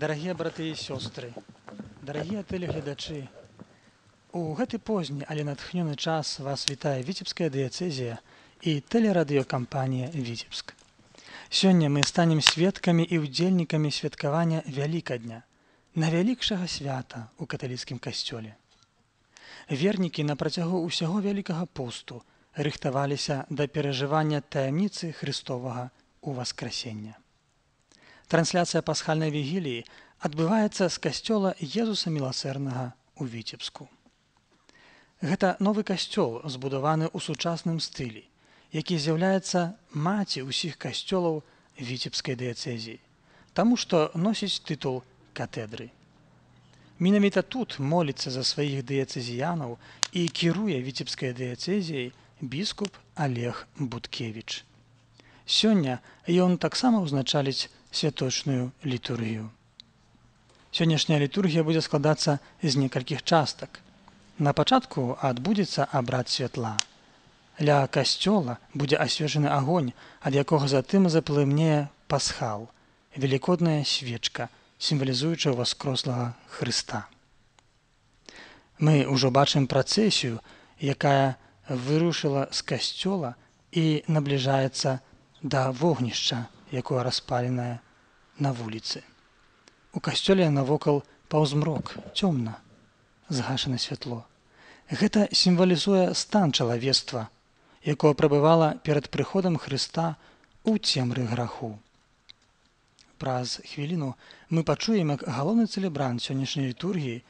Дарагія браты і сёстры, дарагія тэлегледачы, у гэты позні, але натхнёны час вас вітае віцебская дыяцэзія і тэлерадыёкампанія Віцебск. Сёння мы станем сведкамі і ўдзельнікамі святкавання вялікадня, найвялікшага свята ў каталіцкім касцёле. Вернікі на працягу ўсяго вялікага посту рыхтаваліся да перажывання таямніцы Христовага ўваскрасення. Трансляцыя пасхальнай вігіліі адбываецца з касцёла Езуса міласэрнага ў віцебску. Гэта новы касцёл, збудаваны ў сучасным стылі, які з'яўляецца маці ўсіх касцёлаў віцебскай дыяцэзіі, таму што носіць тытул катедры. Менавіта тут моліцца за сваіх дыяцэзіянаў і кіруе віцебскай дыяцэзіяй біскуп Олег Буткевіч. Сёння ён таксама ўзначаліць святочную літургію. Сённяшняя літургія будзе складацца з некалькіх частак. На пачатку адбудзецца абрад святла. Ля касцёла будзе асвежаны агонь, ад якога затым заплымнее пасхал, велікодная свечка, сімвалізуючая воскрослага Хрыста. Мы ўжо бачым працэсію, якая вырушыла з касцёла і набліжаецца да вогнішча, якое распаленае на вуліцы. У касцёле навокал паўзмрок цёмна, згашана святло. Гэта сімвалізуе стан чалавецтва, якое прабывала перад прыходам Хрыста ў цемры граху. Праз хвіліну мы пачуем, як галоўны цэлебрант сённяшняй літургіі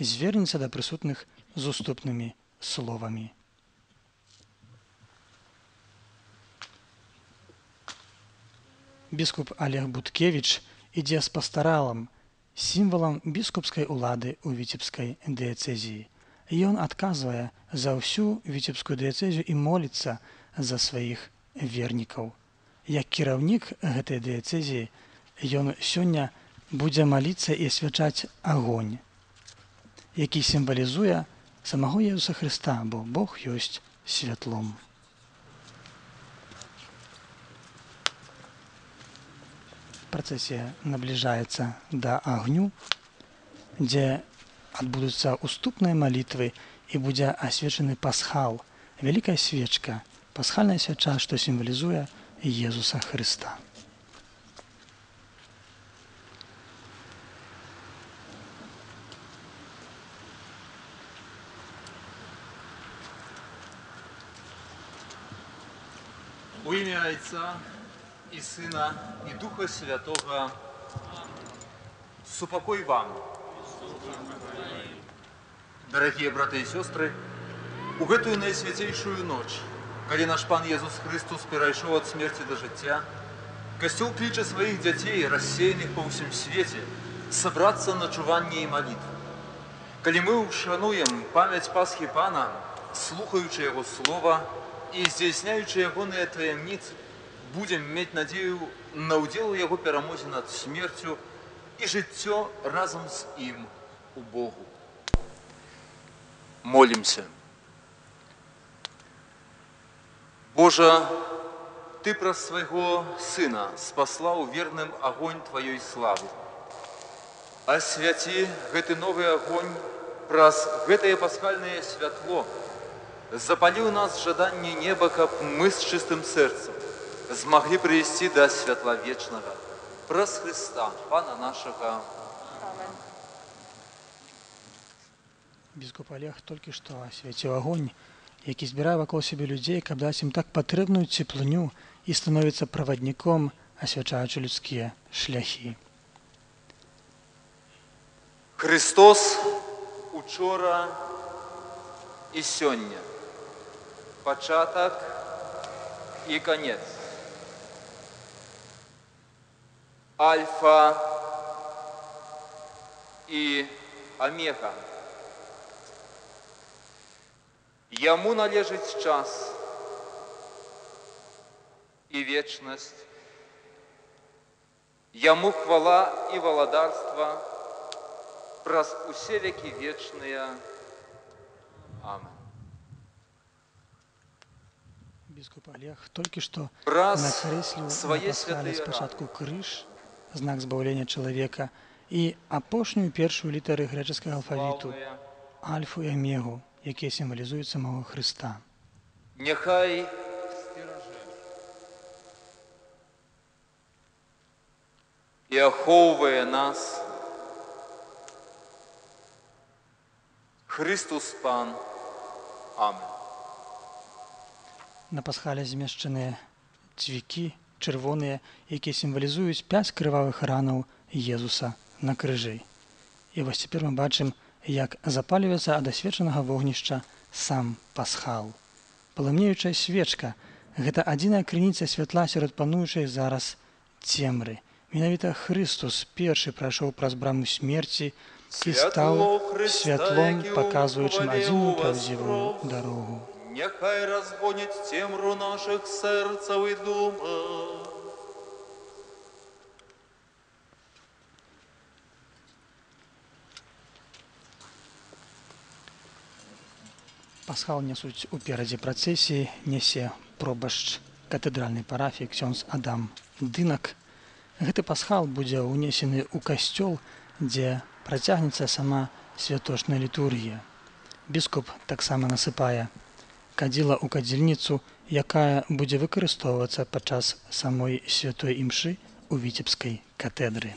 звернецца да прысутных з уступнымі словамі. Біскуп Олег Буткевіч ідзе з пастаралам, сімвалам біскупскай улады ў віцебскай дыяцэзіі. Ён адказвае за ўсю віцебскую дыяцэзію і моліцца за сваіх вернікаў. Як кіраўнік гэтай дыяцэзіі ён сёння будзе маліцца і асвячаць агонь, які сімвалізуе самого Езуса Хрыста, бо Бог ёсць святлом. Працэсія набліжаецца да агню, дзе адбудуцца уступныя малітвы і будзе асвечаны пасхал, вялікая свечка, пасхальная свяча, што сімвалізуе Езуса Хрыста. У імя Отця і Сина, і Духа Святого. Супокой вам. Дорогие браты и сестры, у гэтую найсвяцейшую ноч, калі наш пан Езус Христус перайшоў ад смерці да жыцця, Касцёл кліча сваіх дзяцей, рассеяных па ўсім свеце, сабрацца на чуванне і малітву. Калі мы ўшануем памяць Пасхі Пана, слухаючы яго слова і здзяйсняючы ягоныя таямніцы, будзем мець надзею на ўдзел яго перамозе над смерцю і жыццё разам з ім у Богу. Молімся. Божа, Ты праз свайго сына спаслаў верным агонь тваёй славы. Асвяці гэты новы агонь праз гэтае пасхальнае святло, запаліў нас жаданне неба, каб мы з чыстым сэрцам змаглі прыйсці да святла вечнага праз Хрыста, пана нашага. Біскуп Олег толькі што асвяціў агонь, які збірае вакол сябе людзей, каб даць ім так патрэбную цеплыню і становіцца правадніком, асвячаючы людскія шляхі. Христос учора і сёння. Пачатак і канец. Альфа і омега. Яму належыць час і вечнасць. Яму хвала і валадарства праз усе векі вечныя. Амен. Біскуп Олег толькі што Праз накрэсліў на свае пасхале святыя спачатку крыж, знак збаўлення чалавека, і апошнюю першую літары грэчаскага алфавіту альфу і амегу, якія сімвалізуюць самого Хрыста. Сцеражэ і ахоўвае нас Христус Пан. Амен. На пасхале змешчаныя цвікі чырвоныя, якія сімвалізуюць пяць крывавых ранаў Езуса на крыжы. І вось цяпер мы бачым, як запальваецца ад асвечанага вогнішча сам пасхал. Паламнеючая свечка гэта адзіная крыніца святла сярод пануючай зараз цемры. Менавіта Христус першы прайшоў праз браму смерці і стаў святлом, паказваючым адзіную праўдзівую дарогу. Нехай разгоніць цемру наших серцаў і думак. Пасхал нясуць уперадзе працэсіі, нясе пробашч катэдральнай парафіі ксёндз Адам Дынак. Гэты пасхал будзе ўнесены ў касцёл, дзе працягнецца сама святочная літургія. Біскуп таксама насыпае кадзіла ў кадзільніцу, якая будзе выкарыстоўвацца падчас самой святой імшы ў віцебскай катэдры.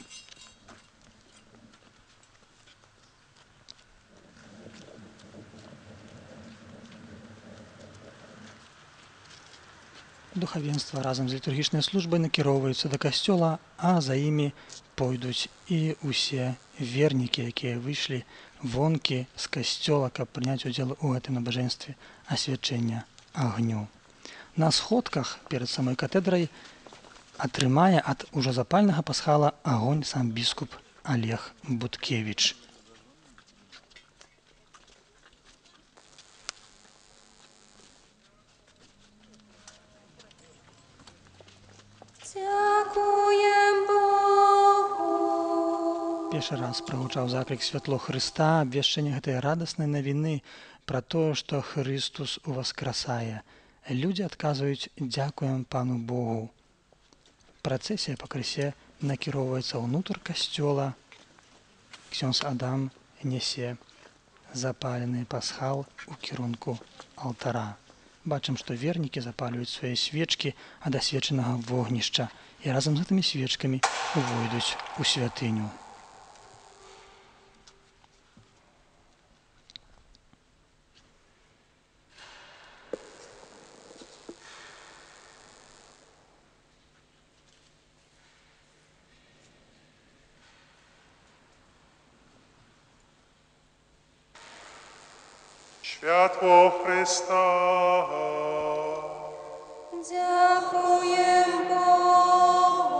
Духавенства разам з літургічнай службай накіроўваюцца да касцёла, а за імі пойдуць і ўсе вернікі, якія выйшлі вонкі з касцёла, каб прыняць удзел у гэтым набажэнстве асвячэння агню. На сходках перад самой катэдрай атрымае ад ужо запальнага пасхала агонь сам біскуп Олег Буткевіч. Богу. Першы раз прагучаў заклік святло Хрыста, абвяшчэнне гэтай радаснай навіны пра тое, што Хрыстус уваскрасае. Людзі адказваюць дзякуем пану Богу. Працэсія пакрысе накіроўваецца ўнутр касцёла. Ксёнз Адам нясе запалены пасхал у кірунку алтара. Бачым, што вернікі запалююць свае свечкі ад асвечанага вогнішча і разам з гэтымі свечкамі увойдуць у святыню. Światło Chrysta. Дзякуем Богу.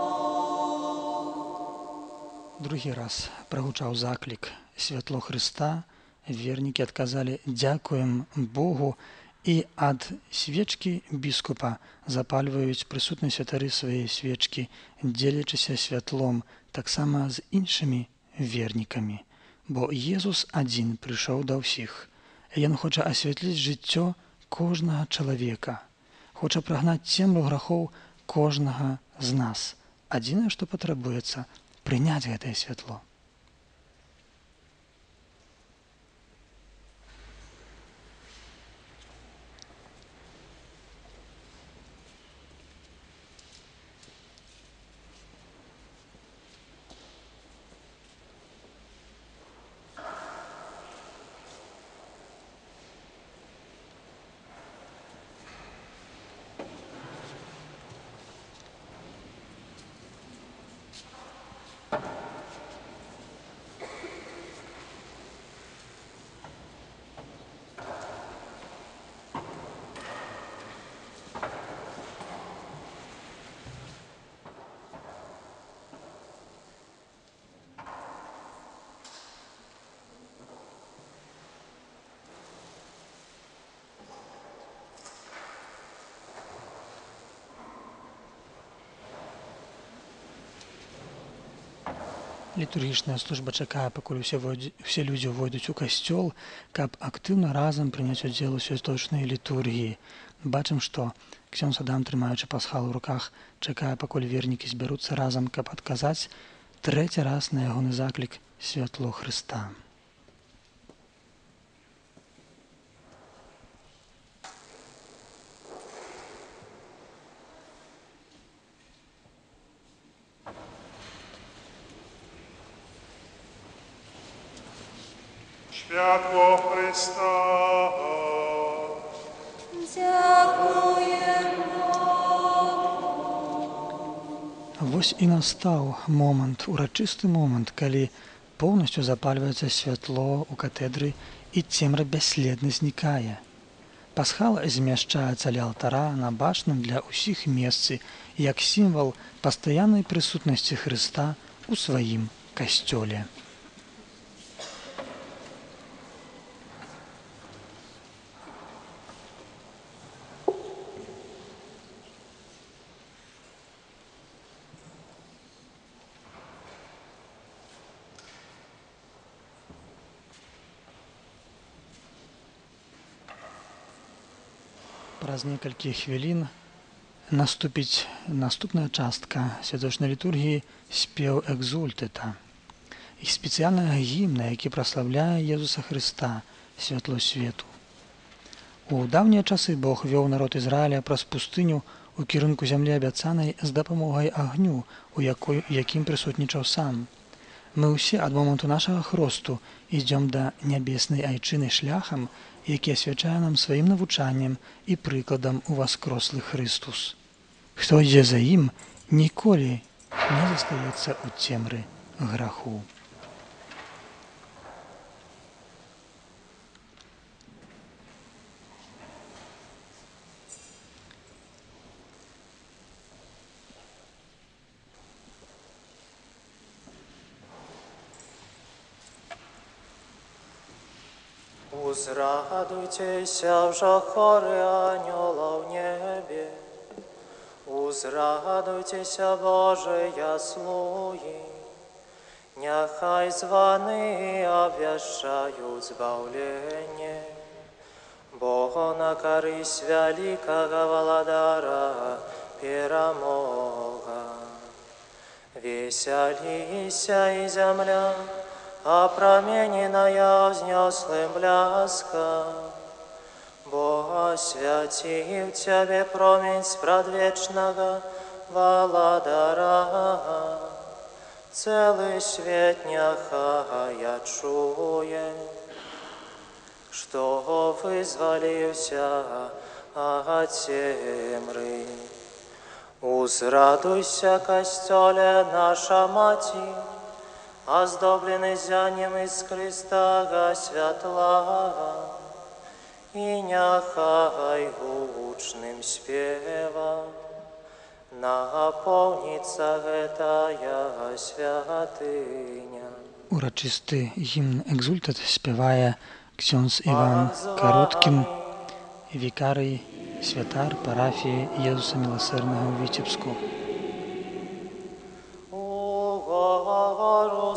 Другі раз прагучаў заклік святло Хрыста. Вернікі адказалі дзякуем Богу і ад свечкі біскупа запальваюць прысутныя святары свае свечкі, дзелячыся святлом таксама з іншымі вернікамі. Бо Езус адзін прыйшоў да ўсіх. Ён хоча асвятліць жыццё кожнага чалавека. Хоча прагнаць цемру грахоў кожнага з нас. Адзінае, што патрабуецца прыняць гэтае святло. Літургічная служба чакае, пакуль усе, войдзе- усе людзі ўвойдуць у касцёл, каб актыўна разам прыняць удзел у святочнай літургіі. Бачым, што ксёндз Адам, трымаючы пасхал у руках, чакае, пакуль вернікі збяруцца разам, каб адказаць трэці раз на ягоны заклік святло Хрыста. Światło Chrysta. Дякуємо. Вось і настаў момант, урачысты момант, калі поўнасцю запальваецца святло ў катэдры і цемра бясследна знікае. Пасхал змяшчаецца ля алтара на бачным для ўсіх месцы як сімвал пастаяннай прысутнасці Хрыста ў сваім касцёле. Праз некалькі хвілін наступіць наступная частка святочнай літургіі спеў экзультыта. І спецыяльнага гімна, які праслаўляе Езуса Хрыста, святло свету. У даўнія часы Бог вёў народ Ізраіля праз пустыню у кірунку зямлі абяцанай з дапамогай агню, у якой якім прысутнічаў сам. Мы ўсе ад моманту нашага хросту ідзём да нябеснай айчыны шляхам, які асвячае нам сваім навучаннем і прыкладам у васкрослы Хрыстус. Хто ідзе за ім, ніколі не застаецца ў цемры граху. Узрадуйтеся вже хори аньола в небі, Узрадуйтеся, Боже, яслуги, Нехай звани обвящають збавлення, Бога на корысть великого Володара перемога. Веселися и земля, Опромененная взнеслым бляска, Бога святив Тебе промень с предвечного Володара. Целый свет нехая чує, что вызволився от темры. Узрадуйся, костеле наша Матерь, оздобленный зянем из Христа святла, и нехай гучным спевом наполнится гэтая святыня. Урачысты гімн экзультат спявае ксёнз Іван кароткім вікарый святар парафіі Езуса міласэрнага ў віцебску. У гору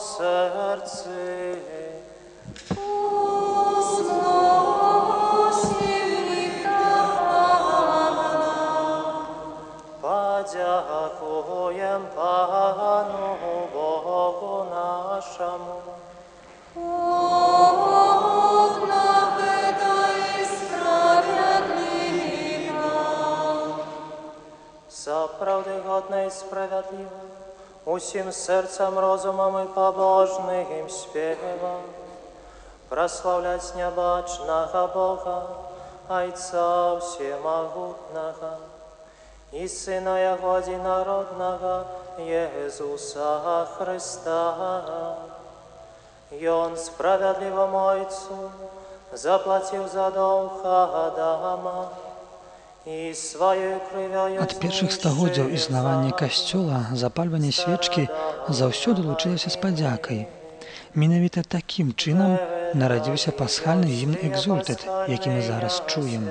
подякуем Пану Богу нашему. Бог нагадає справедливо. За правди годне і справедливо, усім серцем, розумом і побожним співом, прославлять небачного Бога, Айца всемогутного, і Сина Його одинародного, Єзуса Христа. И Он справедливому Отцу заплатил за долг Адама, і сваёю крывёю Ад першых стагоддзяў існавання касцёла запальванне свечкі заўсёды лучылася з падзякай. Менавіта такім чынам нарадзіўся пасхальны гімн экзультат, які мы зараз чуем.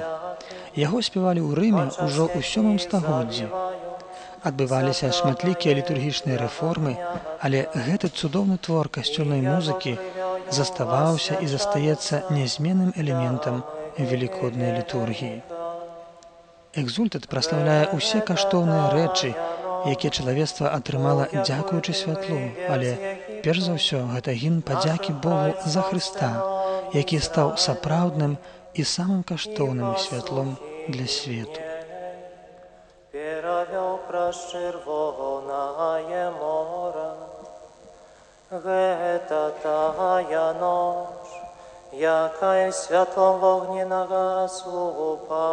Яго спявалі ў рыме ўжо ў сёмым стагоддзі. Адбываліся шматлікія літургічныя рэформы, але гэты цудоўны твор касцёльнай музыкі заставаўся і застаецца нязменным элементам велікоднай літургіі. Экзультат праслаўляе ўсе каштоўныя рэчы, які чалавецтва атрымала дзякуючы святлу, але перш за ўсё гэта гімн падзякі Богу за Хрыста, які стаў сапраўдным і самым каштоўным святлом для свету. Перавёў праз чырвонае мора. Гэта тая ноч, якая святлом вогненнага слупа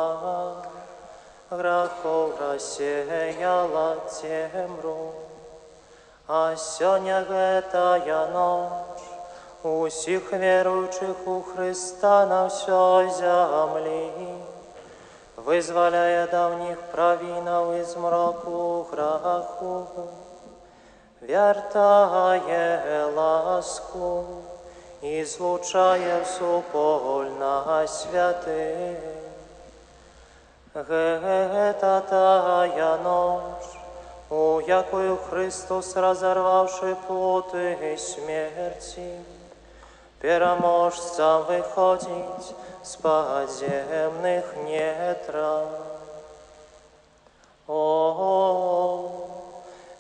грахов рассеяла цемру. А сёння гэтая ноч усіх веруючых у Хрыста на ўсёй зямлі вызваляе даўніх правінаў і змроку граху, вяртае ласку і злучае супольна святы. Гэта тая ноч, у якую Христос, разорвавши путы смерці, пераможцам выходзіць з падземных нетраў. О,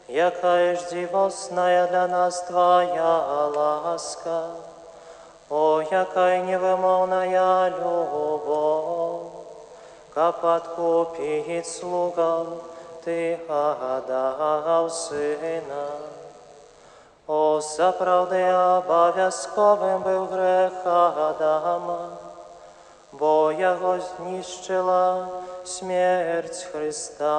якая ж дзівосная для нас Твоя ласка, О, якая невымовная любовь, каб откупіць слугаў, Ты гадаў Сына. О, сапраўды абавязковым быў грэх Адама, бо яго знішчыла смерць Христа.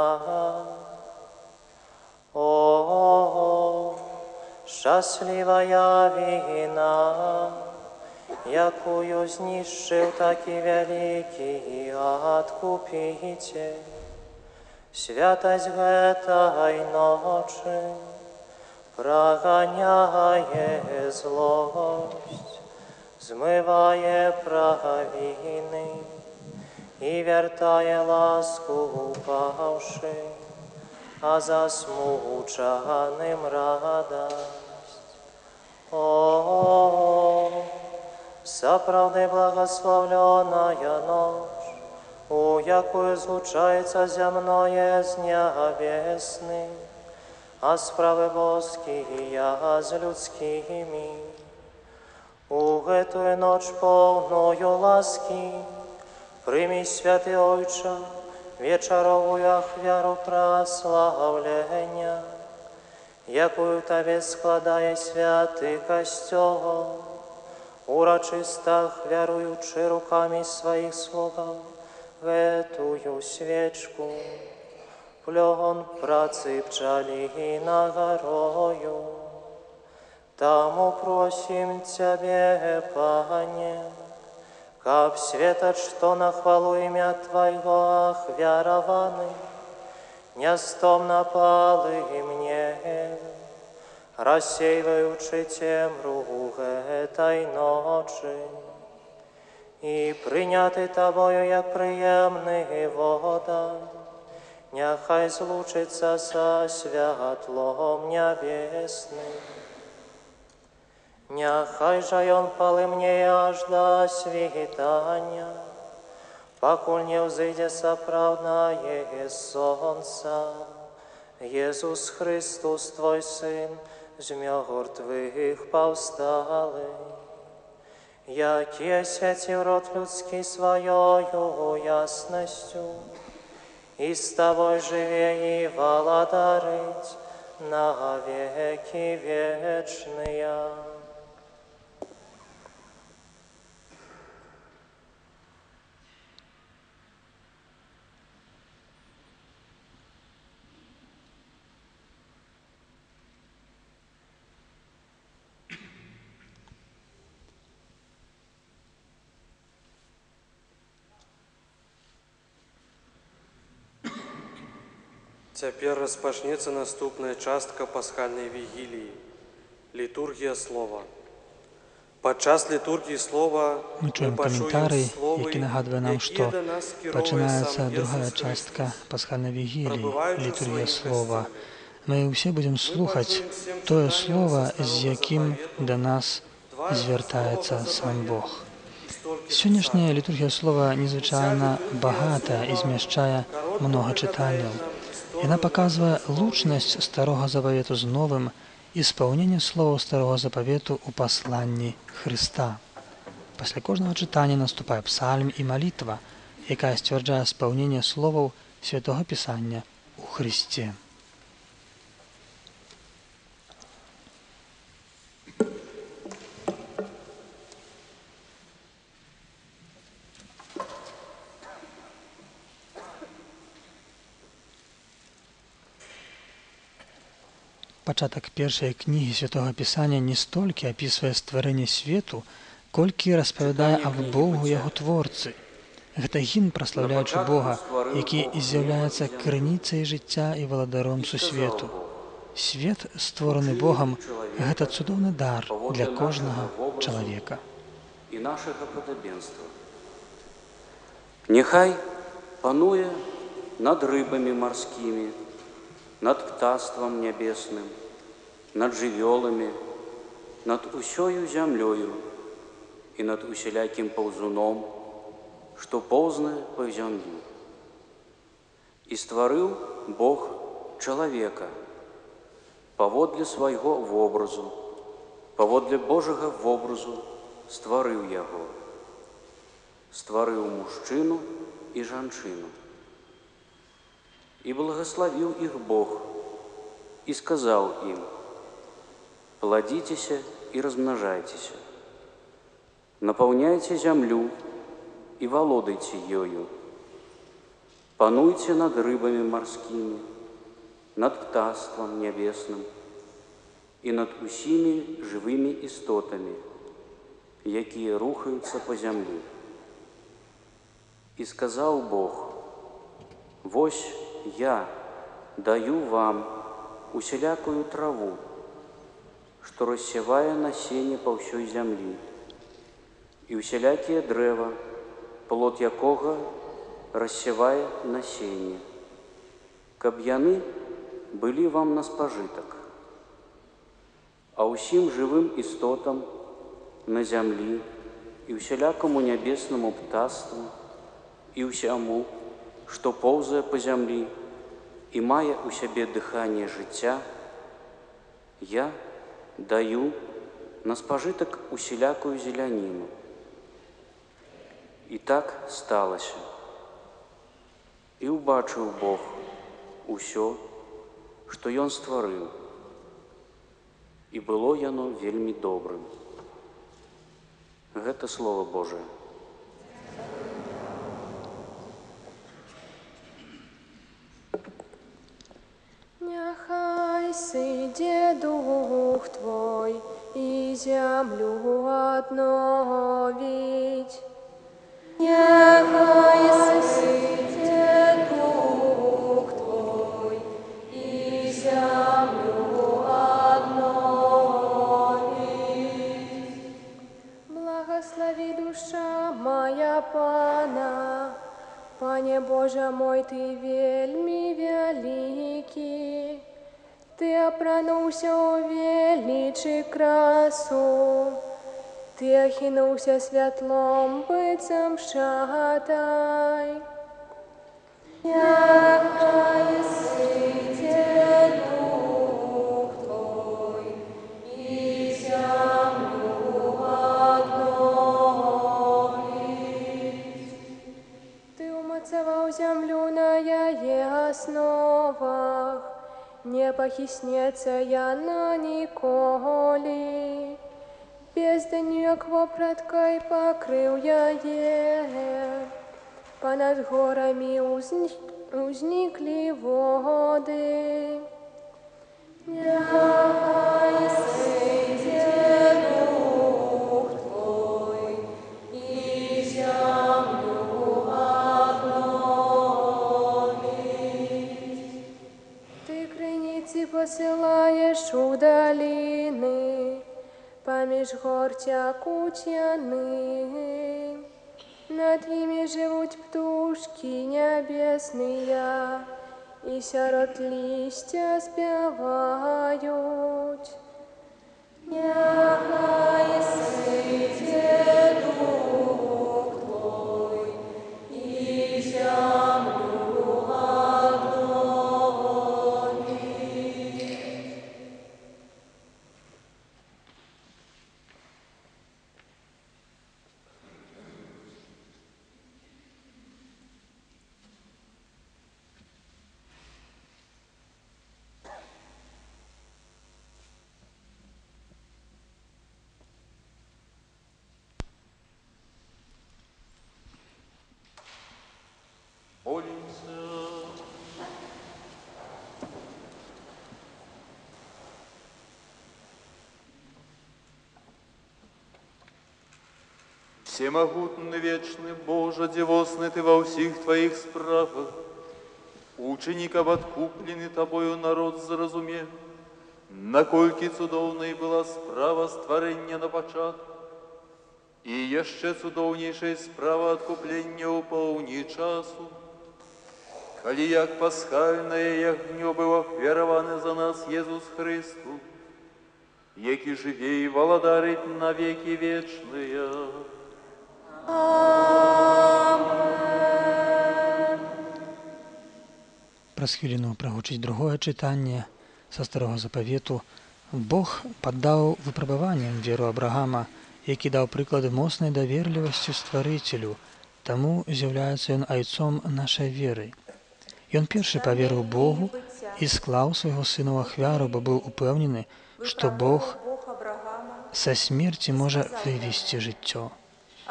О, шчаслівая віна, якую знішчыў такі вялікі адкупіцель. Святасць гэтай ночы праганяе злосць, змывае правіны і вяртае ласку упаўшы, а засмучаным радасць. О, сапраўды благословленая ноч, у якую злучаецца зямное з нябесным, а справы боскія з людскімі. У гэтую ноч поўною ласкі прымі святы Ойча вечаровую ахвяру праславлення, якую табе складае святы касцёл, урачыста ахвяруючы рукамі сваіх слугаў гэтую свечку, плён працы пчалі нагарою. Таму просім Цябе, Пане, каб светач, што на хвалу імя Твайго ахвяраваны, нястом напалы мне, рассейваючы цемру гэтай ночы. І прыняты Табою як прыемны вода, няхай злучыцца са святлом нябесным. Няхай жа ён палымне аж да світання, пакуль не ўзыдзе сапраўднае сонца. Jesús Chrystus, Twój Syn, z mертвых повстали, як святив род людський своєю ясністю, і з тобой живе і володарить на веки вечные. Цяпер распачнецца наступная частка пасхальнай вігіліі. Літургія слова. Падчас літургіі слова Мы чуем каментарый, які нагадвае нам, што пачынаецца другая частка пасхальнай вігіліі, літургія слова. Мы ўсе будзем слухаць тое слова, з якім да нас звяртаецца сам Бог. Сённяшняя літургія слова незвычайна багата і змяшчае многа чытанняў. Яна паказвае лучнасць старога запавету з новым і спаўненне словаў старога запавету ў пасланні Хрыста. Пасля кожнага чытання наступае псальм і малітва, якая сцвярджае спаўненне словаў святога пісання ў Хрысце. Пачатак першай кнігі святога пісання не столькі апісвае стварэнне свету, колькі распавядае аб Богу яго творцы. Гэта гімн праслаўляючы Бога, які з'яўляецца крыніцай жыцця і валадаром сусвету. Свет, створаны Богам, гэта цудоўны дар для кожнага чалавека. і нашага падабенства. Няхай пануе над рыбамі марскімі, над птаствам нябесным, над жывёламі, над усёю зямлёю і над усялякім паўзуном, што поўзнае па зямлі. І стварыў Бог чалавека паводле свайго вобразу, паводле Божага вобразу стварыў яго, стварыў мужчыну і жанчыну. І благаславіў іх Бог і сказаў ім: Пладзіцеся і размнажайцеся. Напаўняйце зямлю і валодайце ёю. Пануйце над рыбамі марскімі, над птаствам нябесным і над усімі жывымі істотамі, якія рухаюцца па зямлі. І сказаў Бог: Вось я даю вам усялякую траву, што рассявае насенне па ўсёй зямлі, і усялякія дрэва, плод якога рассявае насенне, каб яны былі вам на спажытак. А ўсім жывым істотам на зямлі і ўсялякаму нябеснаму птаству і ўсяму, што поўзае па зямлі і мае ў сябе дыханне жыцця, я даю на спажытак усялякую зеляніну. І так сталася. І ўбачыў Бог усё, што ён стварыў. І было яно вельмі добрым. Гэта слово Божае. Няхай сыдзе дух твой і зямлю адновіць. Няхай сыдзе дух твой і зямлю адновіць. Благослови душа моя пана, Пане Боже мой, Ты вельмі вялікі, Ты апрануўся ў велічы красу, Ты ахінуўся святлом быццам шатай. Няхай сыдзе умацаваў зямлю на яе асновах, не пахіснецца яна ніколі. Безданню, як вопраткай пакрыў яе, Панад горамі узні- узніклі воды. Няхай сыдзе крыніцы посылаеш у даліны, паміж гор цякуць яны. Над імі жывуць птушкі нябесныя, і сярод лісця спяваюць. Няхай сыдзе дух твой і зямлю адновіць. Всемогутный, вечный Боже, девосный Ты во всех Твоих справах, учеников откупленный Тобою народ зразумев, наколькі цудоўнай была справа стварэння на пачатку, і яшчэ цудоўнейшая справа адкуплення ў паўні часу, калі як пасхальнае ягнё быў ахвяраваны за нас Езус Христу, які жыве і валадарыць на векі вечныя. Праз хвіліну прагучыць другое чытанне са старога запавету. Бог паддаў выпрабаванням веру Абрагама, які даў прыклад моцнай даверлівасці стварыцелю, таму з'яўляецца ён айцом нашай веры. Ён першы паверыў Богу і склаў свайго сына ў ахвяру, бо быў упэўнены, што Бог са смерці можа вывесці жыццё.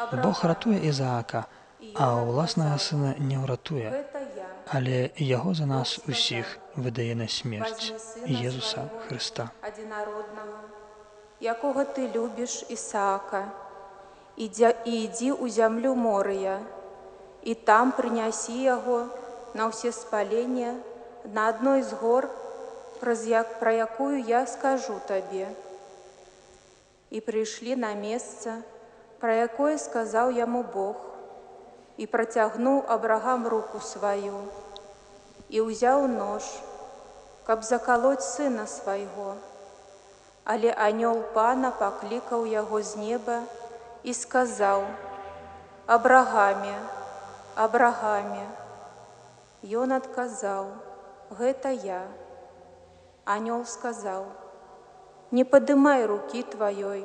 Бог ратуе Ізаака, а ўласнага сына не ўратуе, але яго за нас усіх выдае на смерць Езуса Хрыста. адзінароднага, якога ты любіш Ісаака, і ідзі ў зямлю морыя, і там прынясі яго на ўсе спалення на адной з гор, праз як, пра якую я скажу табе. І прыйшлі на месца, пра якое сказаў яму Бог, і працягнуў Абрагам руку сваю, і ўзяў нож, каб закалоць сына свайго. Але анёл пана паклікаў яго з неба і сказаў: « Абрагаме, Абрагаме. Ён адказаў: « Гэта я. Анёл сказаў: « Не падымай рукі тваёй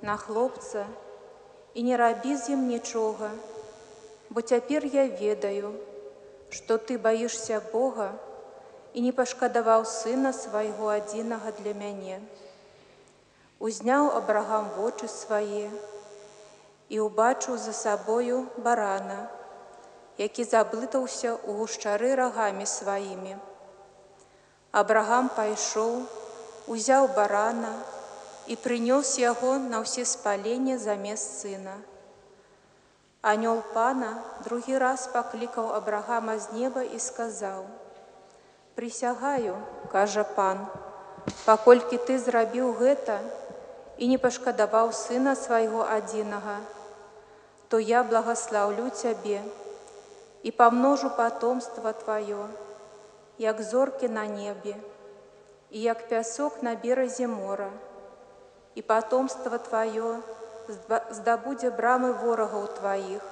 на хлопца і не рабі з ім нічога, бо цяпер я ведаю, што ты баішся Бога і не пашкадаваў сына свайго адзінага для мяне. Узняў абрагам вочы свае і ўбачыў за сабою барана, які заблытаўся ў гушчары рагамі сваімі. Абрагам пайшоў, узяў барана і прынёс яго на ўсе спалення замест сына. Анёл пана другі раз паклікаў Абрагама з неба і сказаў: « Прысягаю, кажа пан, паколькі ты зрабіў гэта і не пашкадаваў сына свайго адзінага, то я благаслаўлю цябе і памножу патомства тваё, як зоркі на небе, і як пясок на беразе мора, і патомства тваё здабудзе брамы ворагаў тваіх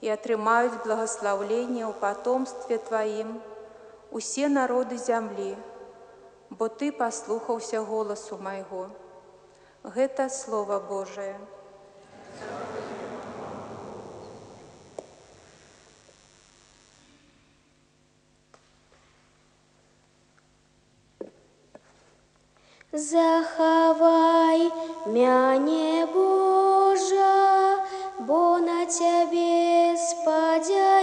і атрымаюць благаслаўленне ў патомстве тваім усе народы зямлі, бо ты паслухаўся голасу майго. Гэта слово Божае. Захавай мяне Божа, бо на цябе спадзяюся.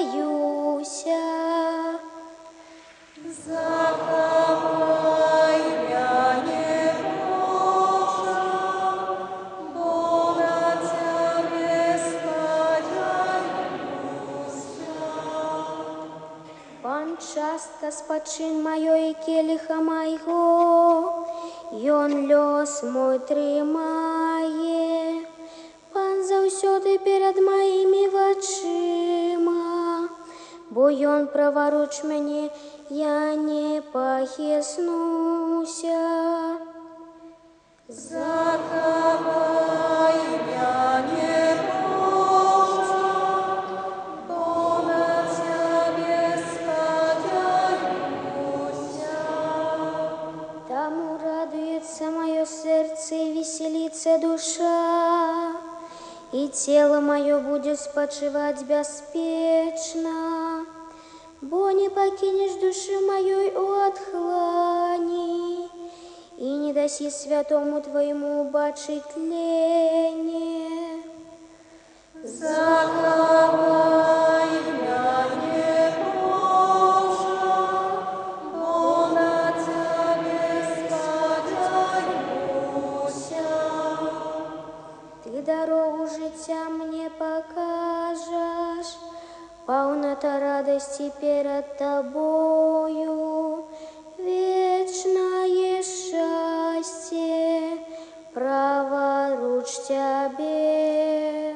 Захавай мяне, Божа, бо на Цябе спадзяюся. Пан частка спачын маёй келіха майго, Ён лёс мой трымае, Пан заўсёды перад маімі вачыма, Бо ён праваруч мяне, я не пахеснуся. Захавай мяне, Божа, маё сэрца і веселіцца душа, і цела маё будзе спачываць бяспечна, бо не пакінеш душы маёй у адхлані і не дасі святому твайму убачыць тление. Захавай життя мне покажешь, Полнота радости перед тобою, Вечное счастье, праворуч тебе.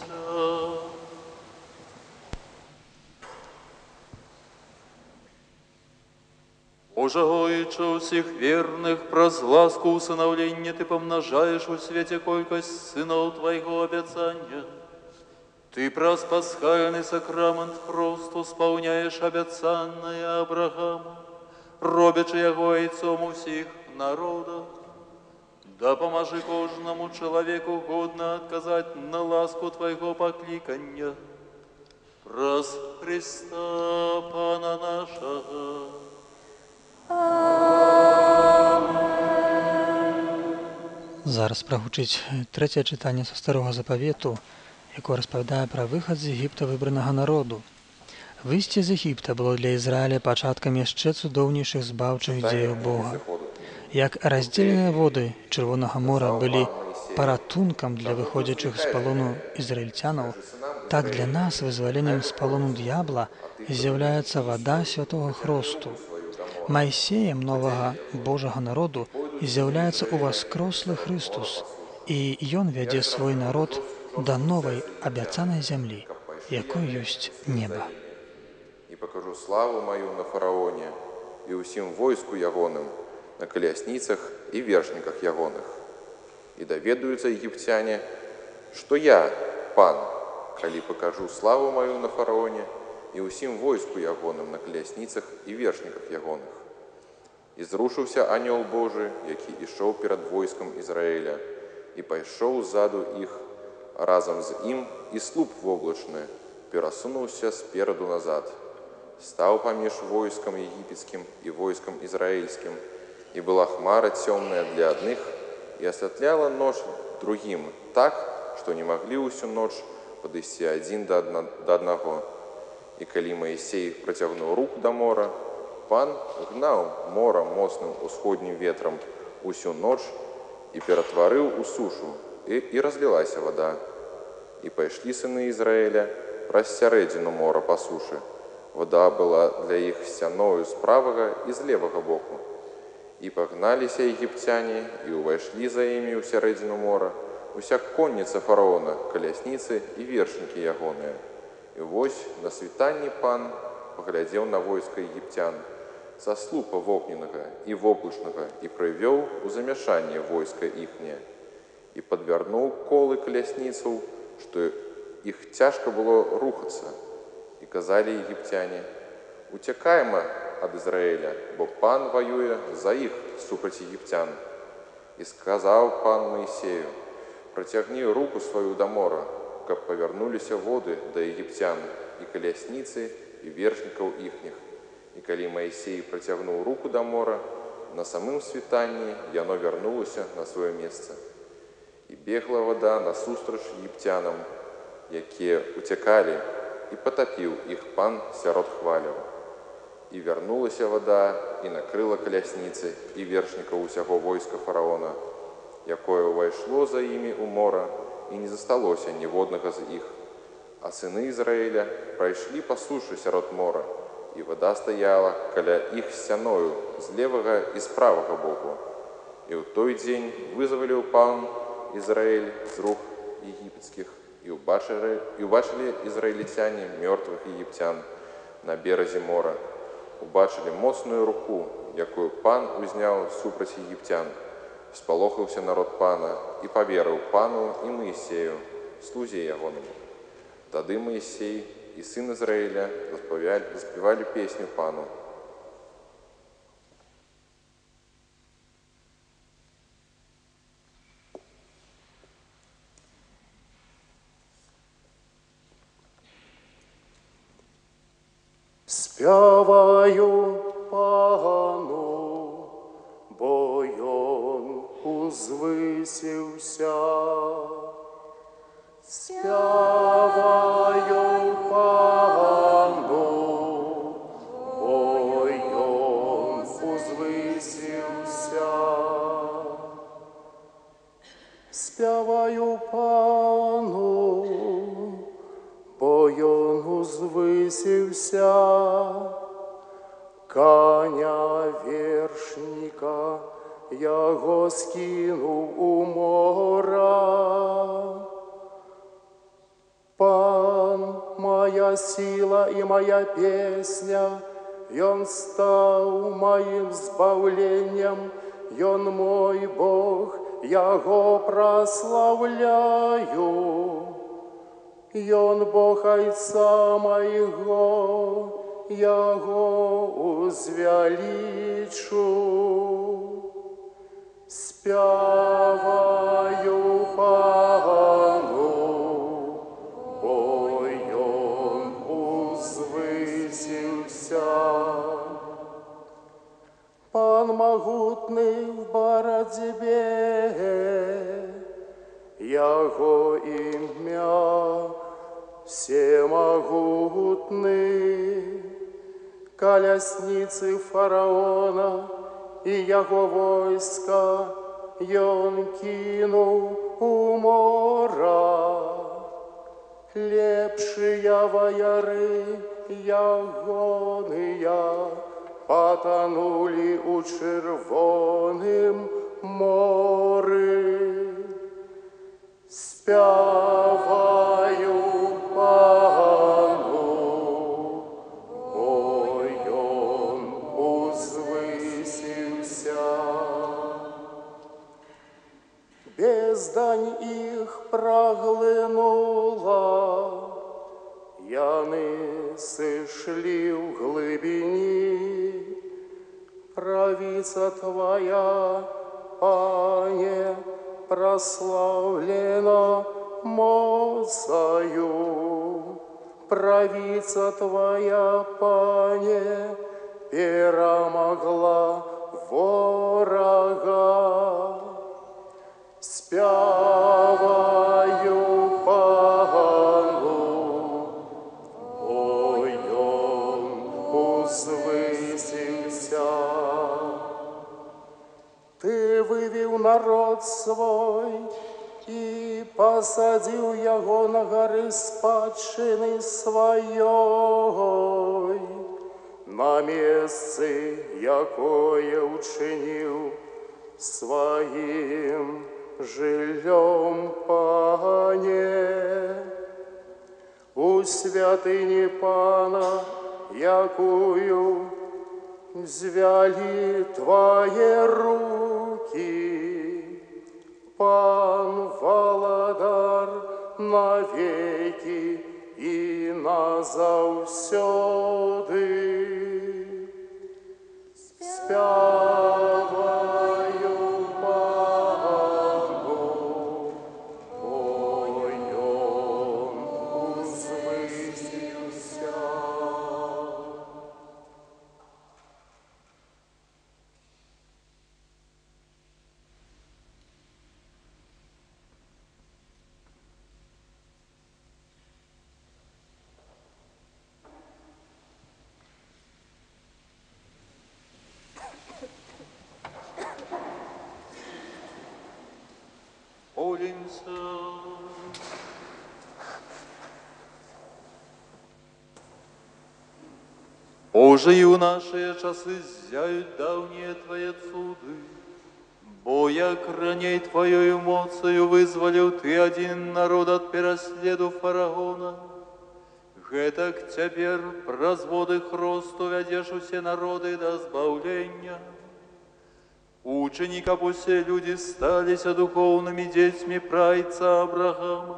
Молимся. Ужагоючи усіх вірних, проз ласку усиновлення ти помножаєш у світі колькость синов Твоего обіцяння. Ты проз пасхальный сакрамент просто сполняешь обіцянное Абрагаму, робячи його яйцом усіх народів. Да поможи кожному человеку годно отказать на ласку Твоего покликання. Раз Христа Пана нашого. Зараз прагучыць трэцяе чытанне са старога запавету, якое распавядае пра выхад з Егіпта выбранага народу. Выйсце з Егіпта было для Ізраіля пачаткам яшчэ цудоўнейшых збаўчых дзеяў Бога. Як раздзеленыя воды Чырвонага мора былі паратункам для выходзячых з палону ізраільцянаў, так для нас вызваленнем з палону д'ябла з'яўляецца вада святого хросту. Майсеем новага Божага народу з'яўляецца ўваскрослы Христус, і ён вядзе свой народ да новай абяцанай зямлі, якой ёсць неба. І покажу славу маю на фараоне і ўсім войску ягоным, на калясніцах і вершніках ягоных. І даведаюцца егіпцяне, што я, пан, калі пакажу славу маю на фараоне і ўсім войску ягоным на калясніцах і вершніках ягоных. І зрушыўся анёл Божы, які ішоў перад войскам Ізраіля, і пайшоў ззаду іх, разам з ім і слуп воблачны перасунуўся спераду назад. Стаў паміж войскам егіпецкім і войскам ізраільскім, і была хмара цёмная для адных і асвятляла ноч другім так, што не маглі ўсю ноч падысці адзін да, адна, да аднаго. І калі Маісей працягнуў рук да мора, пан гнаў мора моцным усходнім ветрам усю ноч і ператварыў у сушу і, і разлілася вада. І пайшлі сыны Ізраіля праз сярэдзіну мора па сушы. Вода была для іх сцяною з правага і з левага боку. І пагналіся егіпцяне і ўвайшлі за імі ў сярэдзіну мора, уся конніца фараона, калясніцы і вершнікі ягоныя. І вось на світанні пан паглядзеў на войска егіпцян, са слупа вогненнага і воблачнага і прывёў у замяшанне войска іхняе. І падвярнуў колы калясніцаў, што іх цяжка было рухацца. І казалі егіпцяне: « Уцякайма ад Ізраіля, бо пан ваюе за іх супраць егіпцян. І сказаў пан Маісею: « Працягні руку сваю да мора, каб павярнуліся воды да егіпцян і калясніцы і вершнікаў іхніх. І калі Маісей працягнуў руку да мора, на самым світанні яно вярнулася на сваё месца. І бегла вода насустрач егіпцянам, якія уцякалі і патапіў іх пан сярод хваляў. І вярнулася вода і накрыла калясніцы і вершнікаў усяго войска фараона, якое ўвайшло за імі ў мора і не засталося ніводнага з іх. А сыны Ізраіля прайшлі па сушы сярод мора, і вода стаяла каля іх сцяною з левага і з правага боку. І ў той дзень вызваліў пан Ізраіль з рук егіпецкіх і ўбачылі, і ўбачылі ізраільцяне мёртвых егіпцян на беразе мора. Убачылі моцную руку, якую пан узняў супраць егіпцян. Спалохаўся народ пана і паверыў пану і Маісею, слузе ягонаму. Тады Маісей і сын Ізраіля заспявалі песню пану. Спяваю пану, бо ён узвысіўся. Спяваю узвысіўся. Коня вершніка яго скінуў у мора. Пан, моя сила і моя песня, Ён стаў маім збаўленнем, Ён мой Бог, яго праслаўляю. Ён Бог айца майго, яго узвялічу. Спяваю пану, бо ён узвысіўся. Пан магутны в барацьбе, яго імя всемагутны. Калясніцы фараона і яго войска ён кінуў у мора. Лепшыя ваяры ягоныя патанулі у чырвоным моры. Спяваю Бездань іх праглынула, яны сышлі ў глыбіні. Правіца твоя, пане, прославлена моцаю. Правица твоя, пане, перемогла ворога. Спяваю пану, ой, ён узвысіўся. Ты вывел народ свой и посадил яго на горы спадчыны сваёй, на месцы, якое учинил своим жыллем пане. У святыні пана, якую звяли твои руки, пан Валадар навеки и назаўсёды. Спяваю Уже и у наши часы зяют давние Твои цуды, Бо як раней Твоею моцею вызволил Ты один народ от переследу фараона, Гэтак цяпер праз воды хросту вядзеш усе народы да збаўлення. Учені, каб усе люди сталіся духовными детьми прайца Абрахама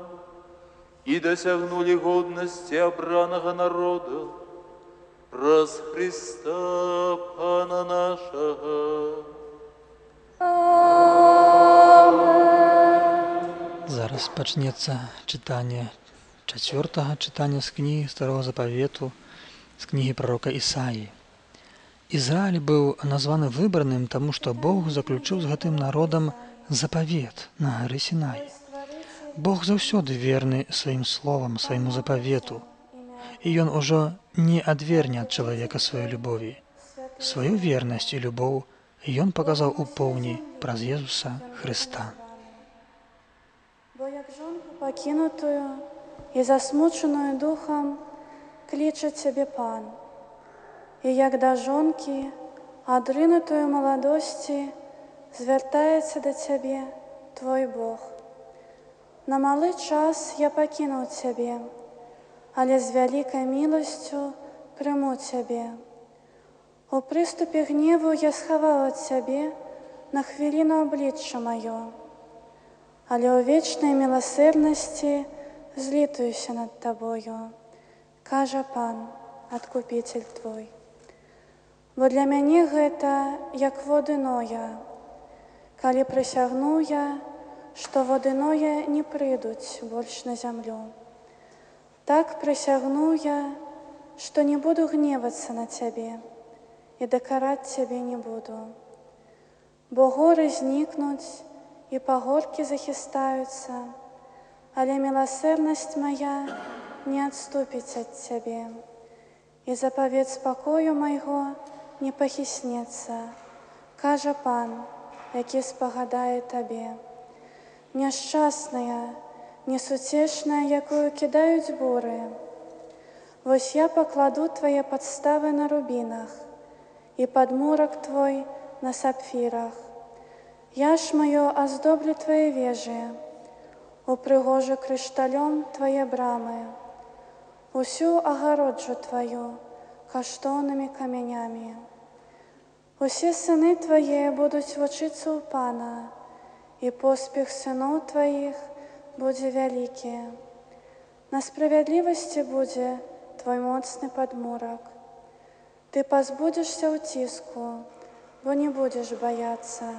и досягнули годности обраного народа праз Христа Пана нашего. Зараз пачнецца чытанне чацвёртага чытання з кнігі старого запавету з кнігі прарока Ісаі. Ізраіль быў названы выбраным, таму што Бог заключыў з гэтым народам запавет на гары Сінай. Бог заўсёды верны сваім словам, свайму запавету. І ён ужо не адверне ад чалавека сваёй любові. Сваю вернасць і любоў ён паказаў у поўні праз Езуса Хрыста. Бо як жонку пакінутую і засмучаную духам кліча цябе пан. І як да жонкі, адрынутую маладосці, звяртаецца да цябе твой Бог. На малы час я пакінуў цябе, але з вялікай міласцю прыму цябе. У прыступе гневу я схаваў ад цябе на хвіліну аблічча маё, але ў вечнай міласэрнасці злітуюся над табою, кажа пан, адкупіцель твой. Бо для мяне гэта як воды ноя, калі прысягну я, што воды ноя не прыйдуць больш на зямлю. Так прысягну я, што не буду гневацца на цябе і дакараць цябе не буду. Бо горы знікнуць і пагоркі захістаюцца, але міласэрнасць мая не адступіць ад цябе. І запавет спакою майго не пахіснецца, кажа пан, які спагадае табе. Няшчасная, несуцешная, якую кідаюць буры. Вось я пакладу твае падставы на рубінах і падмурак твой на сапфірах. Я ж маё аздоблю твае вежы, упрыгожу крышталём твае брамы, усю агароджу тваю каштоўнымі камянямі. Усе сыны твае будуць вучыцца ў пана, і поспех сыноў тваіх будзе вялікі. На справядлівасці будзе твой моцны падмурак. Ты пазбудзешся ў ціску, бо не будзеш баяцца.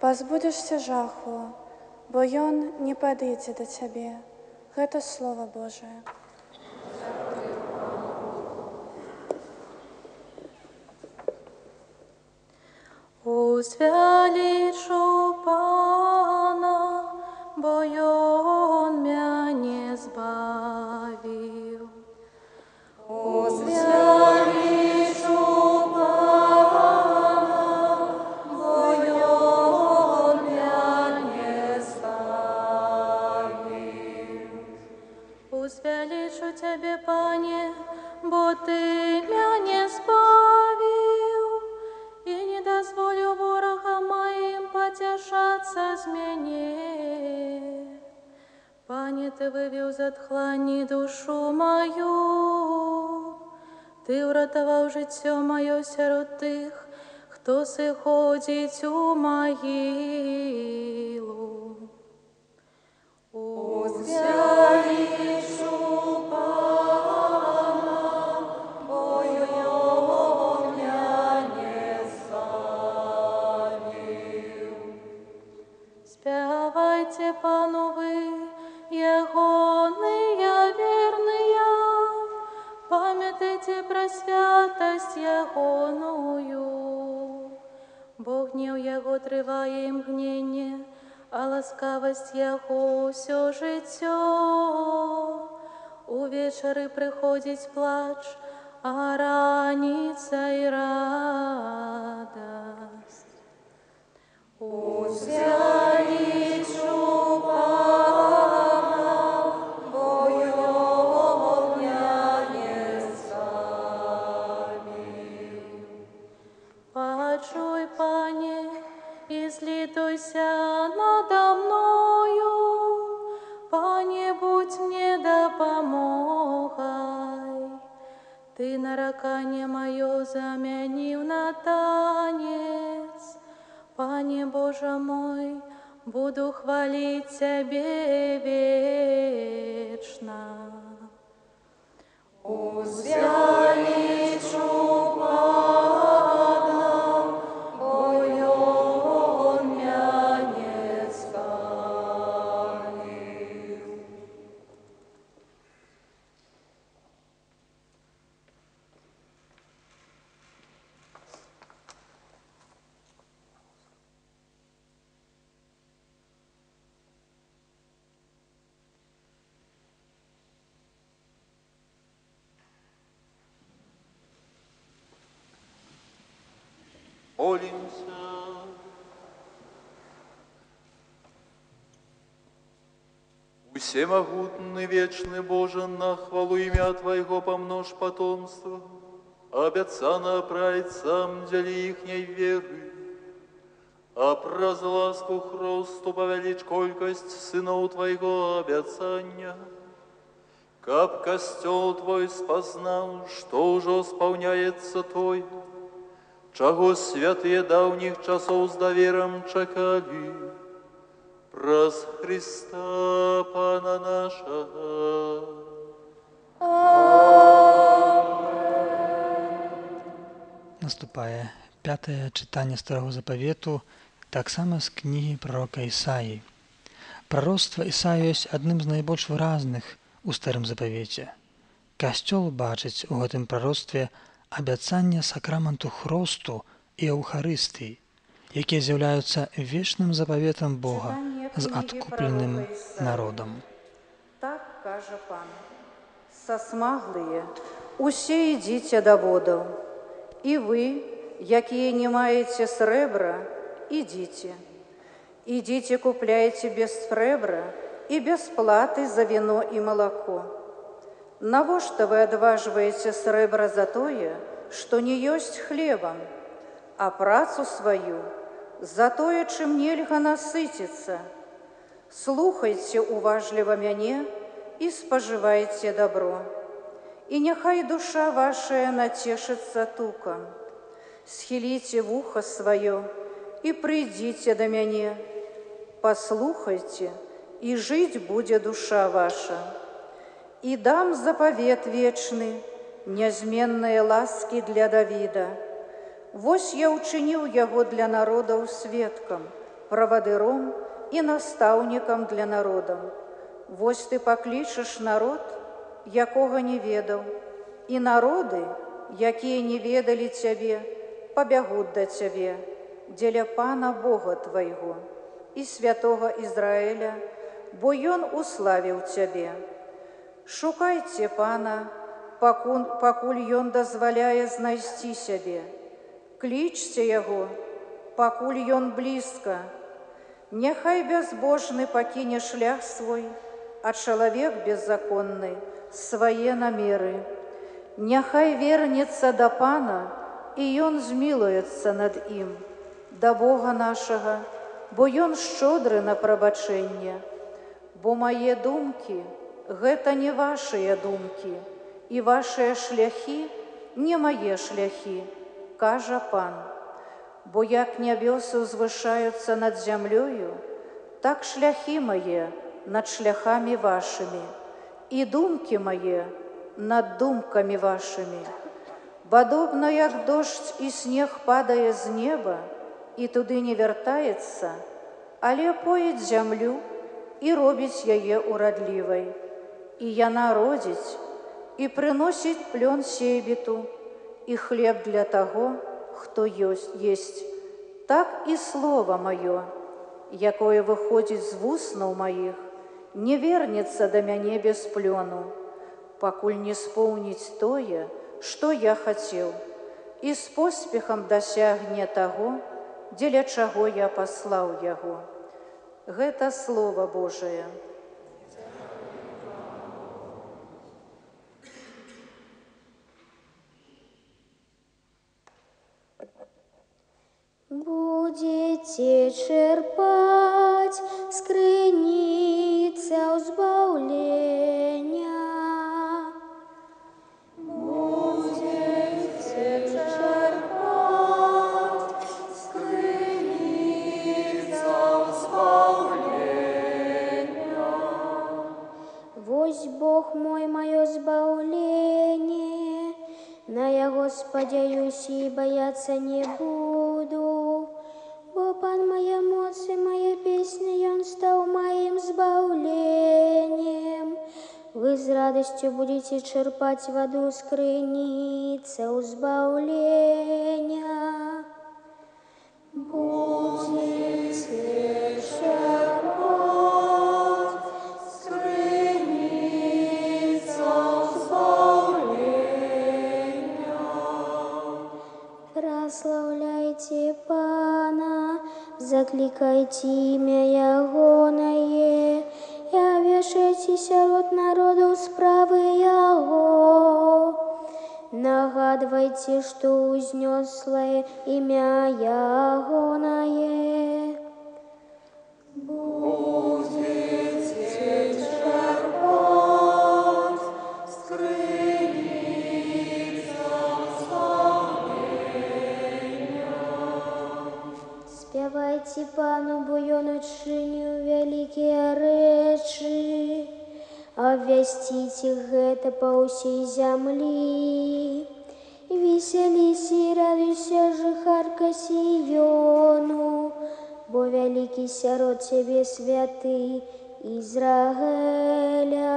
Пазбудзешся жаху, бо ён не падыдзе да цябе. Гэта слова Божае. Узвялічу Пана, бо Ён мяне збавіў. Пане, Ты вывеў з адхлані душу маю, Ты ўратаваў жыццё маё сярод тых, хто сыходзіць у магілу. Узвялічу Пана, ягоныя верныя, памятайце пра святасць ягоную. Бог гнеў яго трывае імгненне, а ласкавасць яго ўсё жыццё. Увечары прыходзіць плач, а раніцай радасць. Узвялічу Пана, дапамогай. Ты нараканне маё замяніў на танец, Пане Божа мой, буду хваліць Цябе вечна. Узвялічу Молимся. Всемогутный, вечный Боже, на хвалу имя Твоего помножь потомство, обяцано оправить сам деле ихней веры, а праз ласку хросту повелич колькость сынов Твоего обяцания, Каб костел Твой спознал, что уже сполняется Той, чаго святые давних часов с довером чекали, праз Христа Пана нашего. Наступае пятае чытанне старого запавету таксама з кнігі пророка Ісаі. Прароцтва Ісаі ёсць адным з найбольш выразных у старым запавеце. Касцёл бачыць у гэтым прароцтве абяцанне сакраманту хросту і аўхарыстыі, якія з'яўляюцца вечным запаветам Бога з адкупленым народам. Так кажа пан. Сасмаглыя, усе ідзіце да водаў, і вы, якія не маеце срэбра, ідзіце. Ідзіце купляйце без срэбра і без платы за віно і малако. Навошта вы адважваеце срэбра за тое, што не ёсць хлебам, а працу сваю за тое, чым нельга насыціцца. Слухайце уважліва мяне і спажывайце добро. І няхай душа вашая нацешыцца тукам. Схіліце вуха сваё і прыйдзіце да мяне. Паслухайце, і жыць будзе душа ваша. І дам запавет вечны, нязменныя ласкі для Давіда. Вось я ўчыніў яго для народаў сведкам, правадыром і настаўнікам для народаў. Вось ты паклічаш народ, якога не ведаў, і народы, якія не ведалі цябе, пабягуць да цябе, дзеля пана Бога твайго і святого Ізраіля, бо ён уславіў цябе. Шукайце пана, пакуль, пакуль ён дазваляе знайсці сябе. Клічце яго, пакуль ён блізка. Няхай бязбожны пакіне шлях свой, а чалавек беззаконны свае намеры. Няхай вернецца да пана, і ён змілуецца над ім, да Бога нашага, бо ён шчодры на прабачэнне. Бо мае думкі гэта не вашыя думкі, і вашыя шляхі не мае шляхі, кажа пан. Бо як нябёсы ўзвышаюцца над зямлёю, так шляхі мае над шляхамі вашымі, і думкі мае над думкамі вашымі. Падобна як дождь і снег падае з неба і туды не вяртаецца, але поіць зямлю і робіць яе урадлівай. І яна родзіць і прыносіць плён сейбіту і хлеб для таго, хто ёсць есть. Так і слова маё, якое выходзіць з вуснаў маіх, не вернецца да мяне без плёну, пакуль не споўніць тое, што я хацеў, і з поспехам дасягне таго, дзеля чаго я паслаў яго. Гэта слово Божае. Будете черпать скрыницы узбавления. Будете черпать скрыница избавления. Вось Бог мой, мое избавление, на Яго спадзяюсь і баяцца не буду. Бо Пан моя моц і моя песня, Ён стаў маім збаўленнем. Вы з радасцю будете чырпаць ваду з крыніцы узбаўлення. Будете Прославляйте Пана, закликайте имя Ягонае, и вешайте сярод народу справы Яго. Нагадывайте, что узнеслое имя Ягонае. Спявайте Пану, бо ён учыніў вялікія рэчы, абвясціце гэта па ўсей зямлі. Весяліся радуйся, жыхарка Сіёну, бо вялікі сярод цябе святы Ізраэля.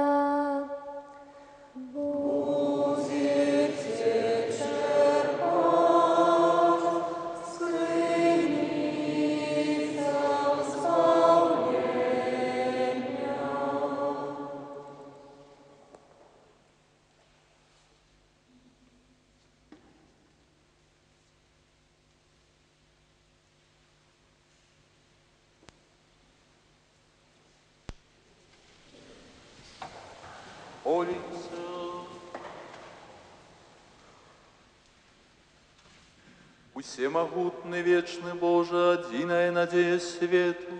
Молимся. Всемогутный, вечный Боже, одиная надея свету,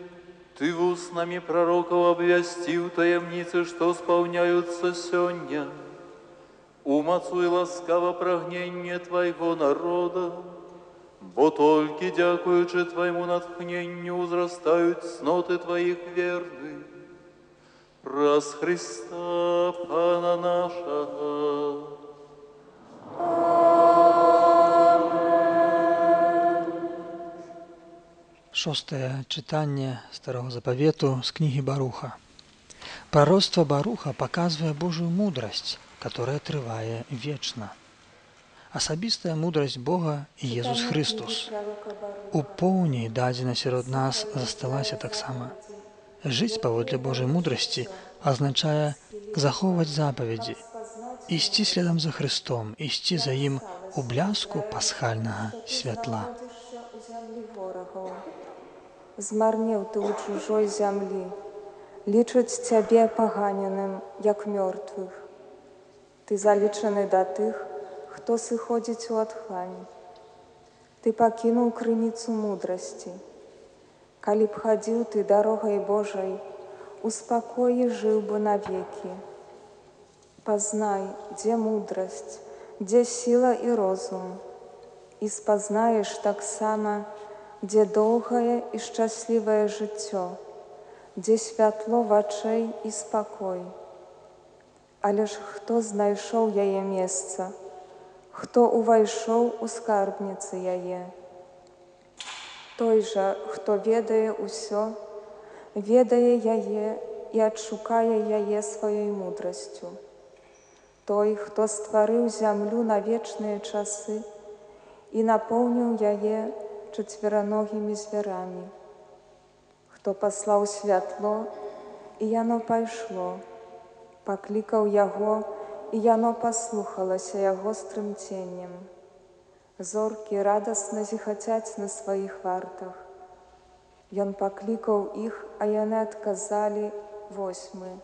Ты в устнами пророков обвястил таємницы, что сполняются сёння. Умацуй ласкаво прагнение Твоего народа, бо только дякуючи Твоему натхненню узрастают сноты Твоих верных. Раз Христа, Пана нашего. Шостае чытанне старого запавету з кнігі Баруха. Пророцтво Баруха показывае Божую мудрасць, которая трывае вечна. Асабістая мудрасць Бога і Езус Христус. У поўні дадзена сярод нас засталася таксама. Жыць паводле Божай мудрасці азначае захоўваць запаведзі, ісці следам за Христом, ісці за ім у бляску пасхальнага святла. Змарнеў ты ў чужой зямлі, лічаць цябе паганеным, як мёртвых. Ты залічаны да тых, хто сыходзіць у адхлань. Ты пакінуў крыніцу мудрасці. Калі б хадзіў ты дарогай Божай, у спакоі жыў бы навекі. Пазнай, дзе мудрасць, дзе сіла і розум, і спазнаеш таксама, дзе доўгае і шчаслівае жыццё, дзе святло вачэй і спакой. Але ж хто знайшоў яе месца, хто увайшоў у скарбніцы яе. Той жа, хто ведае ўсё, ведае яе і адшукае яе сваёй мудрасцю. Той, хто стварыў зямлю на вечныя часы і напоўніў яе чацвераногімі звярамі. Хто паслаў святло, і яно пайшло, паклікаў яго, і яно паслухалася яго стрымценнем. Зоркі радасна зіхацяць на сваіх вартах. Ён паклікаў іх, а яны адказалі восьмы.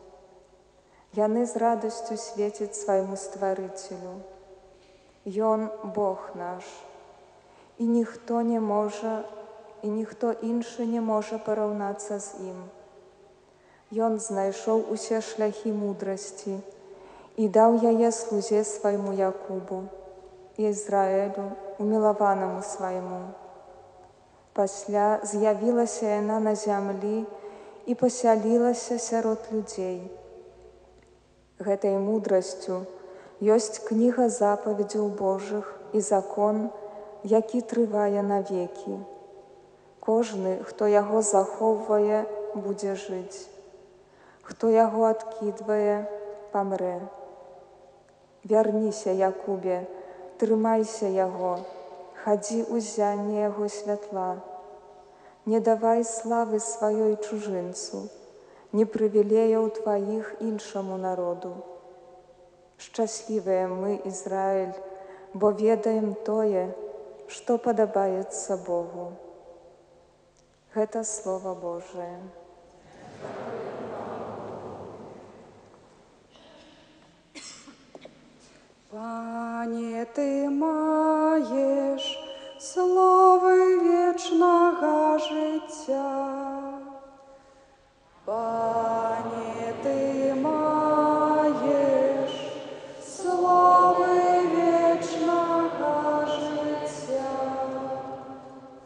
Яны з радасцю свеціць свайму стварыцелю. Ён Бог наш, і ніхто не можа, і ніхто іншы не можа параўнацца з ім. Ён знайшоў усе шляхі мудрасці і даў яе слузе свайму Якубу, Ізраэлю, умілаванаму свайму. Пасля з'явілася яна на зямлі і пасялілася сярод людзей. Гэтай мудрасцю ёсць кніга запаведзяў Божых і закон, які трывае навекі. Кожны, хто яго захоўвае, будзе жыць. Хто яго адкідвае, памрэ. Вярніся, Якубе, трымайся яго, хадзі ў зянне яго святла. Не давай славы сваёй чужынцу, не прывілеяў тваіх іншаму народу. Шчаслівыя мы, Ізраіль, бо ведаем тое, што падабаецца Богу. Гэта Слова Божае. Пане, ты маеш словы вечнага жыцця. Пане, ты маеш словы вечнага жыцця.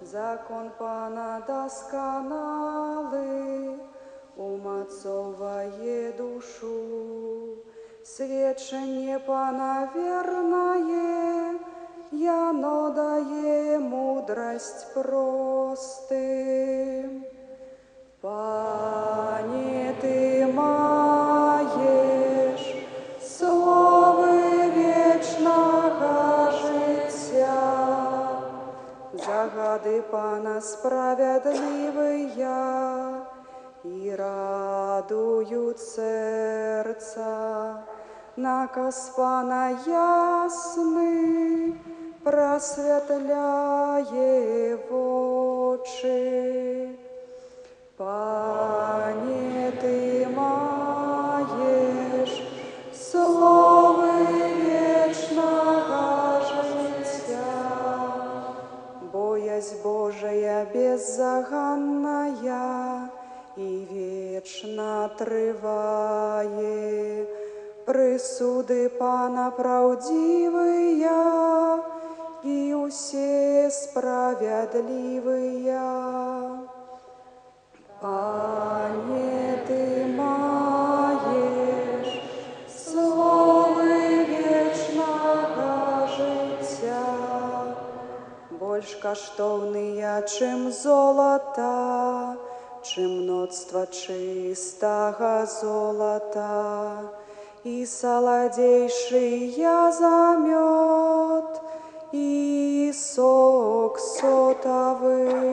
Закон Пана досконалы умацовае душу. Сведчанне Пана вернае, яно дае мудрасць простым. Пане, ты маеш словы вечнага жыцця. Загады Пана справядлівыя і радуюць сэрца. Наказ Пана ясны просвятляе Пана праўдзівыя і ўсе справядлівыя. Пане, ты маеш словы вечнага жыцця, больш каштоўныя, чым золата, чым мноцтва чыстага золата і саладзейшыя за мёд і сок сотавы.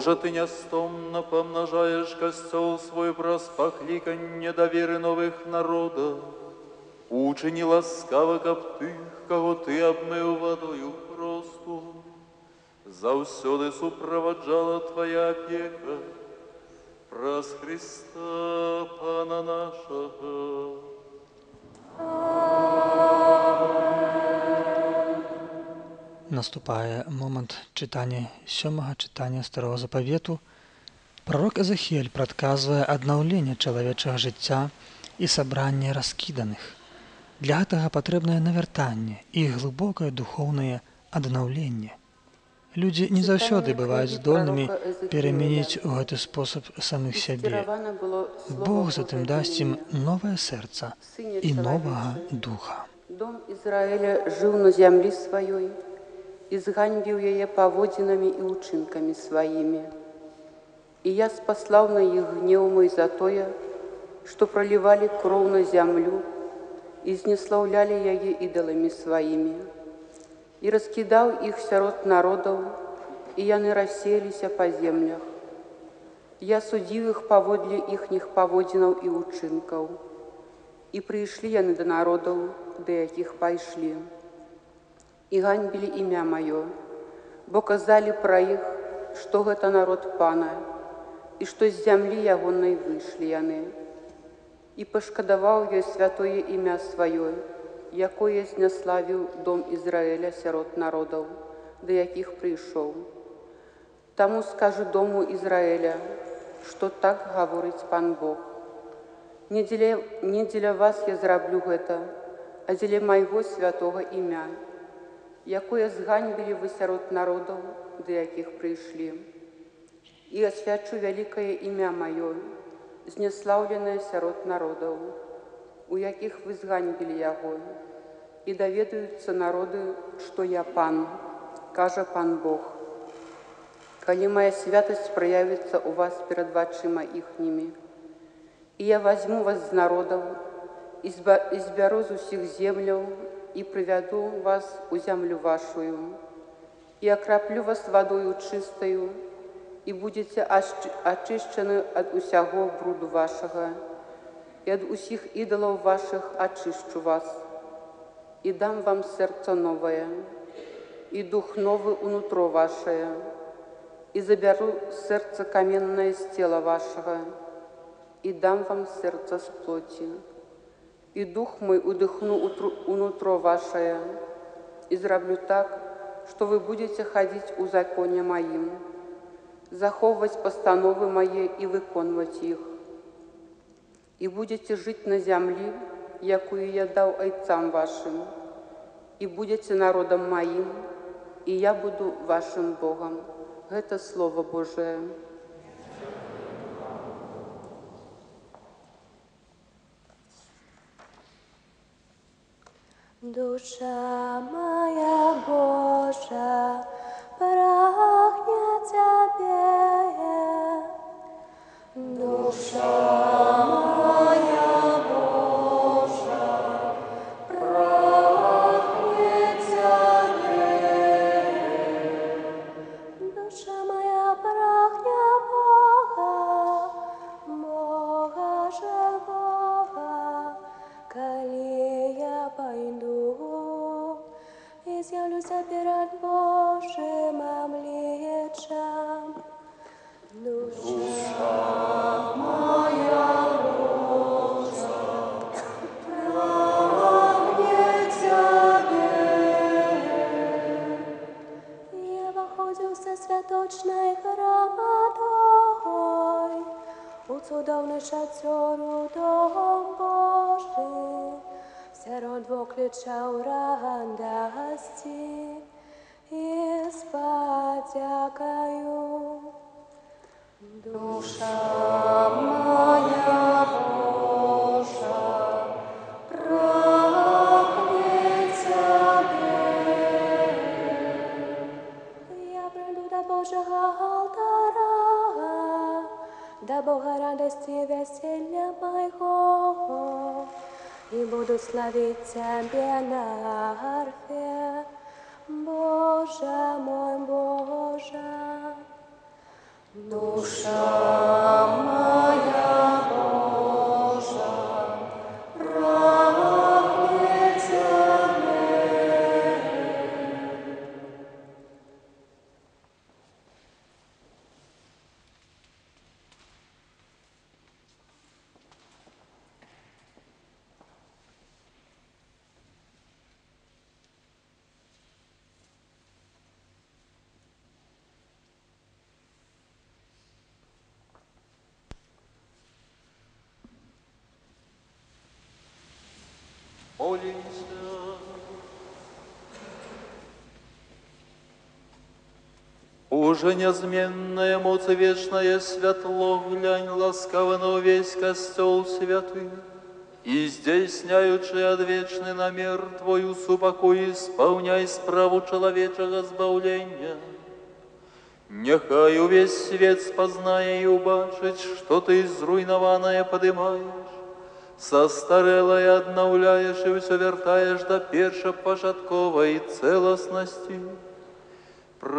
Уже ты нестомно помножаешь костел свой праз покликанье доверы новых народов. Учини ласкаво каб тых, кого ты обмыл водою просту. Заўсёды суправаджала твоя опека, праз Христа Пана нашего. Наступае момант чытання сёмага чытання старого запавету. Пророк Эзахель прадказвае аднаўленне чалавечага жыцця і сабранне раскіданых. Для гэтага патрэбнае навяртанне і глыбокае духоўнае аднаўленне. Людзі не заўсёды бываюць здольнымі перамяніць у гэты спосаб самых сябе. Бог затым дасць ім новае сэрца і новага духа. Дом Ізраіля жыў на зямлі сваёй і зганьбіў яе паводзінамі і ўчынкамі сваімі. І я спаслаў на іх гнеў мой за тое, што пралівалі кроў на зямлю і знеслаўлялі яе ідаламі сваімі. І раскідаў іх сярод народаў, і яны расселіся па землях. Я судзіў іх паводле іхніх паводзінаў і ўчынкаў. І прыйшлі яны да народаў, да якіх пайшлі. І ганьбілі імя маё, бо казалі пра іх, што гэта народ пана, і што з зямлі ягонай выйшлі яны. І пашкадаваў ёй святое імя сваёй, якое зняславіў дом Ізраіля сярод народаў, да якіх прыйшоў. Таму скажу дому Ізраіля, што так гаворыць пан Бог. Не дзеля, не дзеля вас я зраблю гэта, а дзеля майго святога імя. Якое зганьбілі вы сярод народаў, да якіх прыйшлі. І асвячу вялікае імя маё, знеслаўленае сярод народаў, у якіх вы зганьбілі яго, і даведаюцца народы, што я пан, кажа пан Бог. Калі моя святасць праявіцца ў вас перад вачыма іхнімі, і я возьму вас з народаў і збяру з усіх земляў і прывяду вас у зямлю вашую, і акраплю вас вадою чыстаю, і будзеце ачышчаны ад усяго бруду вашага, і ад усіх ідалаў вашых ачышчу вас, і дам вам сэрца новае, і дух новы унутро вашее, і забяру сэрца каменнае з цела вашага, і дам вам сэрца з плоці, і дух мой удыхну унутро вашее, і зраблю так, што вы будзеце хадзіць у законе маім, захоўваць пастановы мае і выконваць іх. І будзеце жыць на зямлі, якую я даў айцам вашым, і будзеце народам маім, і я буду вашым Богам. Гэта слово Божае. Душа моя Божа, славить Тебя на арфе, Боже мой, Боже. Душа Уже неизменное, моц вечное светло, глянь ласкаво на весь костел святых, и здесь, сняючи одвечный намер Твою супокой, исполняй справу человечего збавления. Нехай увесь свет спознае и убачить, что Ты зруйнованное подымаешь, состарелое обновляешь и все вертаешь до першопочатковой целостности.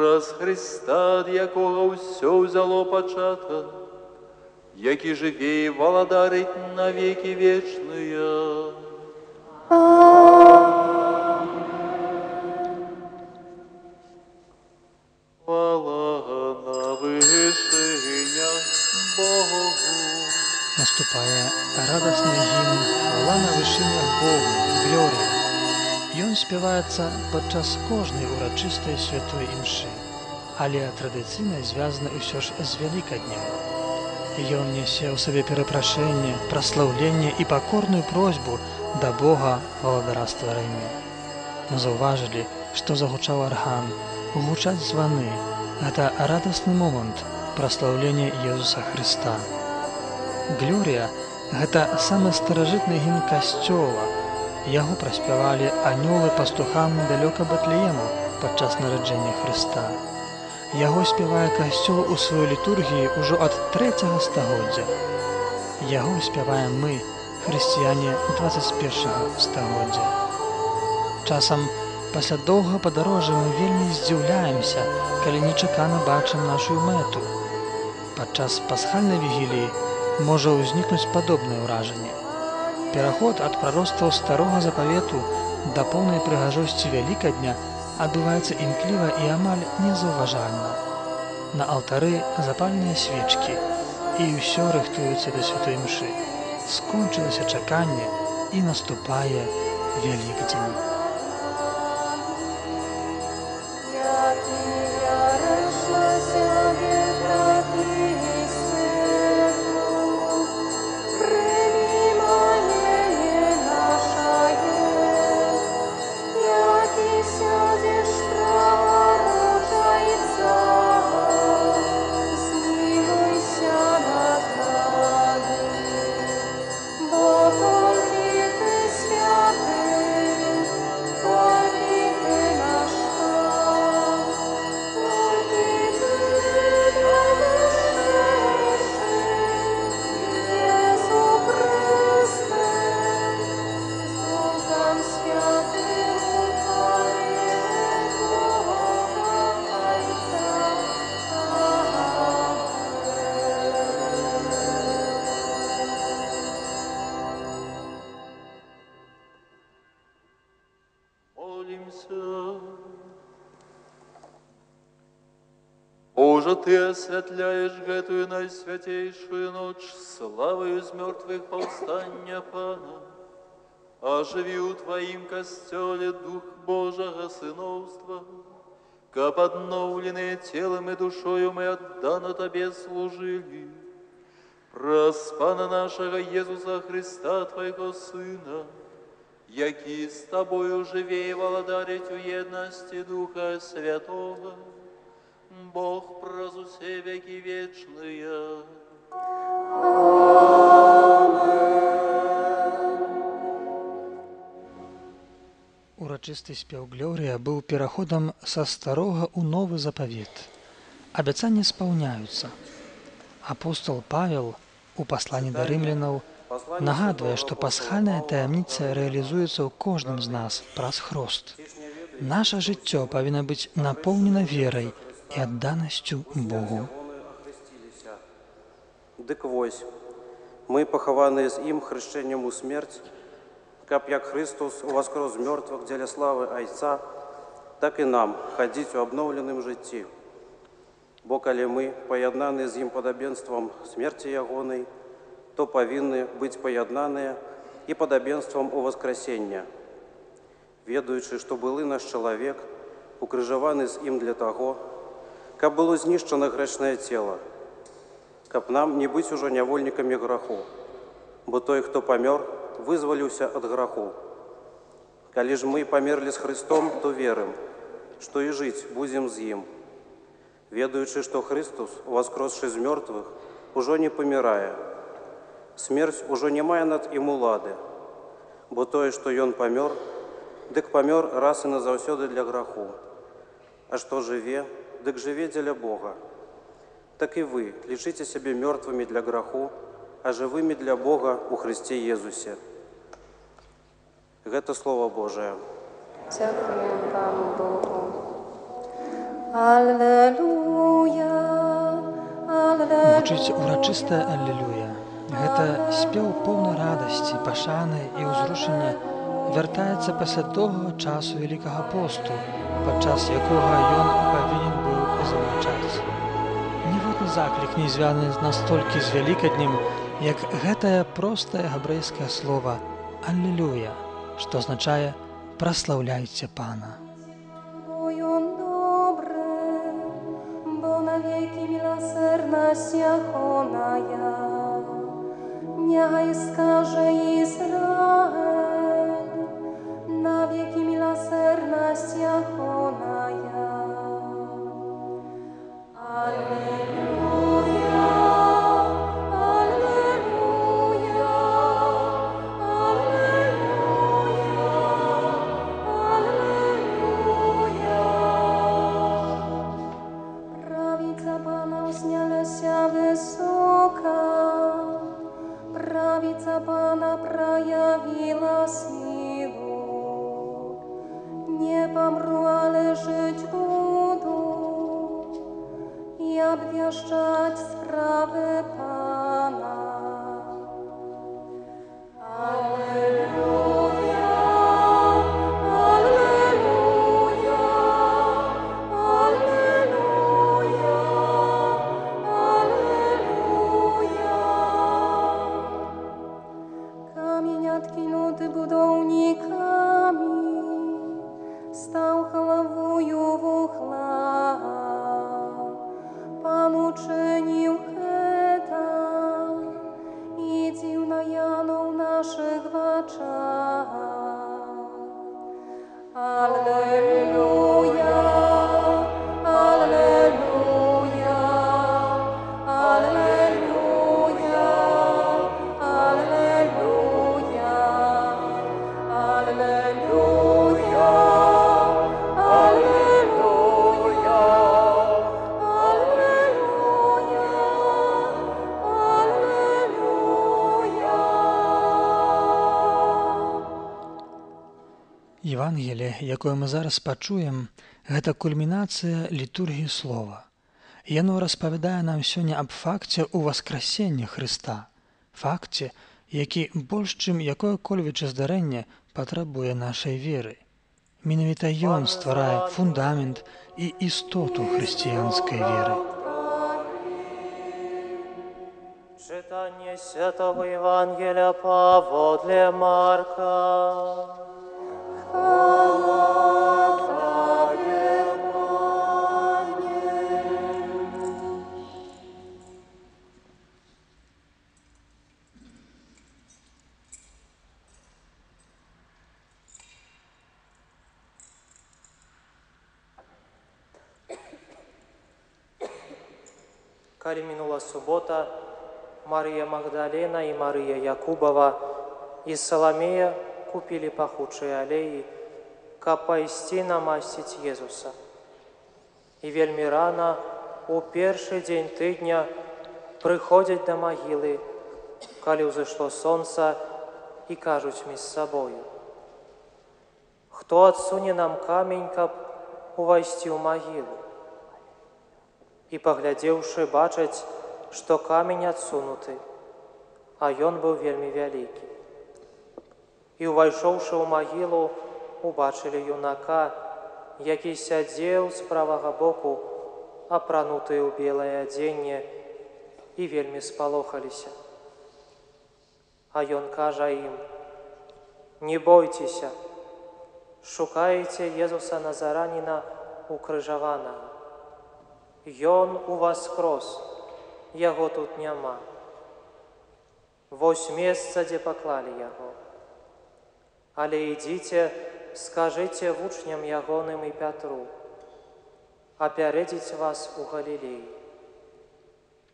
Праз Христа, ад якого все взяло початок, які живі володарить на веки вечные. Хвала на вышинях Богу. Наступае радасны гімн хвала на вышынях Богу, Глорія. Ён спяваецца падчас кожнай урачыстай святой імшы, але традыцыйна звязаны ўсё ж з вялікаднем. Ён нясе ў сабе перапрашэнне, праслаўленне і пакорную просьбу да Бога валадара стварэння. Мы заўважылі, што загучаў арган, гучаць званы. Гэта радасны момант праслаўлення Езуса Хрыста. Глорія гэта самы старажытны гімн касцёла. Яго праспявалі анёлы пастухам недалёка Батлеему падчас нараджэння Хрыста. Яго спявае касцёл у сваёй літургіі ўжо ад трэцяга стагоддзя. Яго спяваем мы, хрысціяне 21 стагоддзя. Часам пасля доўга падарожжа мы вельмі здзіўляемся, калі нечакана бачым нашу мэту. Падчас пасхальнай вігіліі можа ўзнікнуць падобнае ўражанне. Пераход ад праростваў старога запавету да поўнай прыгажосці вялікадня адбываецца імкліва і амаль незаўважальна. На алтары запальныя свечкі, і ўсё рыхтуецца да святой мшы. Скончылася чаканне і наступае вялікдзень. Ты осветляешь гэтую найсвятейшую ночь славою из мертвых повстання Пана. Оживи у Твоим костеле Дух Божьего сыновства, как обновленные телом и душою мы отдано Тебе служили. Прос Пана нашего Иисуса Христа, Твоего Сына, який с Тобою живе и володарить в едности Духа Святого, Бог прозу все веки вечные. Урачысты спеў Глорыя быў пераходам са старога ў новы запавет. Абяцанні спаўняюцца. Апостол Павел у пасланні да рымлянаў нагадвае, што пасхальная таямніца рэалізуецца ў кожным з нас праз хрост. Наша жыццё павінна быць напоўнена верай і адданасцю Богу. Дык вось, мы пахаваныя з ім хрышчэннем у смерць, каб як Христус уваскрос з мёртвых дзеля славы Айца, так і нам хадзіць у абноўленым жыцці. Бо калі мы паяднаны з ім падабенствам смерці ягонай, то павінны быць паяднаныя і падабенствам у васкрасення, ведаючы, што былы наш чалавек, укрыжаваны з ім для таго, каб было знішчана грэшнае цела, каб нам не быць ужо нявольнікамі граху, бо той, хто памёр, вызваліўся ад граху. Калі ж мы памерлі з Христом, то верым, што і жыць будзем з ім. Ведаючы, што Христус, уваскросшы з мёртвых, ужо не памірае. Смерць ужо не мае над ім улады, бо тое, што ён памёр, дык памёр раз і назаўсёды для граху. А што жыве, дык жыве дзеля Бога. Так і вы лічыце сябе мёртвымі для граху, а жывымі для Бога у Христе Езусе. Гэта Слово Божае. Дзякуем вам Богу. Аллилуйя, аллилуйя. Гучыць урачыстая аллелюя. Гэта спеў поўны радасці, пашаны і ўзрушення вяртаецца пасля доўгага часу вялікага посту, падчас якога ён павінен замаўчаць. Ніводны заклік не звязаны настолькі з вялікаднем, як гэтае простае габрэйскае слова аллелюя, што азначае праслаўляйце пана. Bo on dobry, bo na wieki miłosierność Amen. Євангеліє, якое мы зараз пачуем, гэта кульмінацыя літургіі слова. Яно распавядае нам сёння аб факце ўваскрасення Хрыста, факце, які больш чым якое-кольвіча здарэнне патрабуе нашай веры. Менавіта ён стварае фундамент і істоту хрысціянскай веры. Czytanie Świętego Ewangelia powodle Marka. Калі мінула субота, Марія Магдалена і Марія Якубова і Саламея купілі пахучыя алеі, каб пайсці намасціць Езуса. І вельмі рана, у першы дзень тыдня, прыходзяць да магілы, калі ўзышло сонца і кажуць між сабою. Хто адсуне нам камень, каб увайсці ў магілу? І паглядзеўшы, бачаць, што камень адсунуты, а ён быў вельмі вялікі. І ўвайшоўшы ў магілу, убачылі юнака, які сядзеў з правага боку, апрануты ў белае адзенне і вельмі спалохаліся. А ён кажа ім: « Не бойцеся, шукаеце Езуса Назараніна укрыжаванага. Ён у вас крос, яго тут няма. Вось месца, дзе паклалі яго. Але ідзіце, скажыце вучням ягоным і Пятру, апярэдзіць вас у Галілеі.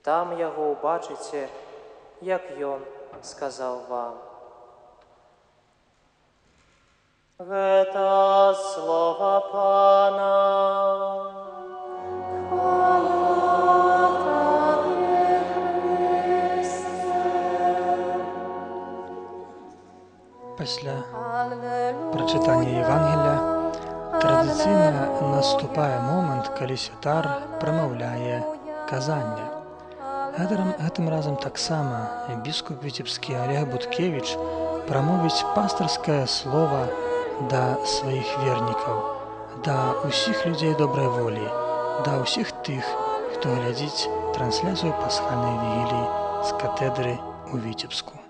Там яго ўбачыце, як ён сказаў вам. Гэта слова Пана. Пасля прачытання Евангелля традыцыйна наступае момант, калі святар прамаўляе казанне. Гэтым, гэтым разам таксама біскуп віцебскі Олег Буткевіч прамовіць пастарскае слова да сваіх вернікаў, да ўсіх людзей добрай волі, да ўсіх тых, хто глядзіць трансляцыю пасхальнай вігіліі з катедры ў віцебску.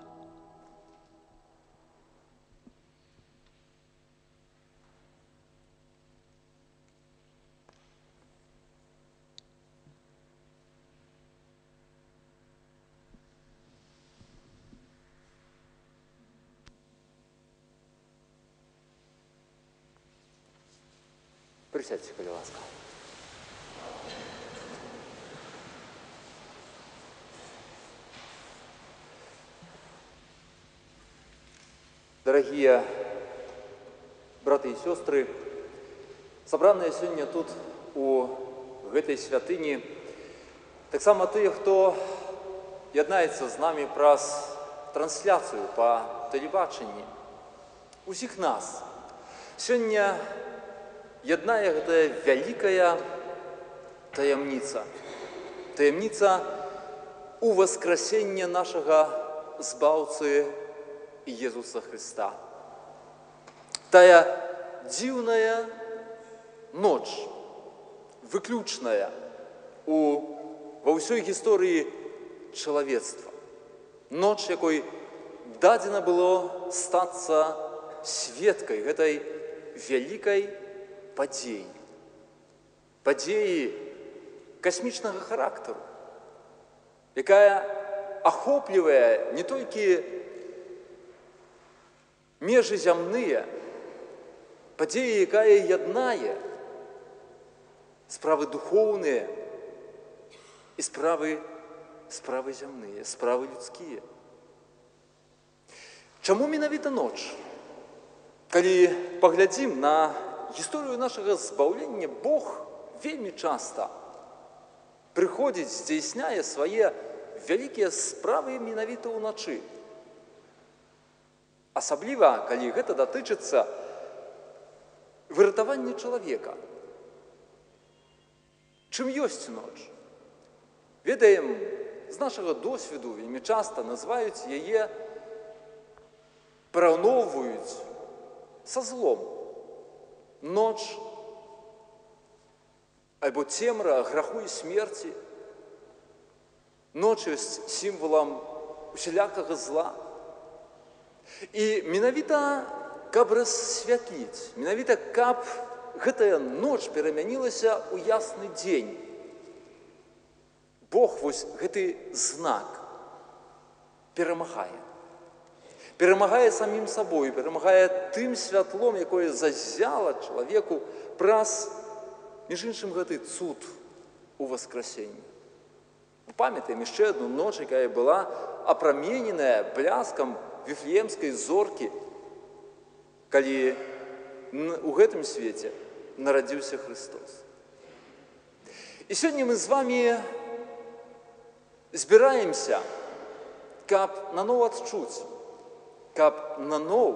Присядьте, коли ласка. Дорогие браты и сестры, собранные сегодня тут у гэтай святыні, таксама тыя, хто яднаецца з намі праз трансляцыю па тэлебачанні. Усіх нас. Сёння яднае гэтая вялікая таямніца. таямніца уваскрасення нашага збаўцы Езуса Христа. Тая дзіўная ноч, выключная у, ва ўсёй гісторыі чалавецтва. Ноч, якой дадзена было стацца сведкай гэтай вялікай падзеі. Падзеі касмічнага характару, якая ахоплівае не толькі межы зямныя, падзея, якая яднае справы духоўныя і справы справы зямныя, справы людскія. Чаму менавіта ноч? Калі паглядзім на гісторыю нашага збаўлення, Бог вельмі часта прыходзіць, здзяйсняе свае вялікія справы менавіта ўначы. Асабліва, калі гэта датычыцца выратавання чалавека. Чым ёсць ноч? Ведаем, з нашага досведу вельмі часта называюць яе, параўноўваюць са злом. Ноч альбо цемра граху і смерці. Ноч ёсць сімвалам усялякага зла. І менавіта каб рассвятліць, менавіта каб гэтая ноч перамянілася ў ясны дзень. Бог вось гэты знак перамагае. Перамагае самім сабой, перамагае тым святлом, якое зазяла чалавеку праз між іншым гэты цуд у васкрасенні. Памятаем яшчэ адну ноч, якая была апрамененая бляскам віфлеемскай зоркі, калі у гэтым свеце нарадзіўся Христос. І сёння мы з вами збіраемся, каб наноў адчуць, каб наноў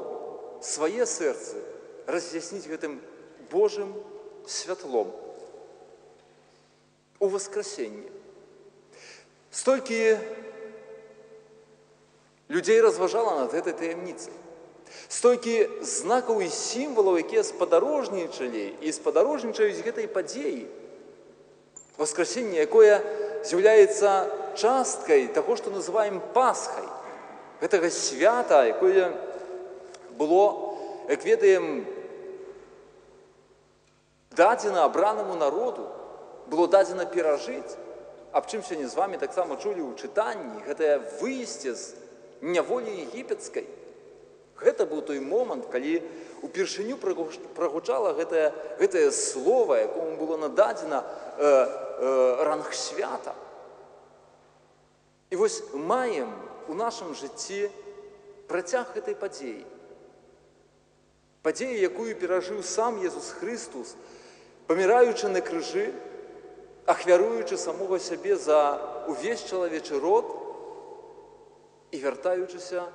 свае сэрцы раз'ясніць гэтым Божым святлом у васкрасенні. Столькі людзей разважала над гэтай таямніцай. Столькі знакаў і сімвалаў, якія спадарожнічалі і спадарожнічаюць гэтай падзеі. Васкрасенне, якое з'яўляецца часткай таго, што называем пасхай, гэтага свята, якое было, як ведаем, дадзена абранаму народу, было дадзена перажыць, аб чым сёння з вами таксама чулі ў чытанні, гэтае выйсце з няволі егіпецкай. Гэта быў той момант, калі упершыню прагучала гэтае, гэтае слово, якому было нададзена э, э, ранг свята. І вось маем у нашым жыцці працяг гэтай падзеі. Падзея, якую перажыў сам Езус Христус, паміраючы на крыжы, ахвяруючы самога сябе за увесь чалавечы род і вяртаючыся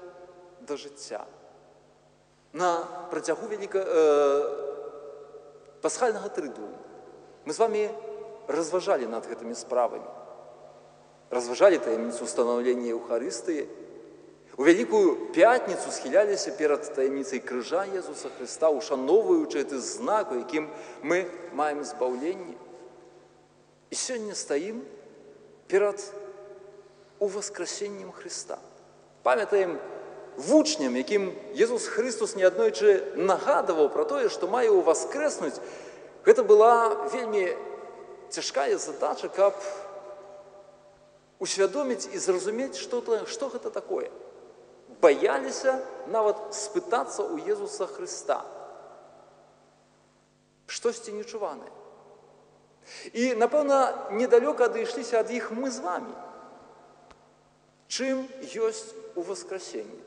да жыцця. На працягу вяліка э, пасхальнага трыду мы з вами разважалі над гэтымі справамі. Разважалі таямніцу станаўлення Еўхарыстыі, У вялікую пятніцу схіляліся перад таямніцай крыжа Езуса Христа, ушановуючы гэты знак, у якім мы маем збаўленне. І сёння стаім перад уваскрасеннем Христа. Памятаем вучням, якім Езус Христус неаднойчы нагадаваў пра тое, што мае ўваскрэснуць, гэта была вельмі цяжкая задача, каб усвядоміць і зразумець, што, што гэта такое. Баяліся нават спытацца ў Езуса Христа. Штосьці нечуванае. І, напэўна, недалёка адышліся ад іх мы з вами. Чым ёсць у васкрасенні?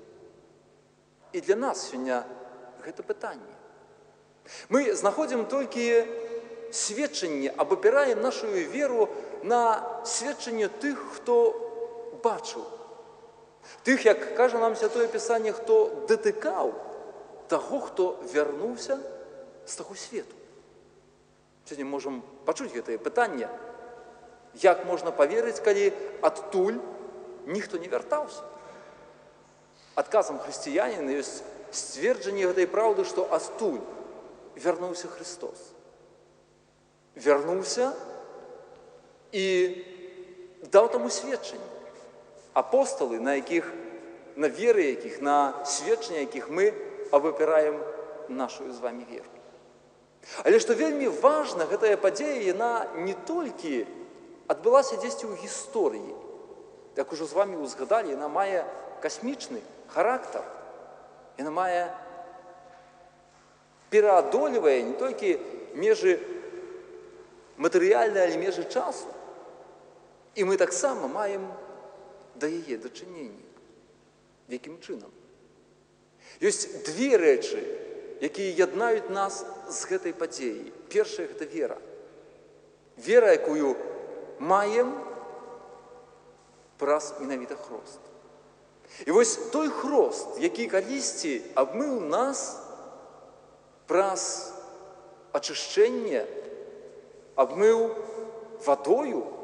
І для нас сёння гэта пытанне. Мы знаходзім толькі сведчанне, абапіраем нашу веру на сведчанне тых, хто бачыў. Тых, як кажа нам святое пісанне, хто датыкаў таго, хто вярнуўся з таго свету. Сёння можам пачуць гэтае пытанне. Як можна паверыць, калі адтуль ніхто не вяртаўся? Адказам хрысціяніна ёсць сцверджанне гэтай праўды, што адтуль вярнуўся Христос. Вярнуўся і даў таму сведчанне. Апосталы, на якіх на веры якіх, на сведчанне якіх мы абапіраем нашу з вами веру. Але што вельмі важна, гэтая падзея яна не толькі адбылася дзесьці ў гісторыі. Як ужо з вами ўзгадалі, яна мае касмічны характар. Яна мае пераадолевае не толькі межы матэрыяльныя, але межы часу. І мы таксама маем да яе дачыненні. Якім чынам? Ёсць две рэчы, якія яднаюць нас з гэтай падзеяй. Першая гэта вера. Вера, якую маем праз менавіта хрост. І вось той хрост, які калісьці абмыў нас праз ачышчэнне, абмыў вадою,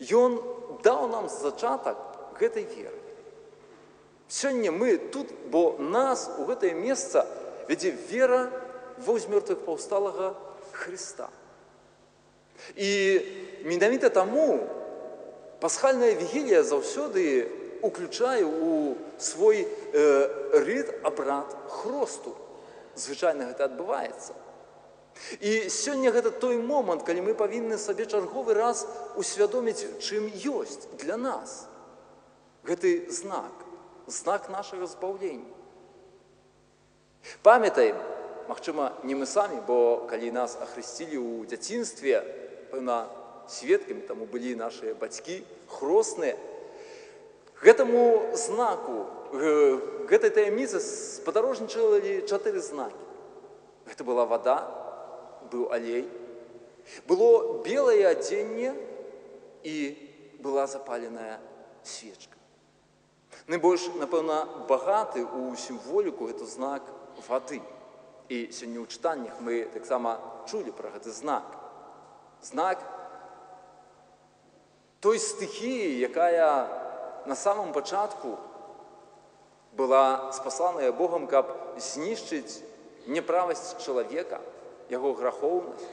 ён даў нам зачатак гэтай веры. Сёння мы тут, бо нас у гэтае месца вядзе вера ва мёртвых паўсталага Хрыста. І менавіта таму пасхальная вігілія заўсёды уключае у свой э, рыт абрад хросту. Звычайна гэта адбываецца. І сёння гэта той момант, калі мы павінны сабе чарговы раз усвядоміць, чым ёсць для нас гэты знак, знак нашага збаўлення. Памятаем, магчыма, не мы самі, бо калі нас ахрысцілі ў дзяцінстве, пэўна сведкамі таму былі нашыя бацькі хросныя. Гэтаму знаку гэтай таямніцы спадарожнічалі чатыры знакі. Гэта была вада, быў алей, было белае адзенне і была запаленая свечка. Найбольш, напэўна, багаты ў сімволіку гэта знак вады. І сёння ў чытаннях мы таксама чулі пра гэты знак. Знак той стыхіі, якая на самом пачатку была спасланая Богам, каб знішчыць неправасць чалавека, яго грахоўнасць.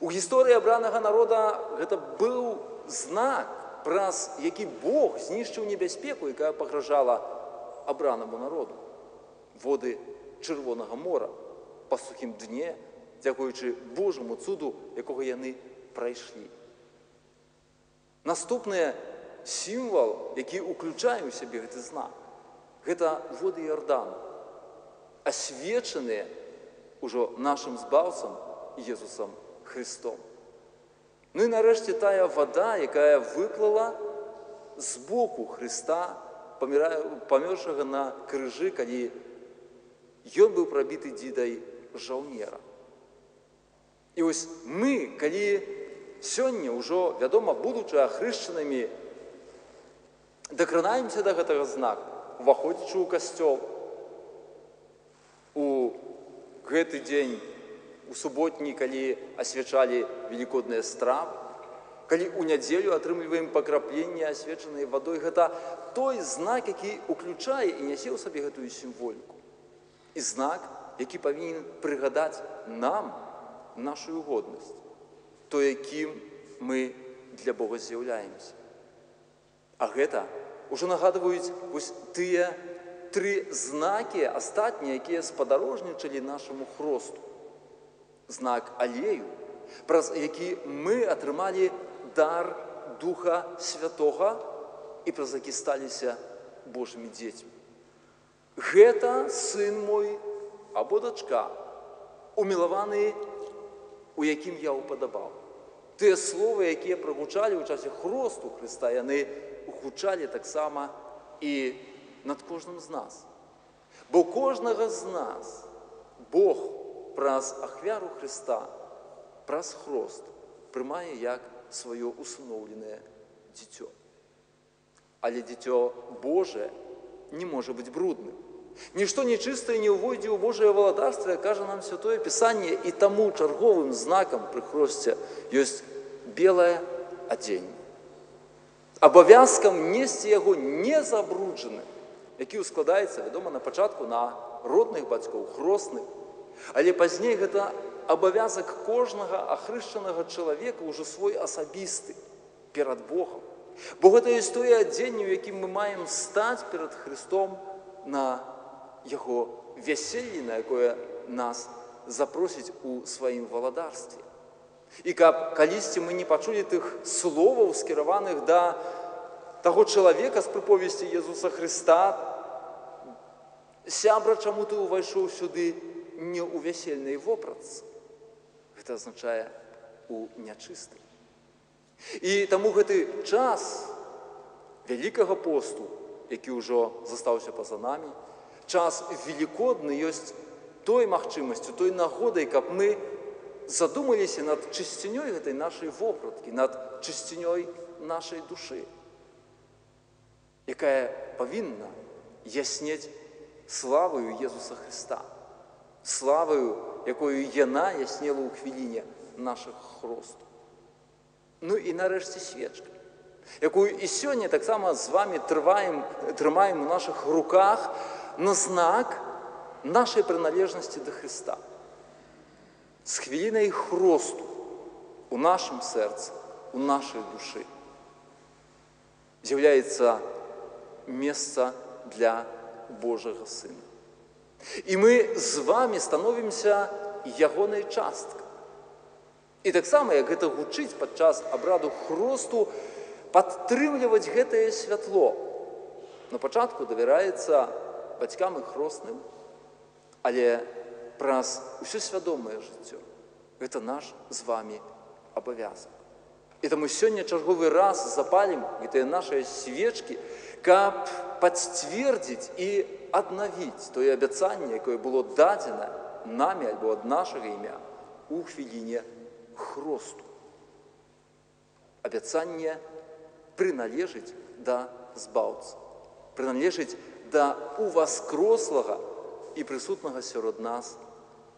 У гісторыі абранага народа гэта быў знак, праз які Бог знішчыў небяспеку, якая пагражала абранаму народу. Воды чырвонага мора па сухім дне, дзякуючы Божаму цуду, якога яны прайшлі. Наступны сімвал, які ўключае ў сябе гэты знак, гэта воды Іордану, асвечаныя ўжо нашым збаўцам Езусам Христом. Ну і нарэшце тая вада, якая выплыла з боку Хрыста, памёршага на крыжы, калі ён быў прабіты дзідай жаўнера. І вось мы, калі сёння ўжо, вядома, будучы ахрышчанымі, дакранаемся да гэтага знаку, уваходзячы ў касцёл, у гэты дзень у суботні, калі асвячалі велікодныя стравы, калі ў нядзелю атрымліваем пакрапленне асвечанай вадой, гэта той знак, які уключае і нясе ў сабе гэтую сімволіку. І знак, які павінен прыгадаць нам нашу годнасць, то якім мы для Бога з'яўляемся. А гэта ўжо нагадваюць вось тыя тры знакі астатнія, якія спадарожнічалі нашаму хросту знак алею, праз які мы атрымалі дар духа святога і праз які сталіся Божымі дзецьмі. Гэта сын мой або дачка, умілаваны, у якім я упадабаў. Тыя словы, якія прагучалі ў часе хросту Хрыста, яны гучалі таксама і над кожным з нас. Бо кожнага з нас Бог праз ахвяру Христа, праз хрост прымае як сваё усыноўленае дзіцё. Але дзіцё Божае не можа быць брудным. Нішто нечыстае не ўвойдзе ў Божае валадарства, кажа нам святое пісанне і таму чарговым знакам пры хросце ёсць белае адзенне. Абавязкам несці яго незабруджаным, які складаецца, вядома, на пачатку на родных бацькоў, хросных. Але пазней гэта абавязак кожнага ахрышчанага чалавека ўжо свой асабісты перад Богом. Бо гэта ёсць тое адзенне, у якім мы маем стаць перад Христом на яго вяселлі, на якое нас запросіць у сваім валадарстве. І каб калісьці мы не пачулі тых словаў, скіраваных да таго чалавека з прыповесці Езуса Хрыста, сябра, чаму ты ўвайшоў сюды не ў вясельнай вопратцы. Гэта азначае у нячысты. І таму гэты час вялікага посту, які ўжо застаўся па-за намі, час велікодны ёсць той магчымасцю, той нагодай, каб мы задумаліся над чысцінёй гэтай нашай вопраткі, над чысцінёй нашай душы, якая павінна яснець славаю Езуса Христа, славаю, якою яна яснела ў хвіліне нашых хросту. Ну і нарэшце свечка, якую і сёння таксама з вами трываем, трымаем у нашых руках на знак нашай прыналежнасці да Христа. З хвілінай хросту у нашым сэрцы, у нашай душы з'яўляецца месца для Божага Сына. І мы з вами становімся ягонай часткай. І таксама, як гэта гучыць падчас абраду хросту, падтрымліваць гэтае святло. На пачатку давяраецца бацькам і хросным, але праз усё свядомае жыццё. Гэта наш з вами абавязак. І таму сёння чарговы раз запалім гэтыя нашыя свечкі, каб пацвердзіць і аднавіць тое абяцанне, якое было дадзена намі альбо ад нашага імя у хвіліне хросту. Абяцанне прыналежыць да збаўца, прыналежыць да уваскрослага і прысутнага сярод нас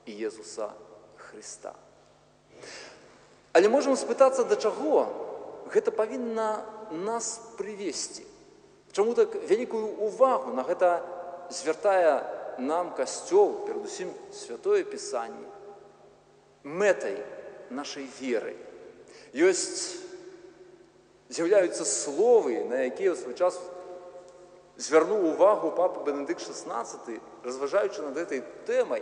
і Езуса Христа. Але можам спытацца, да чаго гэта павінна нас прывесці. Чаму так вялікую увагу на гэта звяртае нам касцёл, перадусім святое пісанне, мэтай нашай веры. Ёсць з'яўляюцца словы, на якія ў свой час звярнуў увагу папа Бенедык 16, разважаючы над гэтай тэмай,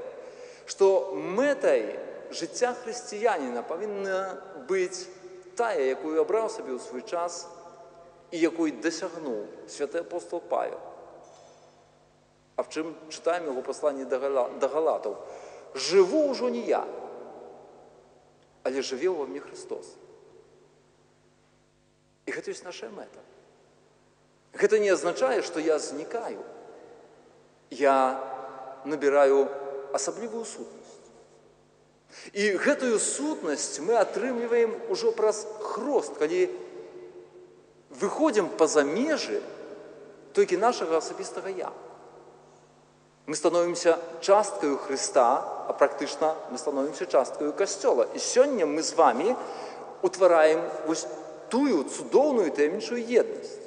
што мэтай жыцця хрысціяніна павінна быць тая, якую абраў сабе ў свой час і якой дасягнуў святы апостол Павел. А в чым чытаем яго пасланне да галатаў. Жыву ўжо не я, але жыве ва мне Христос. І гэта ёсць наша мэта. Гэта не азначае, што я знікаю. Я набіраю асаблівую сутнасць. І гэтую сутнасць мы атрымліваем ужо праз хрост, калі выходзім па-за межы толькі нашага асабістага я. Мы становімся часткаю Хрыста, а практычна мы становімся часткаю касцёла. І сёння мы з вами утвараем вось тую цудоўную таямнічую еднасць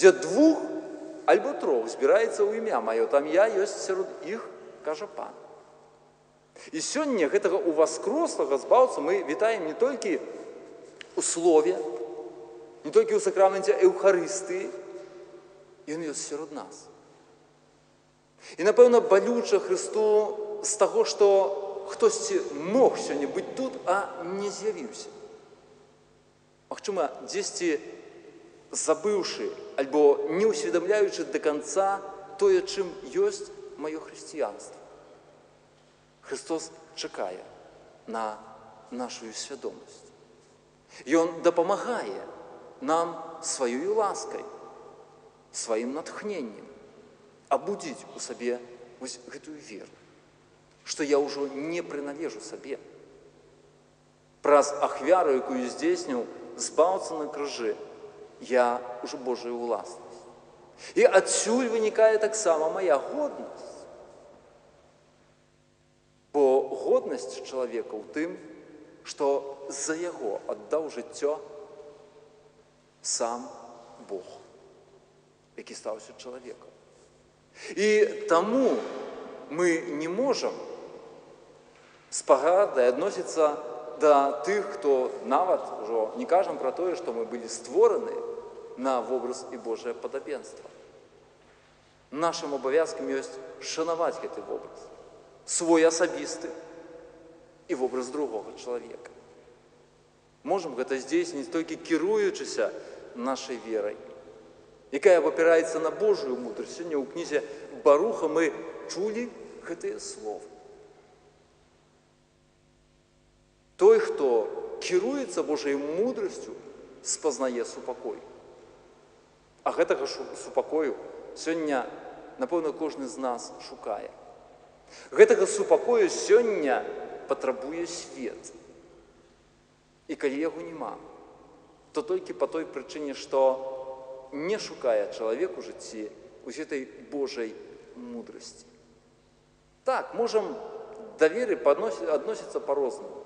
дзе двух альбо трох збіраецца ў імя маё там я ёсць сярод іх кажа пан і сёння гэтага уваскрослага збаўца мы вітаем не толькі у слове не толькі ў сакраменце эўхарысты ён ёсць сярод нас і напэўна балюча Христу з таго што хтосьці мог сёння быць тут а не з'явіўся Магчыма дзесьці забыўшы альбо не ўсведамляючы да канца тое, чым ёсць маё хрысціянство. Христос чакае на нашу свядомасць. Ён дапамагае нам сваёй ласкай, сваім натхненнем абудзіць у сабе вось гэтую веру, што я ўжо не прыналежу сабе. Праз ахвяру, якую здзейсніў збаўца на крыжы, я ўжо Божая ўласнасць. І адсюль вынікае таксама моя годнасць. Бо годнасць чалавека ў тым, што за яго аддаў жыццё сам Бог, які стаўся чалавекам. І таму мы не можам з пагадай адносіцца да тых, хто нават ужо не кажам пра тое, што мы былі створаны на вобраз і Божае падабенства. Нашым абавязкам ёсць шанаваць гэты вобраз, свой асабісты і вобраз другога чалавека. Можам гэта здзейсніць толькі кіруючыся нашай верай, якая абапіраецца на Божую мудрасць. Сёння ў кнізе Баруха мы чулі гэтыя словы. Той, хто кіруецца Божай мудрасцю, спазнае супакой. А гэтага супакою сёння, напэўна, кожны з нас шукае. Гэтага супакою сёння патрабуе свет. І калі яго няма, то толькі па той прычыне, што не шукае чалавек у жыцці у гэтай Божай мудрасці. Так, можам да веры адносіцца па-рознаму.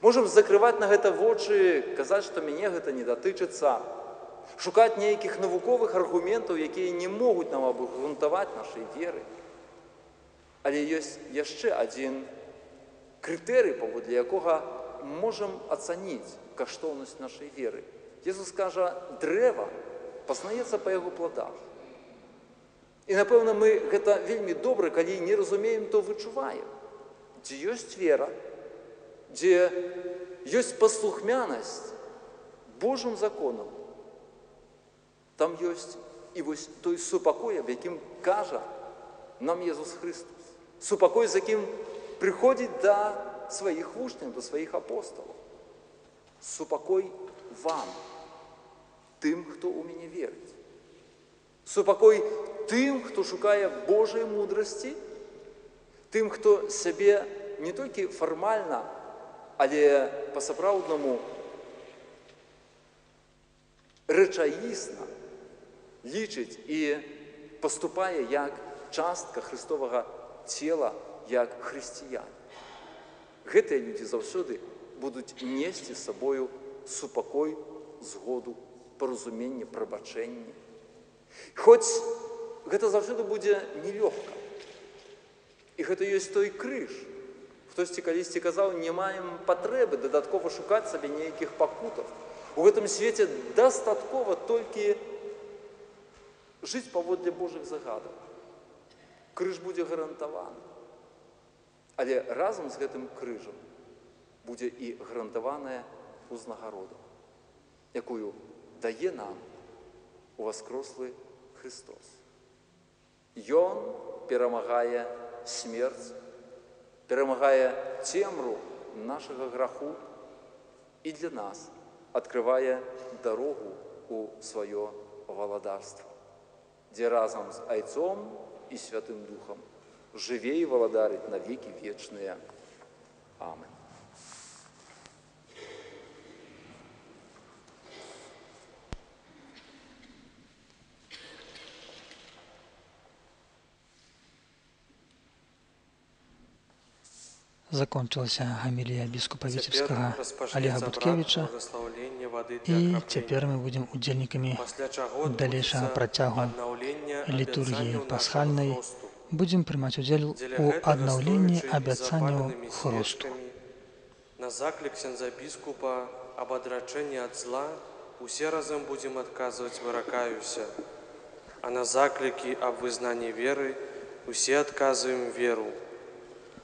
Можам закрываць на гэта вочы, казаць, што мяне гэта не датычыцца, шукаць нейкіх навуковых аргументаў, якія не могуць нам абгрунтаваць нашай веры. Але ёсць яшчэ адзін крытэрый, паводле якога можам ацаніць каштоўнасць нашай веры. Езус кажа, дрэва пазнаецца па яго пладах. І напэўна, мы гэта вельмі добра, калі не разумеем, то вычуваем, дзе ёсць вера, дзе ёсць паслухмянасць Божым законам. Там ёсць і вось той супакой, аб якім кажа нам Езус Христус. Супакой, з якім прыходзіць да сваіх вучняў, да сваіх апосталаў. Супакой вам, тым, хто ў мяне верыць. Супакой тым, хто шукае Божай мудрасці, тым, хто сябе не толькі фармальна, але па-сапраўднаму рэчаісна лічыць і паступае як частка христовага цела як хрысціян. Гэтыя людзі заўсёды будуць несці з сабою супакой, згоду, паразуменне, прабачэнне. Хоць гэта заўсёды будзе нелёгка. І гэта ёсць той крыж. Хтосьці калісьці казаў, не маем патрэбы дадаткова шукаць сабе нейкіх пакутаў. У гэтым свеце дастаткова толькі жыць паводле Божых загадаў. Крыж будзе гарантаваны. Але разам з гэтым крыжам будзе і гарантаваная узнагарода, якую дае нам уваскрослы Христос. Ён перамагае смерць, перамагае цемру нашага граху і для нас открывае дарогу у сваё валадарство, дзе разам з айцом і святым духам жыве і валадарыць на векі вечныя. Амен. Закончылася гамілія біскупа віцебскага Олега Буткевіча. І цяпер мы будзем удзельнікамі далейшага працягу літургіі пасхальнай. Будзем прымаць удзел у аднаўленні абяцанняў хрусту. На заклік сенза біскупа аб адрачэнні ад зла усе разам будзем адказваць выракаюся. А на заклікі аб вызнанні веры усе адказваем веру.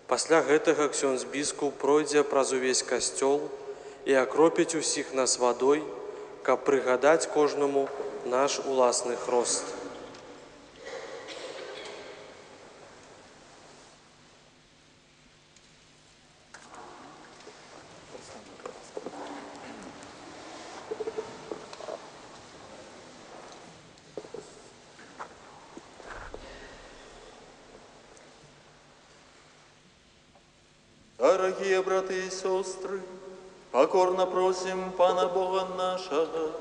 Пасля гэтага ксёнз біскуп пройдзе праз увесь касцёл і акропіць усіх нас вадой, каб прыгадаць кожнаму наш уласны хрост. Дорогие браты и сестры, покорно просим Пана Бога нашего,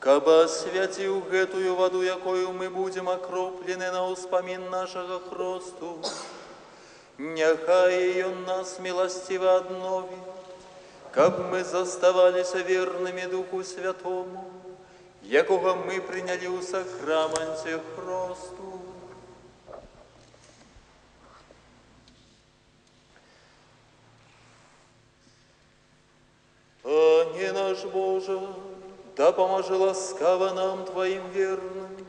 кабы освятил гэтую воду, якою мы будем окроплены на успомин нашего хросту, Няхай ее нас милостиво обновит каб мы заставаліся вернымі Духу Святому, якога мы прынялі ў сакраманце Хросту. Пане наш Боже, да поможи ласкава нам Твоим верным,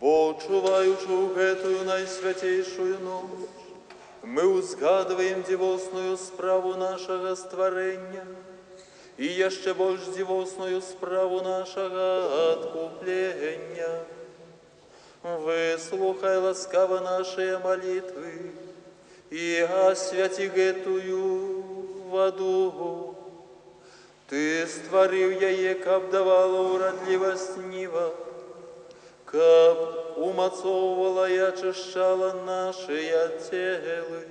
бо чуваючи у гэтую найсвятейшую ночь, мы узгадываем дивосную справу нашего створения и еще больше дивосную справу нашего откупления. Выслухай ласкаво наши молитвы и освяти гэтую воду. Ты створил яе, каб давала урадлівасць ніва, каб умацоўвала і ачышчала нашыя целы.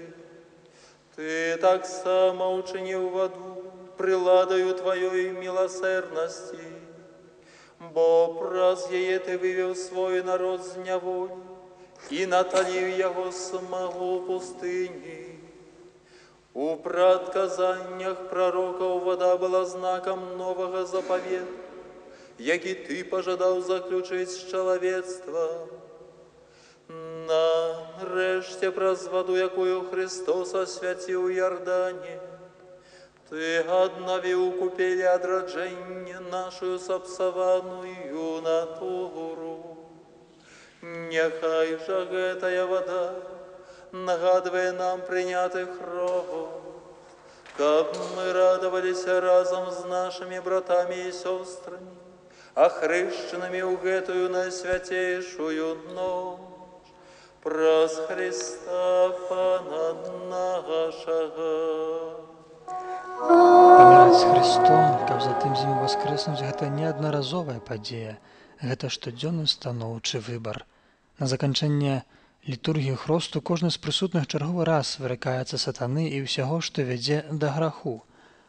Ты таксама ўчыніў ваду прыладаю тваёй міласэрнасці, бо праз яе ты вывеў свой народ з няволі і наталіў яго самого пустыні. У прадказаннях пророкаў вода была знаком новага запавета, які ты пажадаў заключыць з чалавецтва. Нарэшце праз ваду, якую Христос асвяціў Ярдане, ты аднавіў купелі адраджэння нашую сапсаваную натуру. Няхай жа гэтая вода нагадывая нам прыняты крову, каб мы радоваліся разом з нашими братами і сестрами, охрещенными у гэтую найсвятейшую ночь, праз Христа Пана нашага. Паміраць з Христом, каб затым з ім воскрэснуць, гэта неаднаразовая падзея, гэта штодзённы станоўчы выбар. На заканчэнне літургіі хросту кожны з прысутных чарговы раз выракаецца сатаны і ўсяго, што вядзе да граху,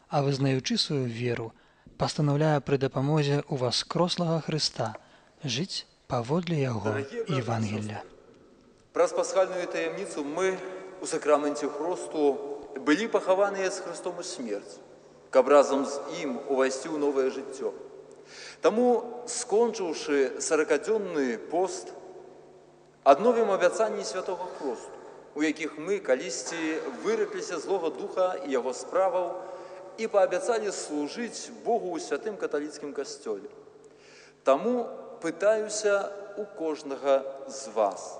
а вызнаючы сваю веру, пастанаўляе пры дапамозе ў васкрослага Хрыста жыць паводле яго Евангелля. Праз пасхальную таямніцу мы у сакраменце хросту былі пахаваныя з Христом у смерць, каб разам з ім увайсці ў новае жыццё. Таму, скончыўшы саракадзённы пост, адновім абяцанні святого хросту, у якіх мы калісьці выракліся злога духа і яго справаў і паабяцалі служыць Богу ў святым каталіцкім касцёле. Таму пытаюся у кожнага з вас.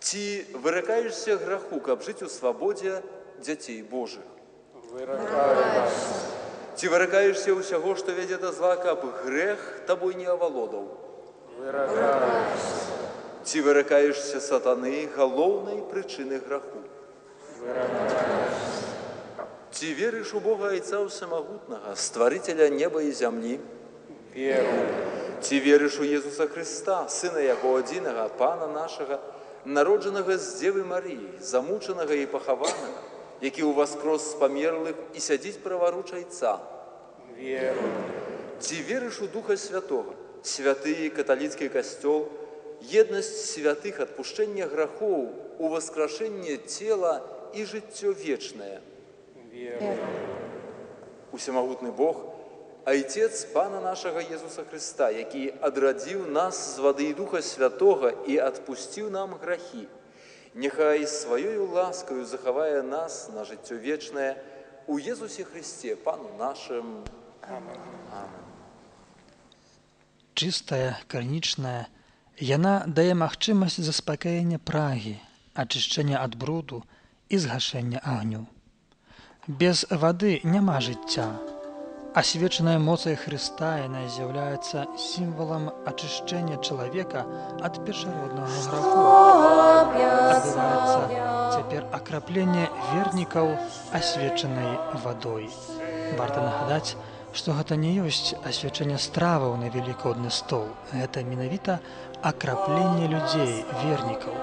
Ці выракаешся граху, каб жыць у свабодзе дзяцей Божых? Ці выракаешся ўсяго, што вядзе да зла, каб грэх табой не авалодаў? Ці выракаешся сатаны галоўнай прычыны граху? Ці верыш у Бога айца самагутнага, стварыцеля неба і зямлі? Веру. Ці верыш у Езуса Христа, сына яго адзінага, пана нашага, народжанага з дзевы Марыі, замучанага і пахаванага, які ў воскрос з памерлых і сядзіць праваруч айца? Веру. Ці верыш у Духа Святога, святы каталіцкі касцёл, еднасць святых адпушчэння грахоў, у воскрашэнне цела і жыццё вечнае? Усемагутны Бог, Айцец Пана нашага Езуса Христа, які адрадзіў нас з вады і Духа Святога і адпусціў нам грахі. Няхай сваёю ласкаю захавае нас на жыццё вечнае у Езусе Христе, Пану нашым. Амен. Чыстая, карнічная, яна дае магчымасць заспакаення прагі, ачышчэння ад бруду і згашэння агню. Без вады няма жыцця. Асвечаная моцай Хрыста яна з'яўляецца сімвалам ачышчэння чалавека ад першароднага графу. Адбываецца цяпер акрапленне вернікаў асвечанай вадой. Варта нагадаць, што гэта не ёсць асвячэнне страваў на велікодны стол. Гэта менавіта акрапленне людзей, вернікаў.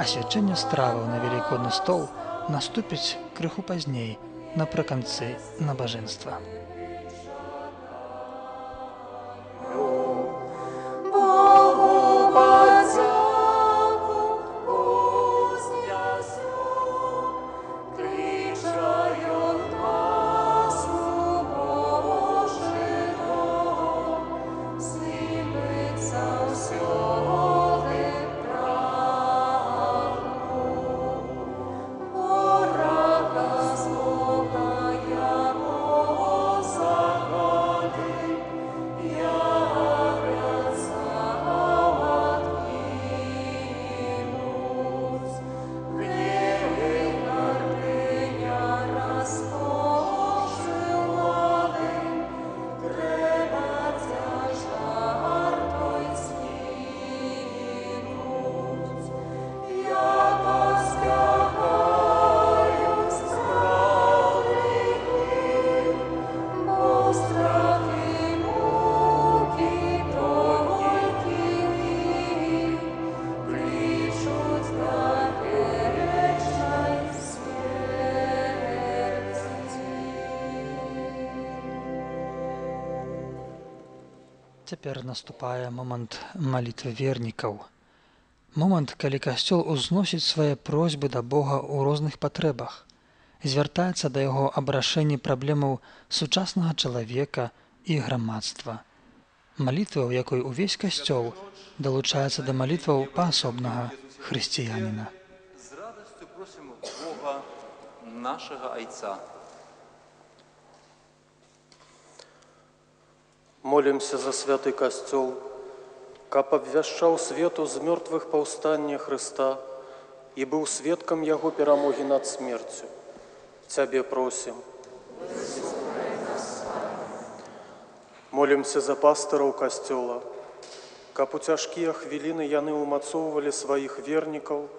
Асвячэнне страваў на велікодны стол наступіць крыху пазней, напрыканцы набажэнства. Кличаю Цяпер наступае момант малітвы вернікаў. Момант, калі касцёл узносіць свае просьбы да Бога ў розных патрэбах, звяртаецца да яго абрашэнні праблемаў сучаснага чалавека і грамадства. Малітва, у якой увесь касцёл далучаецца да малітваў паасобнага хрысціяніна. З радасцю просім Бога нашага Айца. Молімся за святы касцёл, каб абвяшчаў свету з мёртвых паўстання Хрыста і быў сведкам яго перамогі над смерцю. Цябе просім. Молімся за пастыраў касцёла, каб у цяжкія хвіліны яны ўмацоўвалі сваіх вернікаў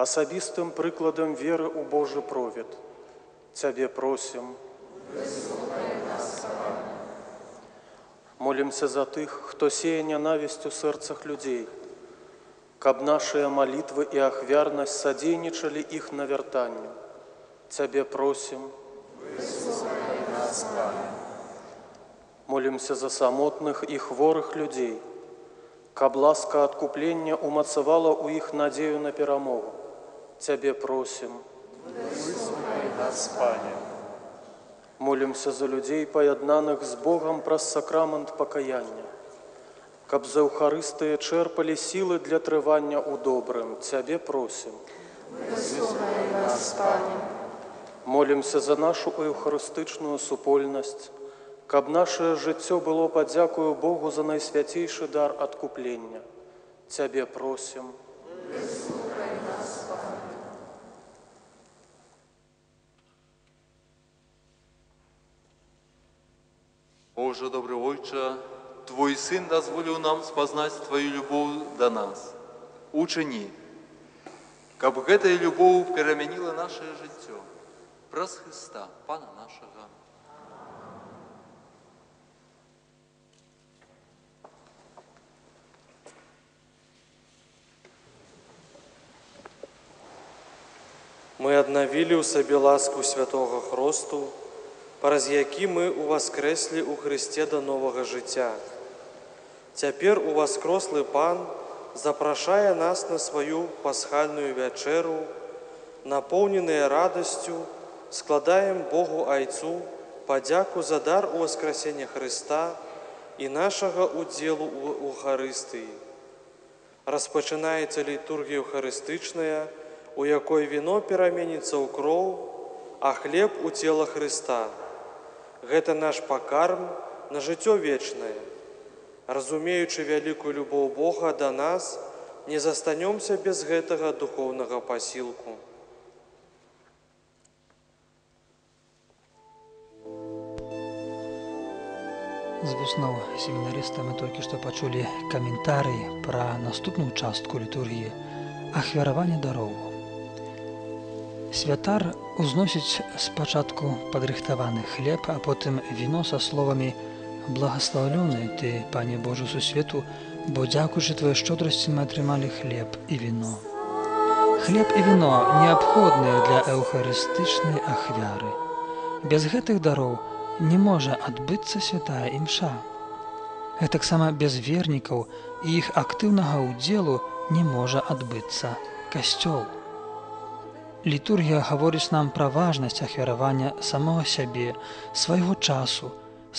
асабістым прыкладам веры ў Божы провід. Цябе просім. Молімся за тых, хто сее нянавісць у сэрцах людзей, каб нашыя малітвы і ахвярнасць садзейнічалі іх навяртанню. Цябе просім. Молімся за самотных і хворых людзей, каб ласка адкуплення умацавала ў іх надзею на перамогу. Цябе просім. Молімся за людзей, паяднаных з Богам праз сакрамент пакаяння, каб за эўхарыстыя чэрпалі сілы для трывання ў добрым. Цябе просім. Молімся за нашу эўхарыстычную супольнасць, каб нашае жыццё было падзякую Богу за найсвяцейшы дар адкуплення. Цябе просім. Боже, добрый Ойче, Твой Сын дозволил нам спознать Твою любовь до нас. Учини, каб гэтая любовь перамяніла наше жыццё праз Христа, Пана нашага. Мы аднавілі ў сабе ласку святого Хросту, праз які мы уваскрэслі ў Хрысце да новага жыцця. Цяпер уваскрослы пан запрашае нас на сваю пасхальную вячэру, напоўненыя радасцю, складаем Богу айцу падзяку за дар у воскресення Хрыста і нашага удзелу ў Ухарыстыі. Распачынаецца літургія Euхарыстычная, у якой віно пераменіцца ў кроў, а хлеб у цела Хрыста. Гэта наш пакарм на жыццё вечнае. Разумеючы вялікую любоў Бога да нас, не застанёмся без гэтага духоўнага пасілку. З вуснаў семінарыста мы толькі што пачулі каментарый пра наступную частку літургіі ахвяравання дароў. Святар узносіць спачатку падрыхтаваны хлеб, а потым віно са словамі благословлены ты, пане Божу сусвету, бо дзякуючы твоей шчодрасці мы атрымалі хлеб і віно. Хлеб і віно неабходныя для эўхарыстычнай ахвяры. Без гэтых дароў не можа адбыцца святая імша. Гэтаксама без вернікаў і іх актыўнага ўдзелу не можа адбыцца касцёл. Літургія гаворыць нам пра важнасць ахвяравання самога сябе, свайго часу,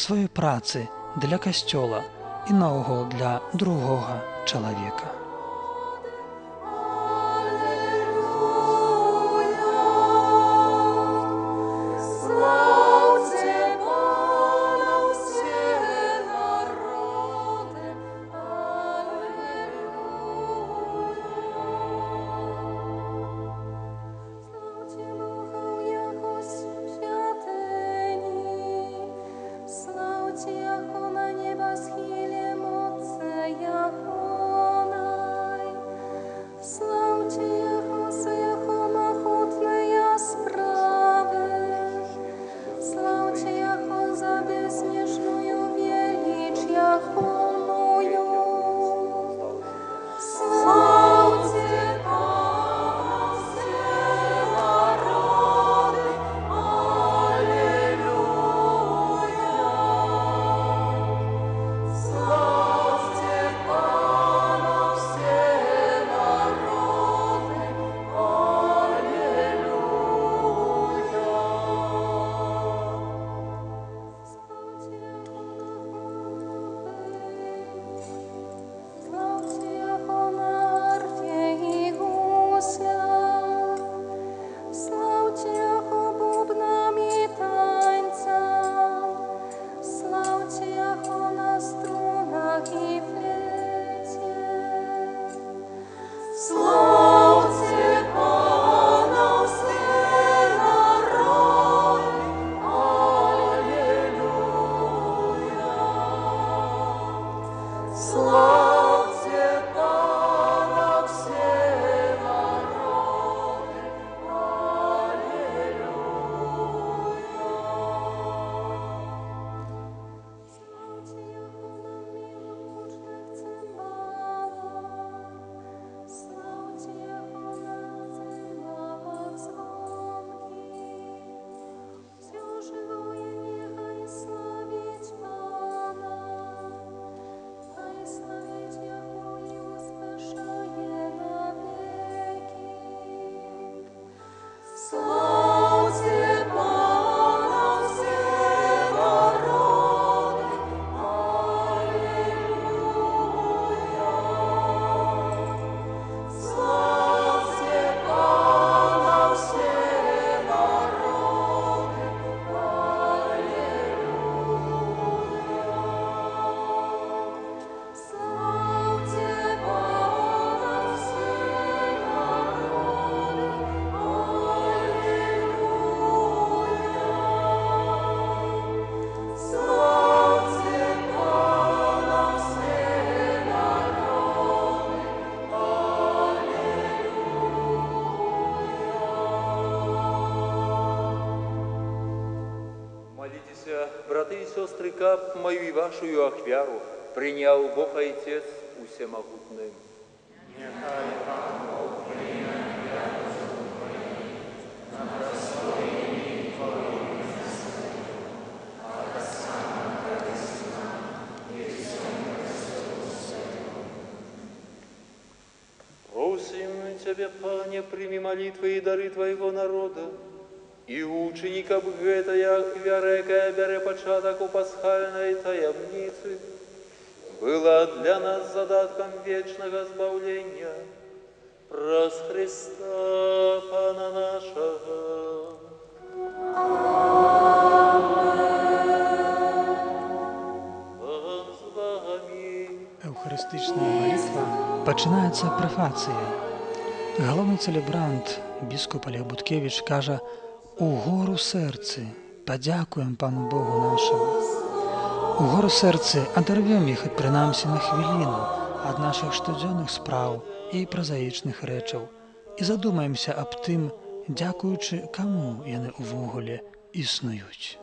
сваёй працы для касцёла і наогул для другога чалавека. Вашу ахвяру принял Бог Отец Усемогутный. Просим Тебя, Пане, прими молитвы и дары Твоего народа, и учеников гэтая ахвяра, якая бяре пачатак у пасхальнай таямніцы, была для нас задатком вечного збавлення праз Христа Пана вами. Эўхарыстычная малітва пачынаецца прэфацыяй. Галоўны цэлебрант, біскуп Олег Буткевіч, кажа: « У гору сэрцы падзякуем пану Богу нашаму. У гору сэрцы адарвем іх і прынамсі на хвіліну ад нашых штодзённых спраў і празаічных рэчаў і задумаемся аб тым, дзякуючы каму яны ўвогуле існуюць.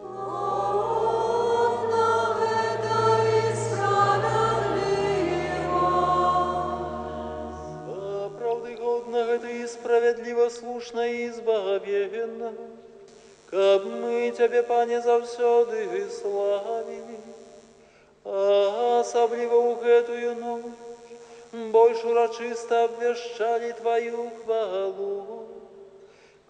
Слушно и избавенно, каб мы Тебе, Пане, завсёды славили, а особливо у гэтую ночь больш урачыста абвяшчалі Твою хвалу.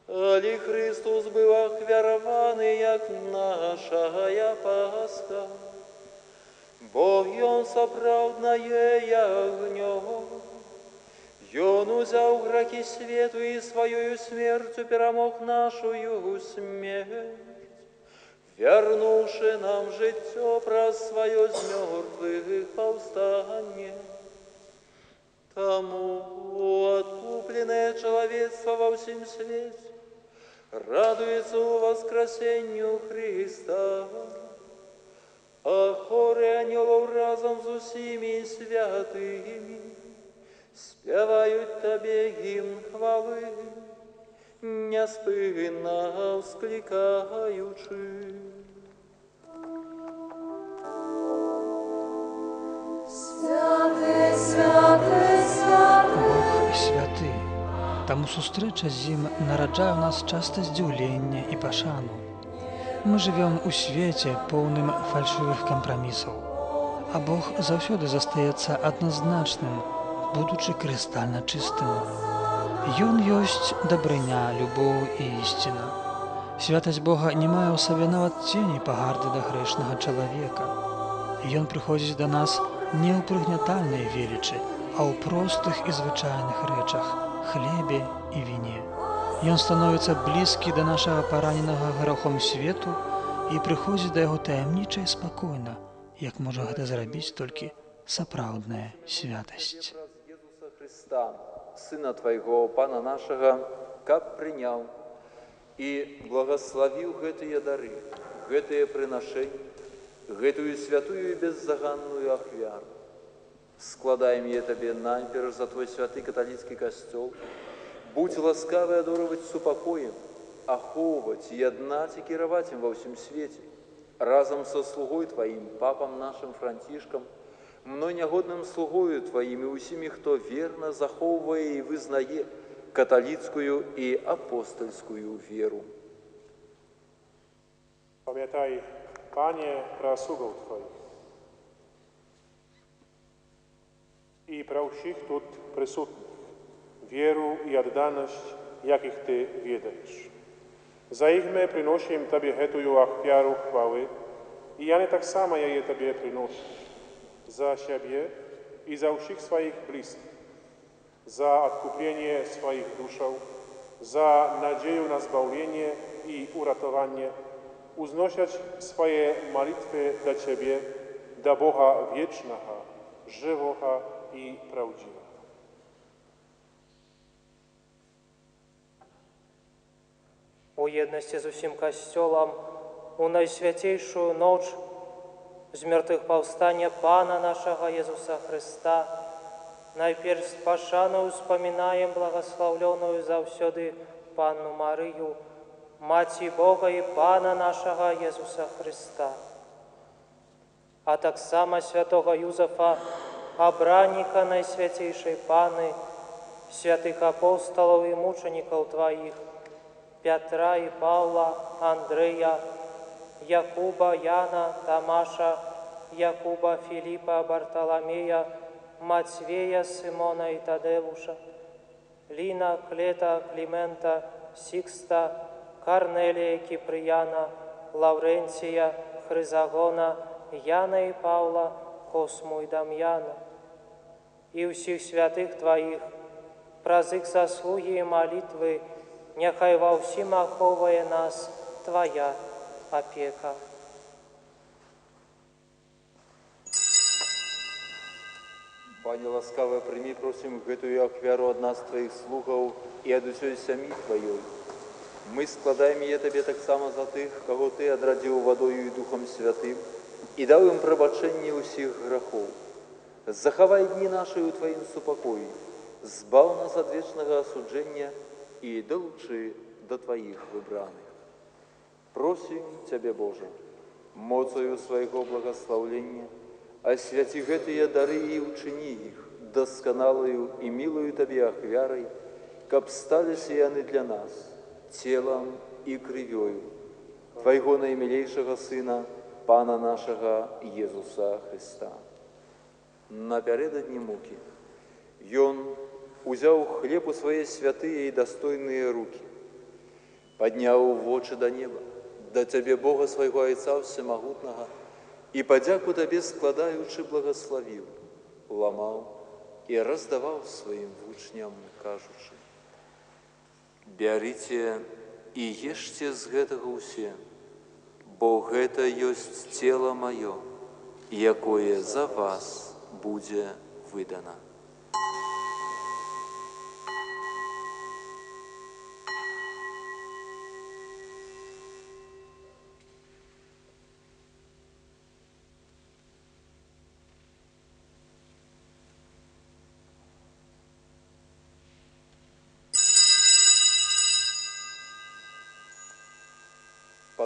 Калі Христос быў ахвяраваны, як нашая Пасха, бо Ён сапраўднае ягнё, Ён узяў гракі свету і сваёю смерцю перамог нашую смерць, вярнуўшы нам жыццё праз сваё з мёртвых паўстанне. Таму адкупленае чалавецтва ва ўсім свеце радуецца ў воскресенню Христа, а хоры анёлаў разам з усімі святымі спяваюць табе гімн хвалы, няспынна ўсклікаючы. Святы, святы, святы. Святы. Таму сустрэча з ім нараджае ў нас часта здзіўлення і пашану. Мы жывём у свеце поўным фальшывых кампрамісаў. А Бог заўсёды застаецца адназначным, будучы крыстальна чыстым. Ён ёсць дабрыня, любоў і ісціна. Святасць Бога не мае ў сабе нават цені пагарды да грэшнага чалавека. Ён прыходзіць да нас не ў прыгнятальнай велічы, а ў простых і звычайных рэчах, хлебе і віне. Ён становіцца блізкі да нашага параненага грахом свету і прыходзіць да яго таямнічай спакойна, як можа гэта зрабіць толькі сапраўдная святасць. Христа, Сына Твоего, Пана нашего, как принял и благословил гэтые дары, гэтые приношения, гэтую святую и беззаганную ахвяру. Складаем я Тебе найперш за Твой святый католицкий костел. Будь ласкавы адорваць супакоем, ахоўваць, яднаць і кіраваць ім ва ўсім свеце. Разам са слугой Тваім, папам нашым Францішкам, мной нягодным слугою Тваім і усімі, хто верна захоўвае і вызнае каталіцкую і апостольскую веру. Pamiętaj, Panie, pra sługą Twoich i pra всіх тут присутніх, віру і відданість, яких Ти відаєш. За їх ми приносимо Тобі гетую ахвяру хвали, і я не так само я її Тобі приношу. За siebie i za wszystkich swoich bliskich, za odkupienie swoich duszów, za nadzieję na zbawienie i uratowanie, uznosić swoje modlitwy dla Ciebie, dla Boga wiecznego, żywego i prawdziwego. у еднасці з усім касцёлам у найсвяцейшую ноч з мертвых паўстання пана нашага Езуса Христа найперш з пашану ўспамінаем благаслаўлёную заўсёды панну Марыю Маці Бога і Пана нашага Єсуса Христа, а таксама святого Юзефа, абраніка найсвятейшей Паны, святых апостолов і мучеников Твоих, Петра і Павла, Андрея, Якуба, Яна, Тамаша, Якуба, Филиппа, Бартоломея, Матвея, Симона и Тадеуша, Лина, Клета, Климента, Сикста, Корнелия, Киприяна, Лавренция, Хризагона, Яна и Павла, Косму и Дамьяна, и всех святых Твоих, праз их заслуги и молитвы, нехай во всем оховая нас Твоя опека. Пане ласкава, прими, просим, гэтую ахвяру ад нас Твоих слухаў і ад усёй сям'і Тваёй. Мы складаем яе Табе таксама за тых, каго Ты адрадзіў вадою і Духом Святым і даў ім прабачэнне ўсіх грахоў. Захавай дні нашы ў Тваім супакоі, збаў нас ад вечнага асуджэння і далучы да Тваіх выбраных. Просім Цябе, Божа, моцаю свайго благаслаўлення, асвяці гэтыя дары і ўчыні іх дасканалую і мілую Табе ахвярай, каб сталіся яны для нас целам і крывёю Твайго наймілейшага Сына, Пана нашага Езуса Христа. Напярэдадні мукі Ён узяў хлеб у свае святыя і дастойныя рукі, падняў вочы да неба, да Цябе Бога свайго айца всемагутнага, і падзяку табе складаючы благаславіў, ламаў і раздаваў сваім вучням, кажучы: Бярыце і ешце з гэтага ўсе, бо гэта ёсць цела маё, якое за вас будзе выдана.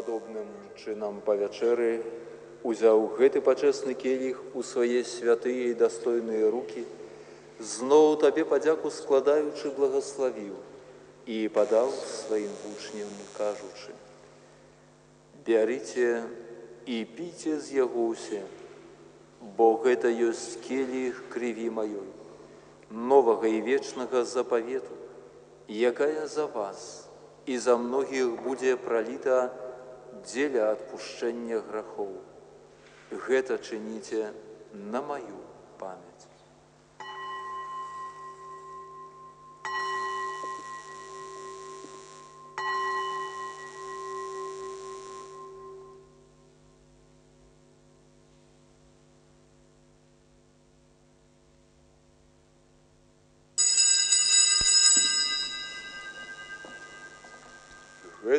Падобным чынам па вячэры узяў гэты пачэсны келіх у свае святыя і дастойныя рукі, зноў табе падзяку складаючы благаславіў і падаў сваім вучням, кажучы: Бярыце і піце з яго ўсе, бо гэта ёсць келіх крыві маёй, новага і вечнага запавету, якая за вас і за многіх будзе праліта дзеля адпушчэння грахоў. Гэта чыніце на маю памяць.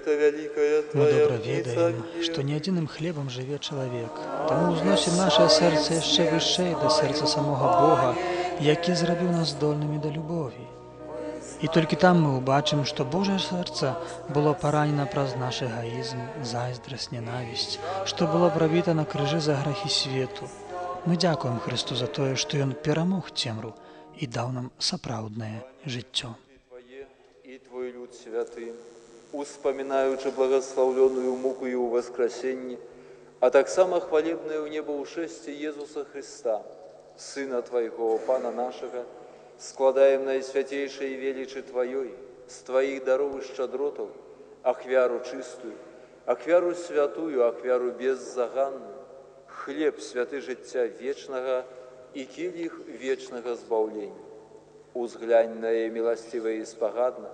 Мы добра ведаем, што не адзіным хлебам жыве чалавек. Таму ўзносім нашае сэрца яшчэ вышэй да сэрца самога Бога, які зрабіў нас здольнымі да любові. І толькі там мы ўбачым, што Божае сэрца было паранена праз наш эгаізм, зайздрасць, ненавісць, што было правіта на крыжы за грахі свету. Мы дзякуем Христу за тое, што Ён перамог цемру і даў нам сапраўднае жыццё. І твой люд святы, успамінаючы благаслаўлёную муку і ў васкрасенні, а таксама хвалебнае ў неба ўшэсце Езуса Христа, Сына Твайго, Пана нашага, складаем найсвяцейшай велічы Тваёй, з Тваіх даровы шчадротаў, ахвяру чыстую, ахвяру святую, ахвяру беззаганную, хлеб святы жыцця вечнага і кіліх вечнага збаўлення. Узглянь на яе міласцівае і спагадна,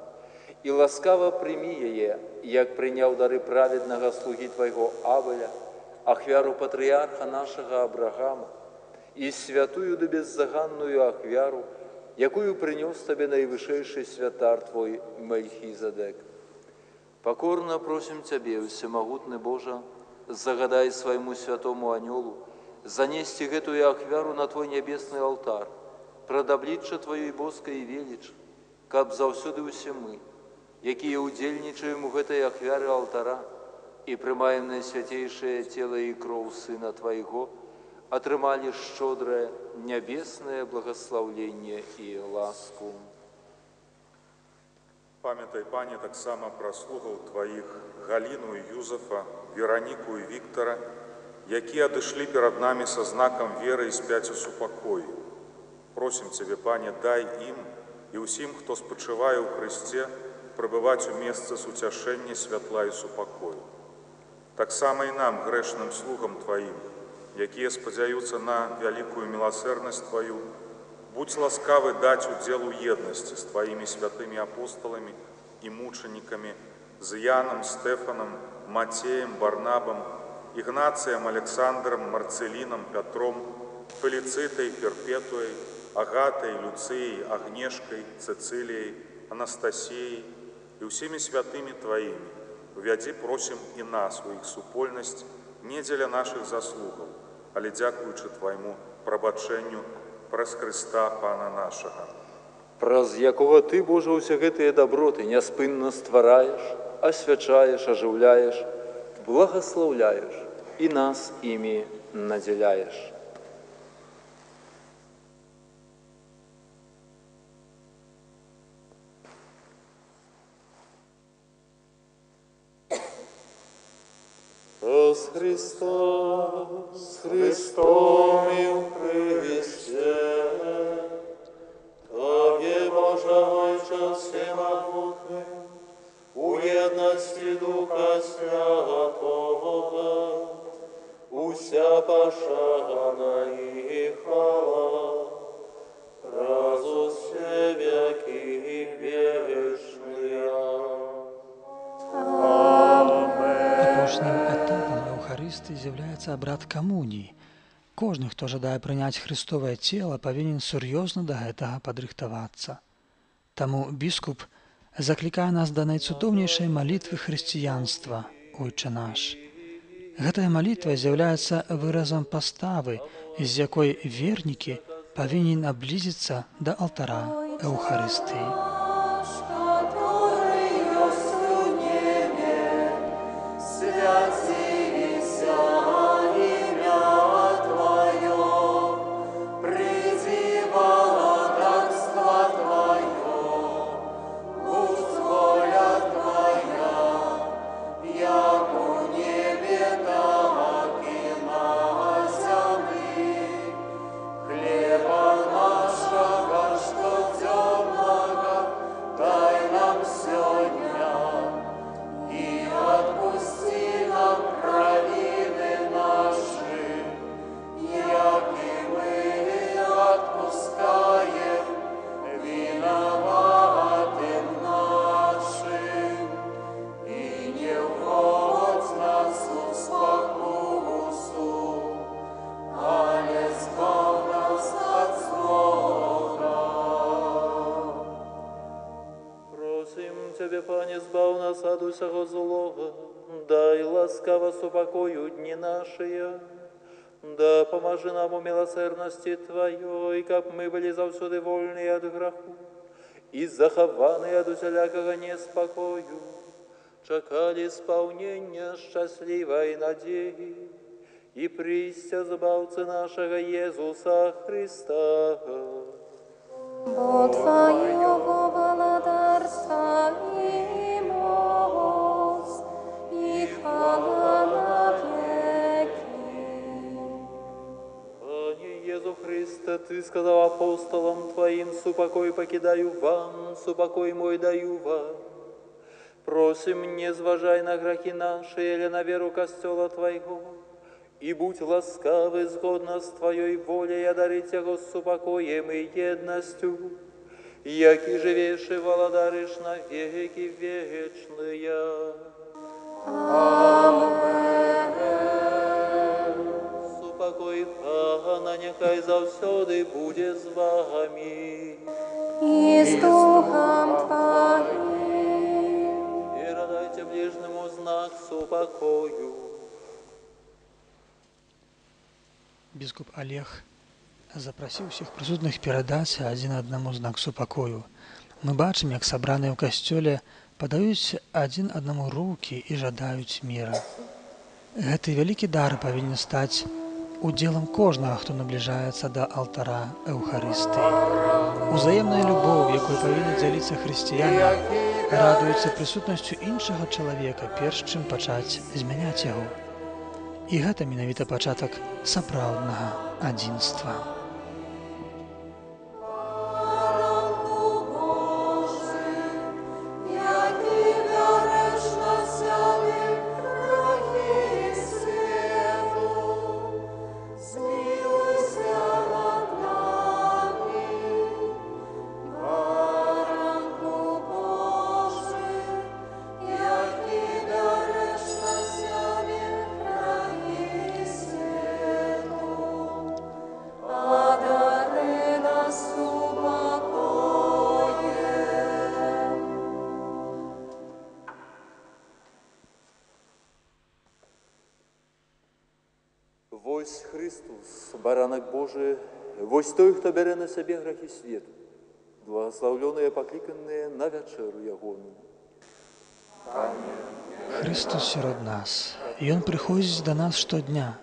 і ласкава прымі яе, як прыняў дары праведнага слугі твайго Авеля, ахвяру патрыарха нашага Абрагама і святую да беззаганную ахвяру, якую прынёс табе найвышэйшы святар твой Мальхізадек. Пакорна просім цябе, усемагутны Божа, загадай свайму святому анёлу, занесці гэтую ахвяру на твой нябесны алтар, прадаблічча тваёй боскай веліч, каб заўсёды ўсе мы, якія ўдзельнічаем у гэтай ахвяры алтара і прымаем найсвяцейшае цела і кроў сына твайго, атрымалі шчодрае нябеснае благаслаўленне і ласку. Памятай, пане, таксама пра слугаў тваіх Галіну і Юзафа, Вераніку і Віктара, якія адышлі перад намі са знакам веры і спяць у супакоі. Просім цябе, пане, дай ім і ўсім, хто спачывае ў Хрысце, прабываць у месцы суцяшэння святла і супакою. Таксама і нам, грэшным слугам тваім, якія спадзяюцца на вялікую міласэрнасць тваю, будь ласкавы даць удзел у еднасці з тваімі святымі апосталамі і мучанікамі, з Янам, Стэфанам, Мацеем, Барнабам, Ігнацыем, Александром, Марцелінам, Пятром, Феліцытай, Перпетуай, Агатай, Люцыяй, Агнешкай, Цэцыліяй, Анастасіяй і ўсімі святымі тваімі. Увядзі, просім і нас у іх супольнасць не дзеля нашых заслугаў, але дзякуючы твайму прабачэнню праз Хрыста Пана нашага. Праз якога ты, Божа, усе гэтыя даброты няспынна ствараеш, асвячаеш, ажыўляеш, благаслаўляеш і нас імі надзяляеш. С Христом, с Христом и в Христе, Тобі, Боже, Отче всемогутний, у єдності Духа Святого, уся пошана і хвала, раз усе веки вечные. Апошнім Еўхарысты з'яўляецца абрад камуніі. Кожны, хто жадае прыняць хрыстовае цела, павінен сур'ёзна да гэтага падрыхтавацца. Таму біскуп заклікае нас да найцудоўнейшай малітвы хрысціянства Ойча наш. Гэтая малітва з'яўляецца выразам паставы, з якой вернікі павінен наблізіцца да алтара Эўхарыстыі. Как мы были завсюди вольны от греху, и захованы от усялякого неспокою, чекали исполнения счастливой надеи, и пристя збавцы нашего Иисуса Христа. Бо Твоего володарства и моц, и хвала на Пане Иисус Христе, Ты сказал апостолам Твоим, «Супокой покидаю вам, супокой мой даю вам». Просим, не зважай на грехи наши или на веру костела Твоего, и будь ласкавы згодно с Твоей волей одарить его супокоем и едностью, яки живейший володаришь на веки вечные. Супокой Пана, нехай завсёды буде з вами. И с Духом Твоим. И радайте ближнему знак супокою. Біскуп Олег запрасіў усіх прысутных перадаць адзін аднаму знак супакою. Мы бачым, як сабраныя ў касцёле падаюць адзін аднаму рукі і жадаюць міра. Гэты вялікі дар павінен стаць удзелам кожнага, хто набліжаецца да алтара Эўхарысты. Узаемная любоў, якой павінны дзяліцца хрысціяне, радуецца прысутнасцю іншага чалавека, перш чым пачаць змяняць яго. І гэта менавіта пачатак сапраўднага адзінства. Хто бере на сябе грахи свету, благословленные покликанные на вечеру ягоную. Христос сярод нас. Ён прыходзіць да нас штодня.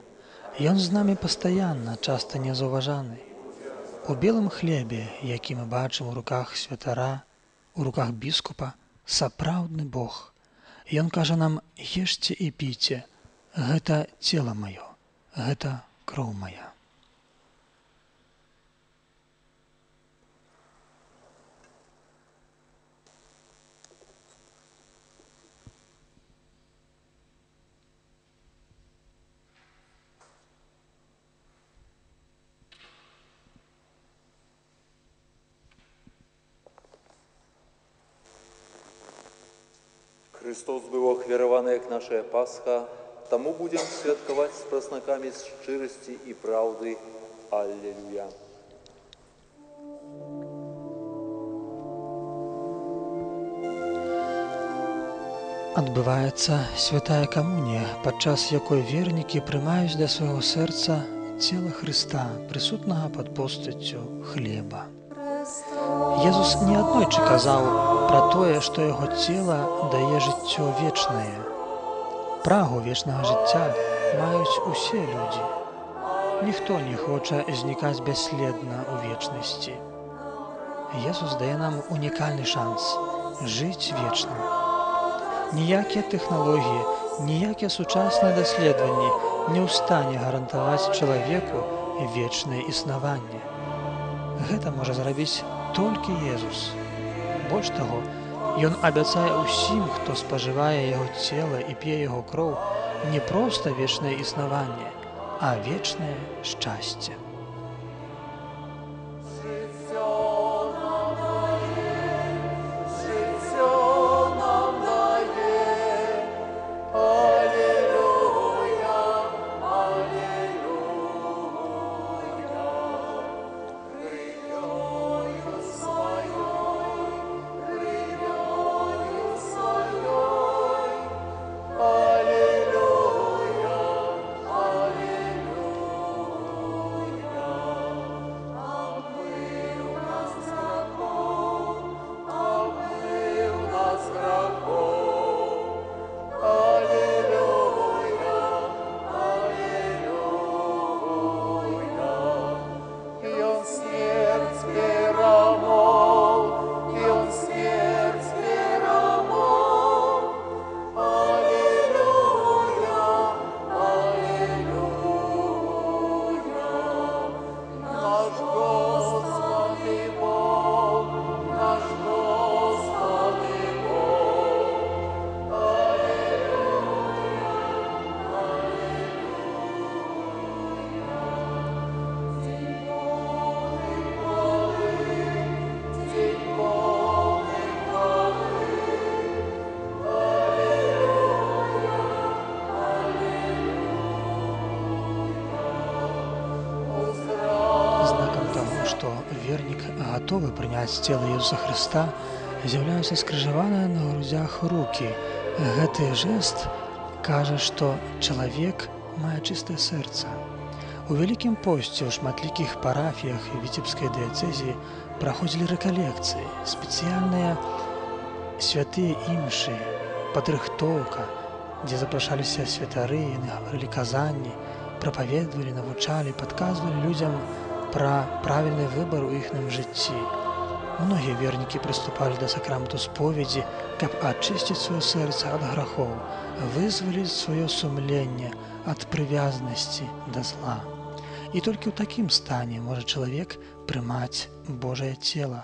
Ён з намі пастаянна, часта незаўважаны. У белым хлебе, які мы бачым у руках святара, у руках біскупа, сапраўдны Бог. Ён кажа нам: ешце і піце, гэта цела маё, гэта кроў мая. Христос быў ахвяраваны як нашая Пасха, таму будзем святкаваць з праснакамі шчырасці і праўды. Аллелуя. Адбываецца святая камунія, падчас якой вернікі прымаюць да свайго сэрца цела Хрыста, прысутнага пад постаццю хлеба. Езус не аднойчы казаў пра тое, што яго цела дае жыццё вечнае. Прагу вечнага жыцця маюць усе людзі. Ніхто не хоча знікаць бясследна ў вечнасці. Езус дае нам унікальны шанс жыць вечна. Ніякія тэхналогіі, ніякія сучасныя даследаванні не ў стане гарантаваць чалавеку вечнае існаванне. Гэта можа зрабіць толькі Езус. Больш таго, Ён абяцае ўсім, хто спажывае яго цела і п'е яго кроў, не проста вечнае існаванне, а вечнае шчасце. Прыняць цела Езуса Хрыста, з'яўляюцца скрыжаваныя на грудзях рукі. Гэты жэст кажа, што чалавек мае чыстае сэрца. У вялікім посце ў шматлікіх парафіях і віцебскай дыяцэзіі праходзілі рэкалекцыі, спецыяльныя святыя імшы, падрыхтоўка, дзе запрашаліся святары, яны гаварылі казанні, прапаведвалі, навучалі, падказвалі людзям пра правільны выбар у іхным жыцці. Многія вернікі прыступалі да сакрамту споведзі, каб ачысціць сваё сэрца ад грахоў, вызваліць сваё сумленне ад прывязнасці да зла. І толькі ў такім стане можа чалавек прымаць Божае цела,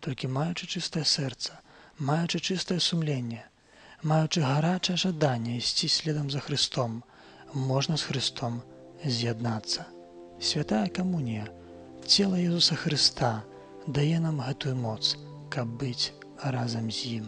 толькі маючы чыстае сэрца, маючы чыстае сумленне, маючы гарачае жаданне ісці следам за Христом, можна з Христом з'яднацца. Святая камунія, цела Езуса Христа дае нам гэтую моц, каб быць разам з ім.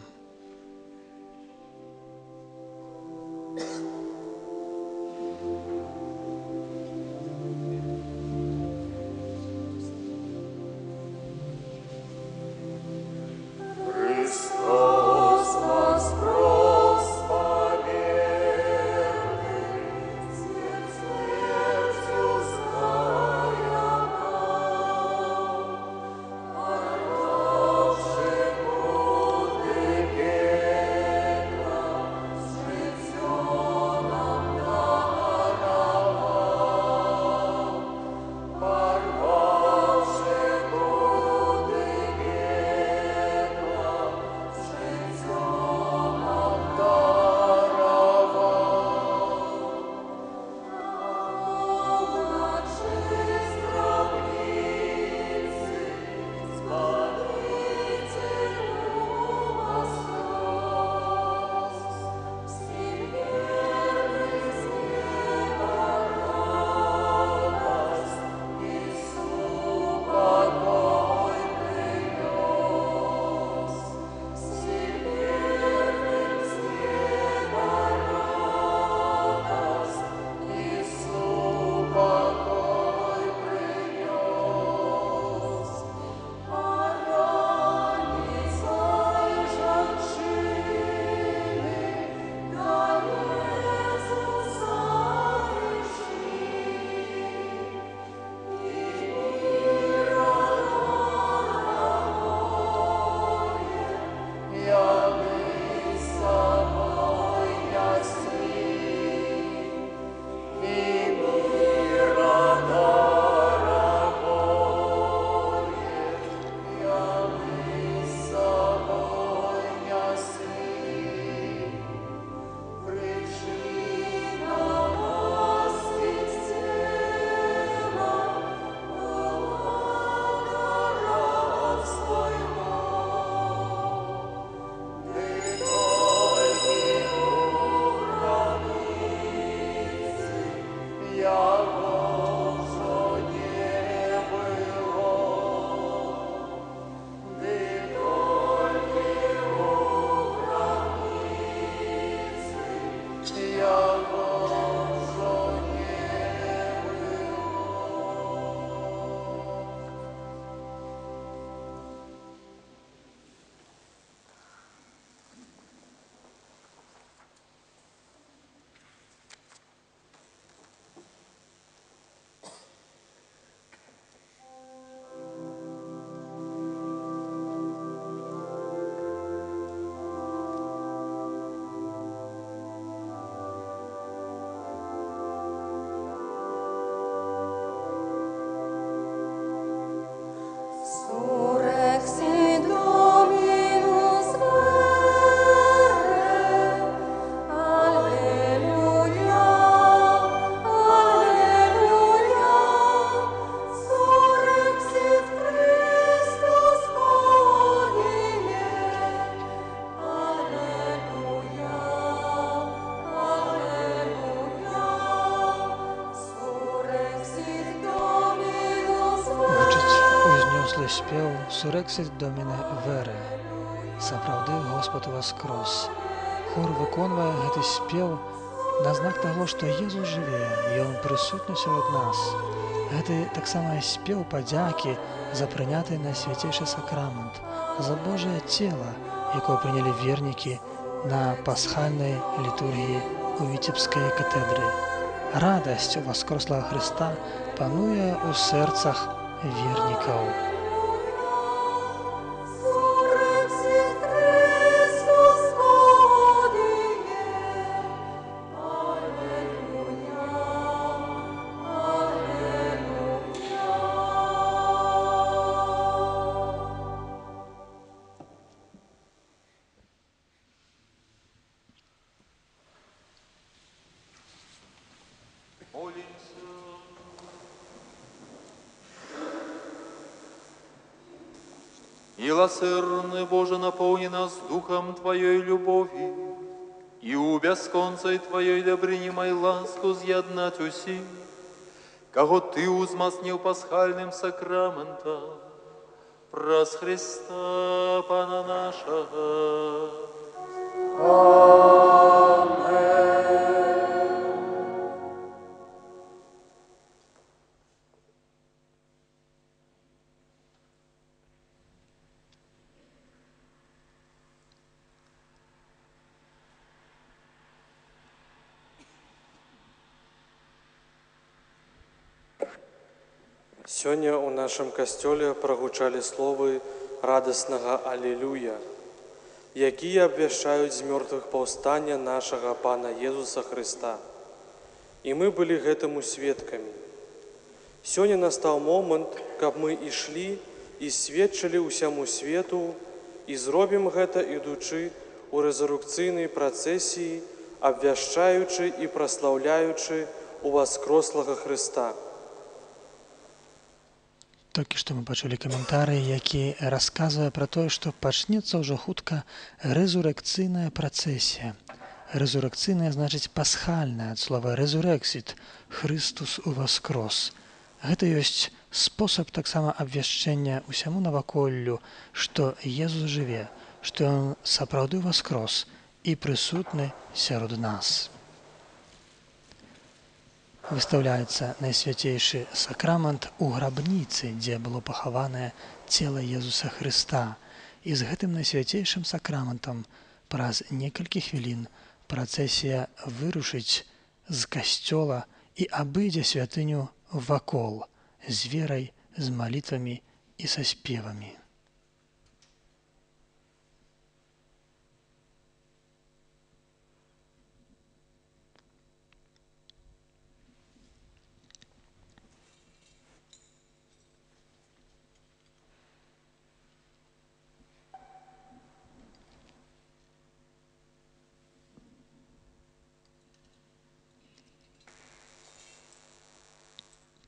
Сурексіць доміне веры. Сапраўды Господ воскрос. Хор выконвае гэты спеў на знак таго, што Езус жыве, і Ён прысутны сярод нас. Гэты таксама спеў падзякі за прыняты найсвяцейшы сакрамент, за Божае цела, якое прынялі вернікі на пасхальнай літургіі у віцебскай катэдры. Радасць у воскрослага Хрыста пануе ў сэрцах вернікаў. бесконцей Твоей добрині май ласку з'єднать усі, кого Ты узмаснил пасхальным сакраментом, праз Христа Пана нашего. Сёння ў нашым касцёле прагучалі словы радаснага Алілюя, якія абвяшчаюць з мёртвых паўстання нашага Пана Езуса Хрыста. І мы былі гэтаму сведкамі. Сёння настаў момант, каб мы ішлі і сведчылі ўсяму свету і зробім гэта ідучы ў рэзурукцыйнай працэсіі, абвяшчаючы і праслаўляючы уваскрослага Хрыста. Толькі што мы пачулі каментары, які расказвае пра тое, што пачнецца ўжо хутка рэзурекцыйная працэсія. Рэзурекцыйная значыць пасхальная ад слова рэзурэксіт Хрыстус уваскрос. Гэта ёсць спосаб таксама абвяшчэння ўсяму наваколлю, што Езус жыве, што ён сапраўды воскрос і прысутны сярод нас. Выстаўляецца найсвяцейшы сакрамент у грабніцы, дзе было пахаванае цела Езуса Хрыста. І з гэтым найсвяцейшым сакраментам праз некалькі хвілін працэсія вырушыць з касцёла і абыдзе святыню вакол з верай, з малітвамі і са спевамі.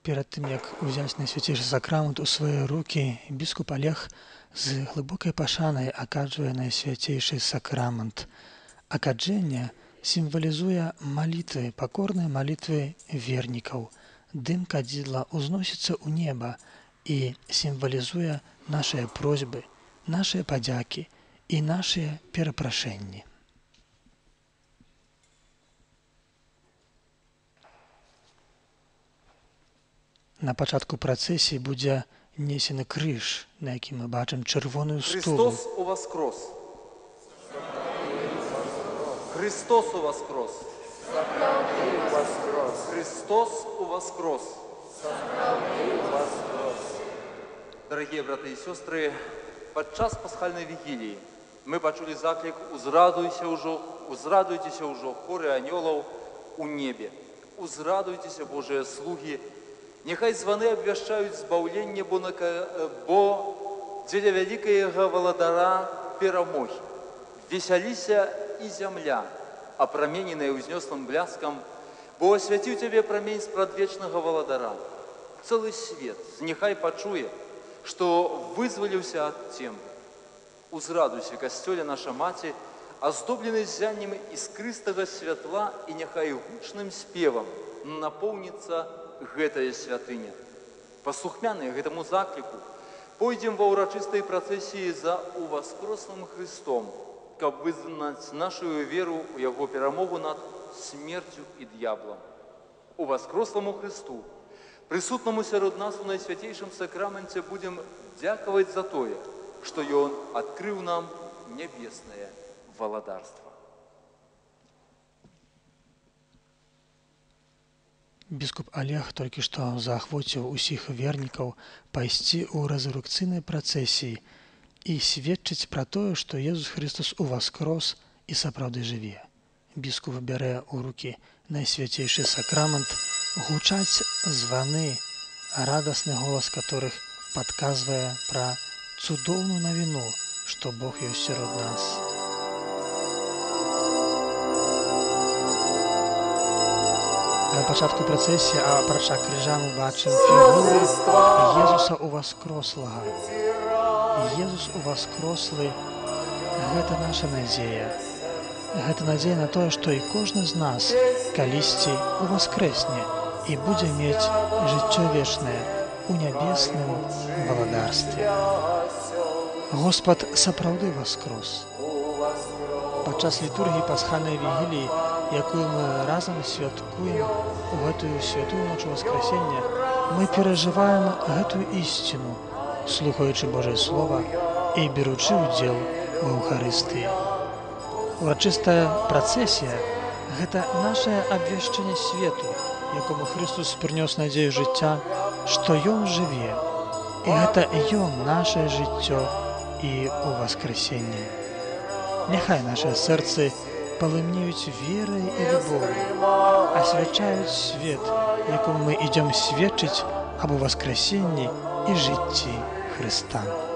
Перад тым, як узяць найсвяцейшы сакрамент у свае рукі, біскуп Алег з глыбокай пашанай акаджвае найсвяцейшы сакрамент. Акаджэнне сімвалізуе малітвы, пакорныя малітвы вернікаў. Дым кадзідла ўзносіцца ў неба і сімвалізуе нашыя просьбы, нашыя падзякі і нашыя перапрашэнні. На пачатку працэсіі будзе несены крыж, на якім мы бачым чырвоную стулу. У вас крос. Христос у вас крос. Христос у вас крос. Дорогие браты и сестры, падчас пасхальнай вігіліі мы пачулі заклік узрадуйся ўжо, узрадуйцеся ўжо хоры анёлаў у небе. Узрадуйцеся Божыя слугі, Няхай званы абвяшчаюць збаўленне, бо, на, бо дзеля вялікага валадара перамогі. Весяліся і зямля, апрамененая ўзнёслым бляскам, бо асвяціў цябе прамень з прадвечнага валадара. Цэлы свет няхай пачуе, што вызваліўся ад цем. Узрадуйся касцёля наша маці, аздоблены зяннем іскрыстага святла і няхай гучным спевам напоўніцца гэтая святыня. Паслухмяныя гэтаму закліку пойдзем ва ўрачыстай працэсіі за уваскрослым Христом, каб вызнаць нашу веру ў яго перамогу над смерцю і д'яблам. У воскрослому Христу, прысутнаму сярод нас у найсвяцейшым сакраменце будзем дзякаваць за тое, што Ён адкрыў нам нябеснае валадарства. Біскуп Алег толькі што заахвоціў усіх вернікаў пайсці ў рэзурукцыйнай працэсіі і сведчыць пра тое, што Езус Христос уваскрос і сапраўды жыве. Біскуп бярэ ў рукі найсвяцейшы сакрамент, гучаць званы, радасны голас которых падказвае пра цудоўную навіну, што Бог ёсць сярод нас. На пачатку працэсіі апрача крыжа мы бачым фігуру Езуса у воскрослага. Езус уваскрослы гэта наша надзея. Гэта надзея на тое, што і кожны з нас калісьці уваскрэсне і будзе мець жыццё вечнае у нябесным валадарстве. Господ сапраўды воскрос. Падчас літургіі пасхальнай вігіліі, якую мы разам святкуем у гэтую святую ноч воскресення, мы перажываем гэтую ісціну, слухаючы Божае Слова і беручы ўдзел у Еўхарыстыі. Урачыстая працэсія гэта нашае абвяшчэнне свету, якому Христус прынёс надзею жыцця, што Ён жыве. І гэта Ён нашае жыццё і ў воскресенні. Няхай нашыя сэрцы палымнеюць верай і любов'ю, асвячаюць свет, якому мы ідзём сведчыць аб уваскресенні і жыцці Хрыста.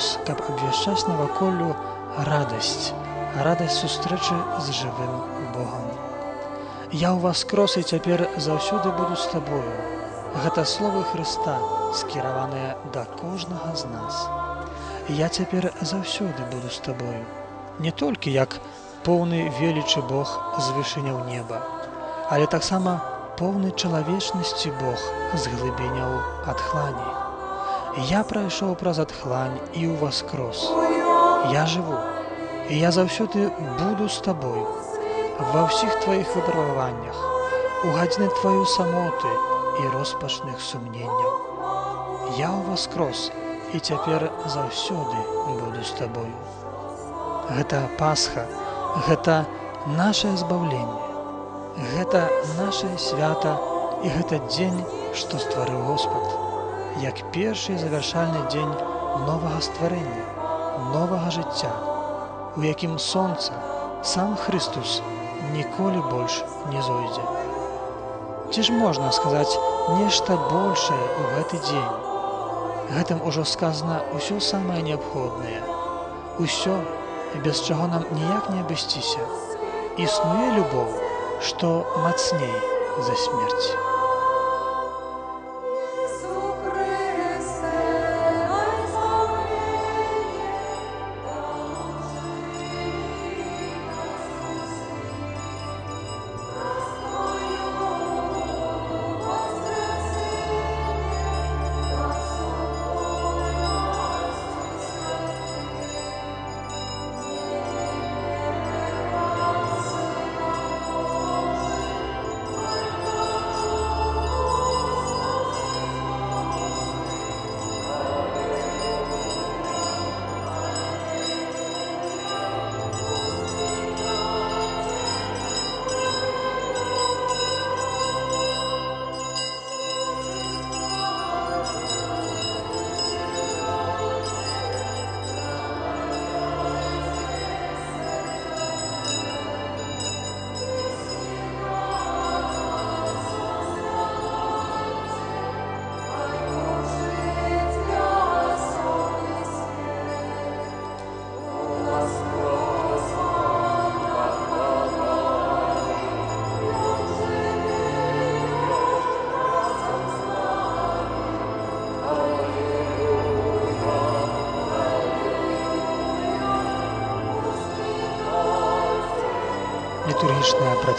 Уваскрос, каб абвяшчаць наваколлю радасць, радасць сустрэчы з жывым Богам. Я ўваскрос і цяпер заўсёды буду з табою. Гэта словы Хрыста, скіраваныя да кожнага з нас. Я цяпер заўсёды буду з табою. Не толькі як поўны велічы Бог з вышыняў неба, але таксама поўны чалавечнасці Бог з глыбіняў адхлані. Я прайшоў праз адхлань і ўваскрос. Я жыву, і я заўсёды буду з табою ва ўсіх тваіх выпрабаваннях, у гадзіны тваю самоты і роспачных сумненняў. Я ўваскрос і цяпер заўсёды буду з табою. Гэта Пасха, гэта нашае збаўленне. Гэта нашае свята і гэта дзень, што стварыў Господ, як першы завяршальны дзень новага стварэння, новага жыцця, у якім сонца, сам Христус ніколі больш не зойдзе. Ці ж можна сказаць нешта большае ў гэты дзень? Гэтым ужо сказана ўсё самае неабходнае. Усё, без чаго нам ніяк не абысціся. існуе любоў, што мацней за смерць.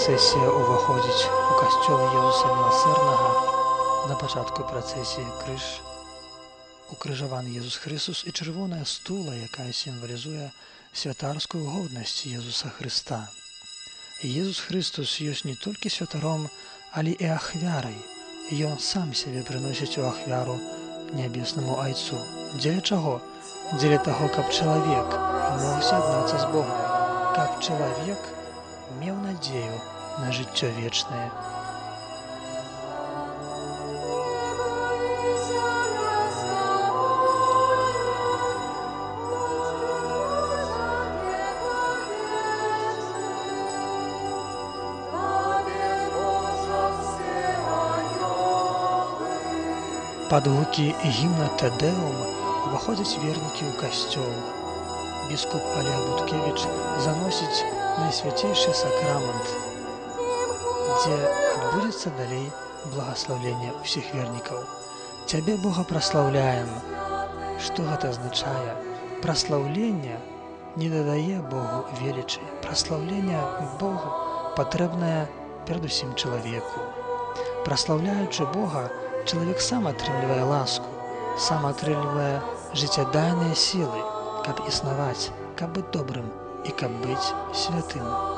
Працэсія ўваходзіць у касцёл Езуса міласэрнага. На пачатку працэсіі крыж укрыжаваны Езус Христус і чырвоная стула, якая сімвалізуе святарскую годнасць Езуса Хрыста. Езус Христус ёсць не толькі святаром, але і ахвярай. Ён сам сябе прыносіць у ахвяру нябеснаму айцу. Дзеля чаго? Дзеля таго, каб чалавек мог з'яднацца з Богом, каб чалавек надзею на жыццё вечнае. Пад гукі гімна Тэдэум уваходзяць вернікі ў касцёл. Біскуп Алег Буткевіч заносіць найсвяцейшы сакрамент, дзе адбудзецца далей благаслаўленне ўсіх вернікаў. Цябе Бога праслаўляем. Што гэта азначае? Праслаўленне не дадае Богу велічы. Праслаўленне Богу патрэбнае перадусім чалавеку. Праслаўляючы Бога, чалавек сам атрымлівае ласку, сам атрымлівае жыццядайныя сілы, каб існаваць, каб быць добрым і каб быць святым.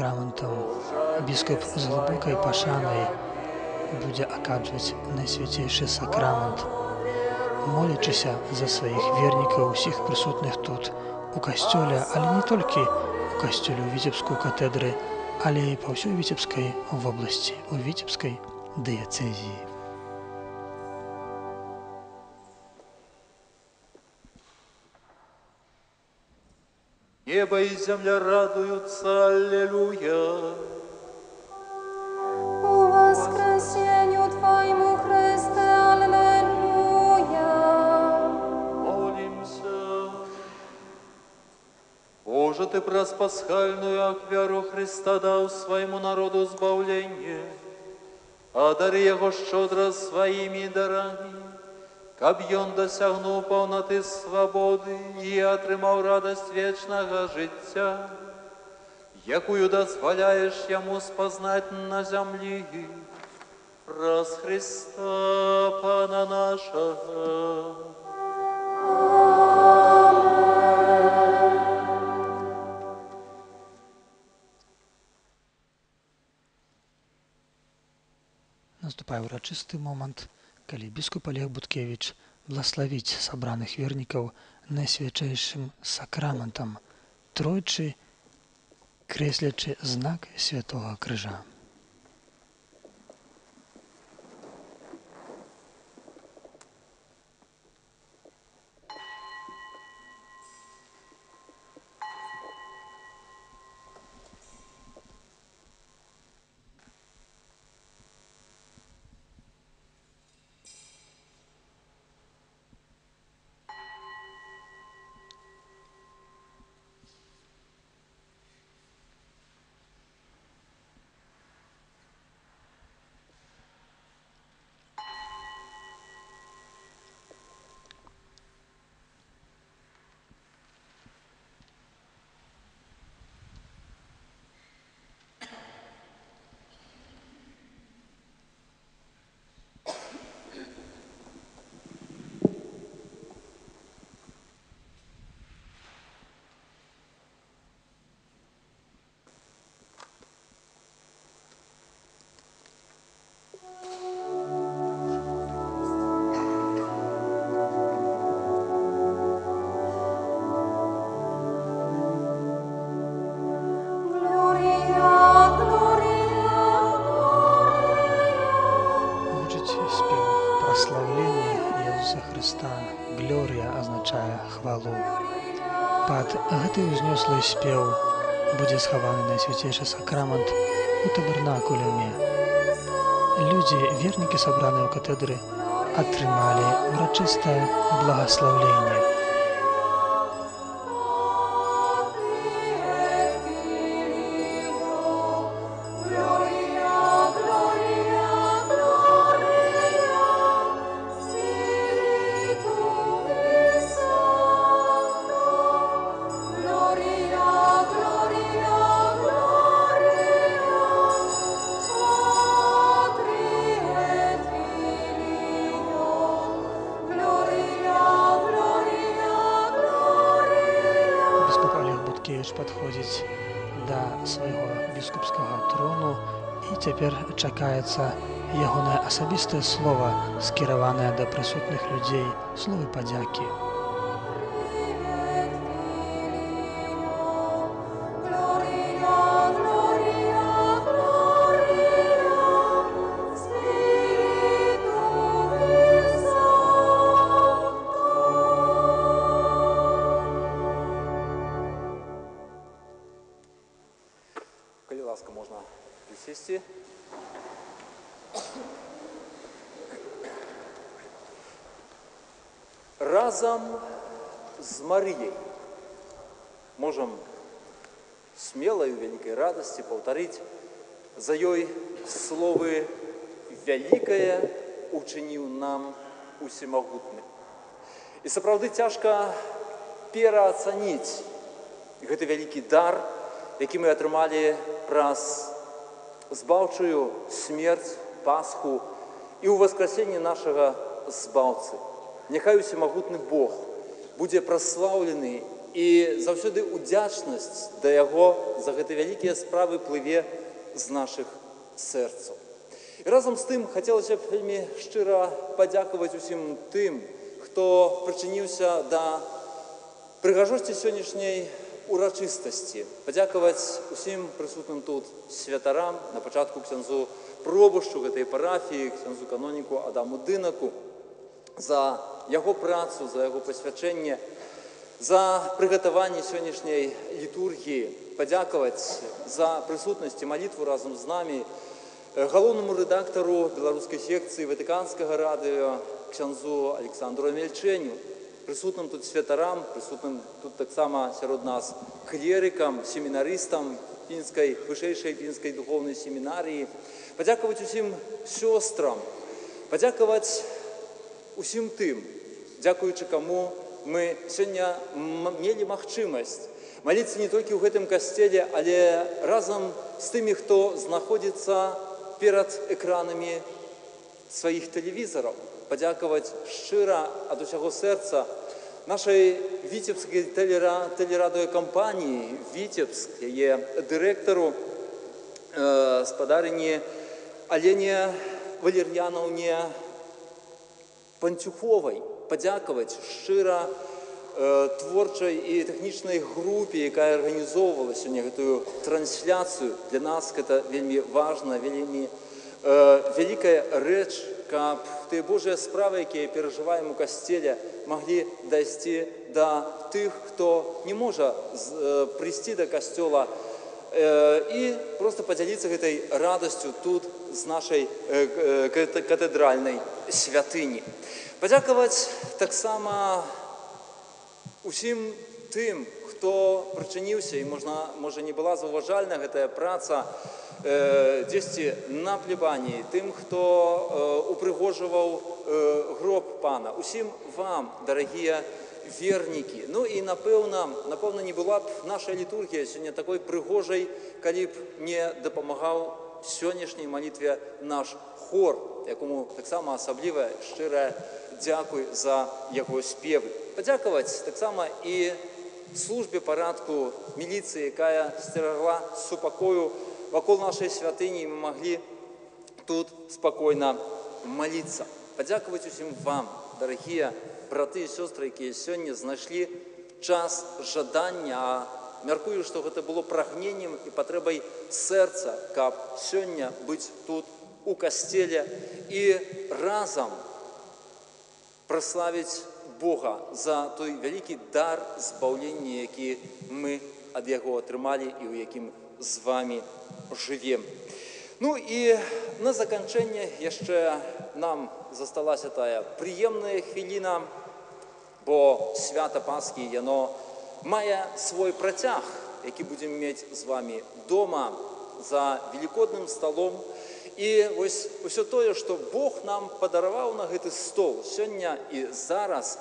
Сакраментам. Біскуп з глыбокай пашанай будзе аказваць найсвяцейшы сакрамент, молячыся за сваіх вернікаў, усіх прысутных тут у касцёле, але не толькі у касцёле ў віцебскую катэдры, але і па ўсёй віцебскай вобласці, у віцебскай дыяцэзіі. Небо и земля радуются, аллилуйя. У воскресению Твоему, Христе, Аллилуйя. Молимся. Боже, Ты праспасхальную аквяру Христа дал своему народу збавление, одари Его щедро своими дарами, каб ён досягнув повноти свободи і отримав радость вічного життя, якую дозволяєш йому спознать на землі. Раз Христа Пана нашого. Наступае ўрачысты момант, калі біскуп Олег Буткевіч благословіць сабраных вернікаў найсвячэйшым сакраментам, тройчы крэслячы знак святого крыжа. Гэты ўзнёслы спеў будзе схаваны найсвяцейшы сакрамент у табернакулюме. Людзі, вернікі сабраныя ў катэдры, атрымалі урачыстае благаслаўленне. Чакаецца ягонае асабістае слова, скіраванае да прысутных людзей, словы падзякі. «Великое учинил нам усемогутны». І сапраўды цяжка пераацаніць гэты вялікі дар, які мы атрымалі праз збаўчую смерць, пасху і ў воскресенні нашага збаўцы. Няхай усемагутны Бог будзе праслаўлены і заўсёды удзячнасць да яго за гэты вялікія справы плыве з нашых сэрцаў. І разам з тым хацелася б вельмі шчыра падзякаваць усім тым, хто прычыніўся да прыгажосці сённяшняй урачыстасці, падзякаваць усім прысутным тут святарам на пачатку ксяндзу пробушчу гэтай парафіі, ксяндзу каноніку Адаму Дынаку за яго працу, за яго пасвячэнне, за прыгатаванне сённяшняй літургіі, падзякаваць за прысутнасць і малітву разам з намі галоўнаму рэдактару беларускай секцыі ватыканскага радыё ксяндзу Александру Мельчэню, прысутным тут святарам, прысутным тут таксама сярод нас клерыкам, семінарыстам пінскай вышэйшай пінскай духоўнай семінарыі, падзякаваць усім сёстрам, падзякаваць усім тым, дзякуючы каму мы сёння мелі магчымасць маліцца не толькі ў гэтым касцеле, але разам з тымі, хто знаходзіцца перад экранамі сваіх тэлевізараў, падзякаваць шчыра ад усяго сэрца нашай віцебскай тэлера, тэлерадыёкампаніі Віцебск, яе дырэктару э, спадарыні Алене Валер'янаўне Панцюховай, падзякаваць шчыра э, творчай і тэхнічнай групе, якая арганізоўвала сёння гэтую трансляцыю. Для нас гэта вельмі важна, вельмі э, вялікая рэч, каб тыя Божыя справы, якія перажываем у касцеле, маглі дайсці да тых, хто не можа э, прыйсці да касцёла э, і просто падзяліцца гэтай радасцю тут з нашай э, э, катэдральнай святыні. Падзякаваць таксама усім тым, хто прычыніўся і можна, можа не была заўважальна гэтая праца э, дзесьці на плебаніі, тым, хто э, упрыгожваў э, гроб пана. Усім вам, дарагія вернікі. Ну і напэўна, напэўна, не была б наша літургія сёння такой прыгожай, калі б не дапамагаў сённяшняй малітве наш хор, якому таксама асаблівая шчырая дзякуй за яго спевы. Падзякаваць таксама і службе парадку міліцыі, якая сцерагла супакою вакол нашай святыні мы маглі тут спакойна маліцца. Падзякаваць усім вам, дарагія браты і сёстры, якія сёння знайшлі час жадання, а мяркую, што гэта было прагненнем і патрэбай сэрца, каб сёння быць тут у касцеле і разам праславіць Бога за той вялікі дар збаўлення, які мы ад яго атрымалі і ў якім з вами жывем. Ну і на заканчэнне яшчэ нам засталася тая прыемная хвіліна, бо свята Пасхі яно мае свой працяг, які будзем мець з вами дома за велікодным сталом, І вось усё тое, што Бог нам падараваў на гэты стол сёння і зараз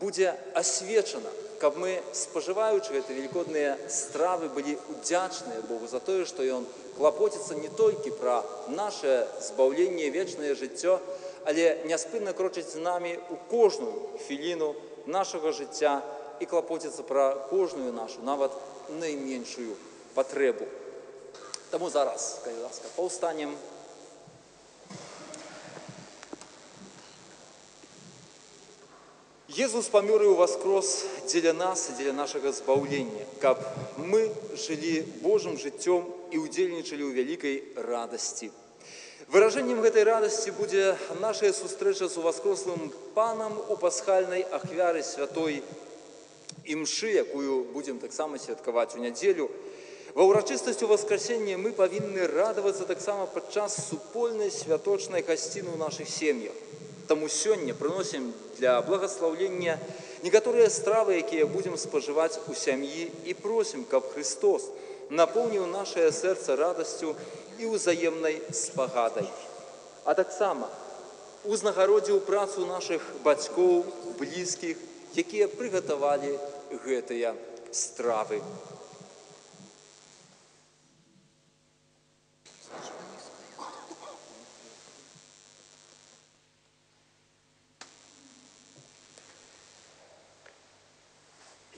будзе асвечана, каб мы, спажываючы гэты велікодныя стравы былі удзячныя Богу за тое, што ён клапоціцца не толькі пра наше збаўленне вечнае жыццё, але няспынна крочыць з намі ў кожную хвіліну нашага жыцця і клапоціцца пра кожную нашу нават найменшую патрэбу. Таму зараз, калі ласка, паўстанем Езус памёр і ўваскрос дзеля нас і дзеля нашага збаўлення, каб мы жылі Божым жыццём і ўдзельнічалі ў вялікай радасці. Выражэннем гэтай радасці будзе наша сустрэча з уваскрослым панам у пасхальнай ахвяры святой імшы, якую будзем таксама святкаваць у нядзелю. Ва ўрачыстасцю васкрасення мы павінны радавацца таксама падчас супольнай святочнай гасціны ў нашых сем'ях. Таму сёння прыносім для благаслаўлення некаторыя стравы, якія будзем спажываць у сям'і і просім, каб Христос напоўніў нашае сэрца радасцю і ўзаемнай спагадай. А таксама узнагародзіў працу нашых бацькоў, блізкіх, якія прыгатавалі гэтыя стравы.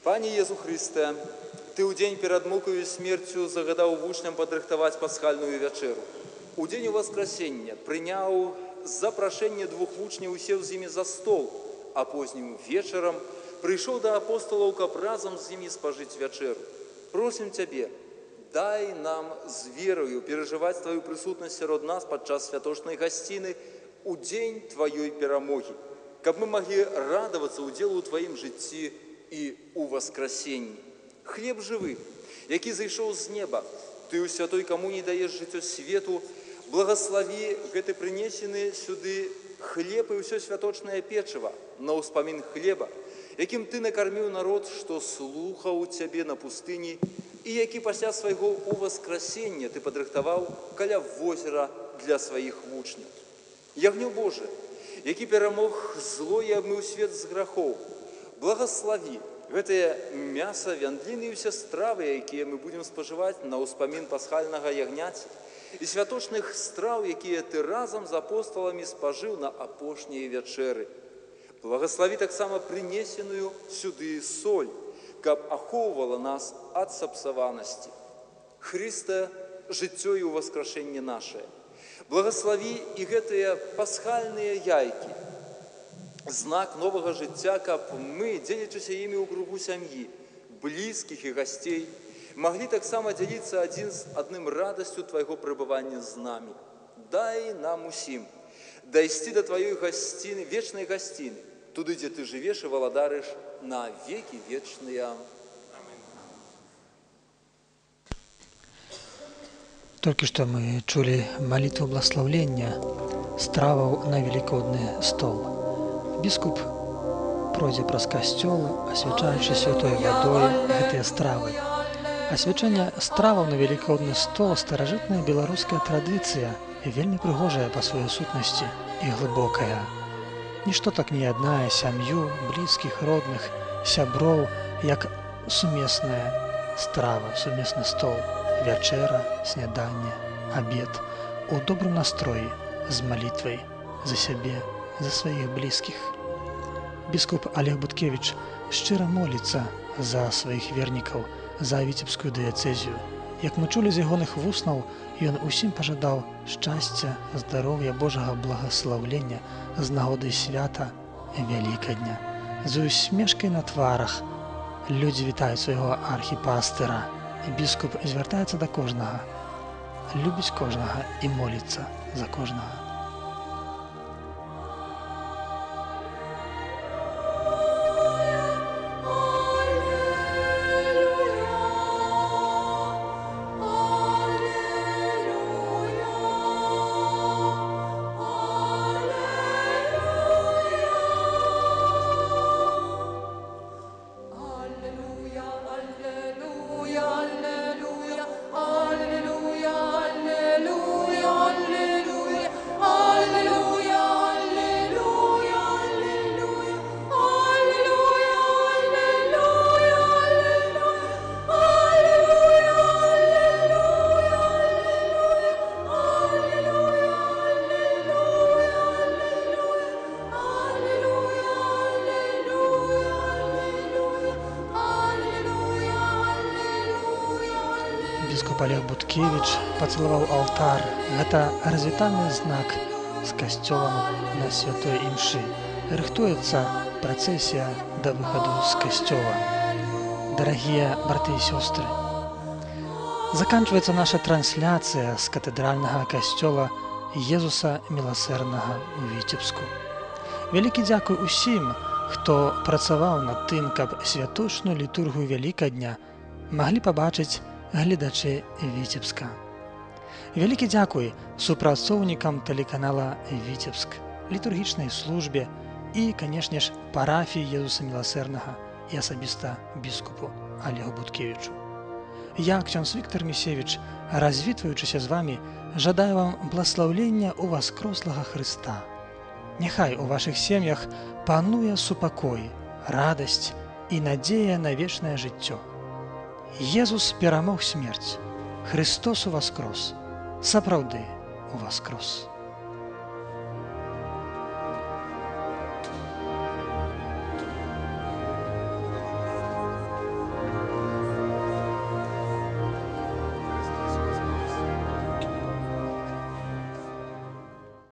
Пане Езу Христе, Ты ў дзень перад мукаю смерцю загадаў вучням падрыхтаваць пасхальную вячэру. У дзень уваскрасення прыняў запрашэнне двух вучняў сеў з імі за стол, а познім вечарам прыйшоў да апостолаў, каб разам з імі спажыць вячэру. Просім цябе, дай нам з верою перажываць тваю прысутнасць сярод нас падчас святочнай гасціны у дзень тваёй перамогі, каб мы маглі радавацца ўдзелу ў тваім жыцці і ў васкрасенні. Хлеб жывы, які зайшоў з неба, ты ў святой каму не даеш жыццё свету, благослови гэты прынесены сюды хлеб і ўсё святочнае печыва на ўспамін хлеба, якім ты накарміў народ, што слухаў цябе на пустыні і які пасля свайго уваскрасення ты падрыхтаваў каля возера для сваіх вучняў. Ягнё Божы, які перамог зло і абмыў свет з грахоў, благослови гэтае мяса вяндліны і ўсе стравы, якія мы будзем спажываць на ўспамін пасхальнага ягняці і святочных страў, якія ты разам з апосталамі спажыў на апошнія вячэры. Благослови таксама прынесеную сюды соль, каб ахоўвала нас ад сапсаванасці. Хрыста жыццё і ўваскрашэнне нашае. Благослови і гэтыя пасхальныя яйкі, знак новага жыцця, каб мы, дзелячыся імі ў кругу сям'і, блізкіх і гасцей, маглі таксама дзяліцца адзін з адным радасцю твайго прыбывання з намі. Дай нам усім дайсці да тваёй гасціны, вечнай гасціны, туды, дзе ты жывеш і валадарыш на векі вечныя. Только что мы чули молитву благословления страваў на великодны стол. Біскуп пройдзе праз касцёл, асвячаючы святой вадой гэтыя стравы. Асвячэнне страваў на велікодны стол старажытная беларуская традыцыя і вельмі прыгожая па сваёй сутнасці і глыбокая. Нішто так не яднае сям'ю, блізкіх, родных, сяброў, як сумесная страва, сумесны стол, вячэра, сняданне, абед у добрым настроі з малітвай за сябе, за сваіх блізкіх. Біскуп Олег Буткевіч шчыра моліцца за сваіх вернікаў, за віцебскую дыяцэзію. Як мы чулі з ягоных вуснаў, ён усім пажадаў шчасця, здароўя Божага благаслаўлення з нагоды свята вялікадня. З усмешкай на тварах людзі вітаюць свайго архіпастыра. Біскуп звяртаецца да кожнага, любіць кожнага і моліцца за кожнага. Знак з касцёлам на святой імшы. Рыхтуецца працэсія да выхаду з касцёла. Дарагія браты і сёстры. Заканчваецца наша трансляцыя з катэдральнага касцёла Езуса міласэрнага ў Віцебску. Вялікі дзякуй усім, хто працаваў над тым, каб святочную літургію вялікадня маглі пабачыць гледачы Віцебска. Вялікі дзякуй супрацоўнікам тэлеканала Віцебск. літургічнай службе і, канешне ж, парафіі Езуса міласэрнага і асабіста біскупу Алегу Буткевічу. Я, ксёнз Віктор Місевіч, развітваючыся з вамі, жадаю вам бласлаўлення ў васкрослага Хрыста. Няхай у вашых сем'ях пануе супакой, радасць і надзея на вечнае жыццё. Езус перамог смерць. Христос у воскрос. Сапраўды у воскрос.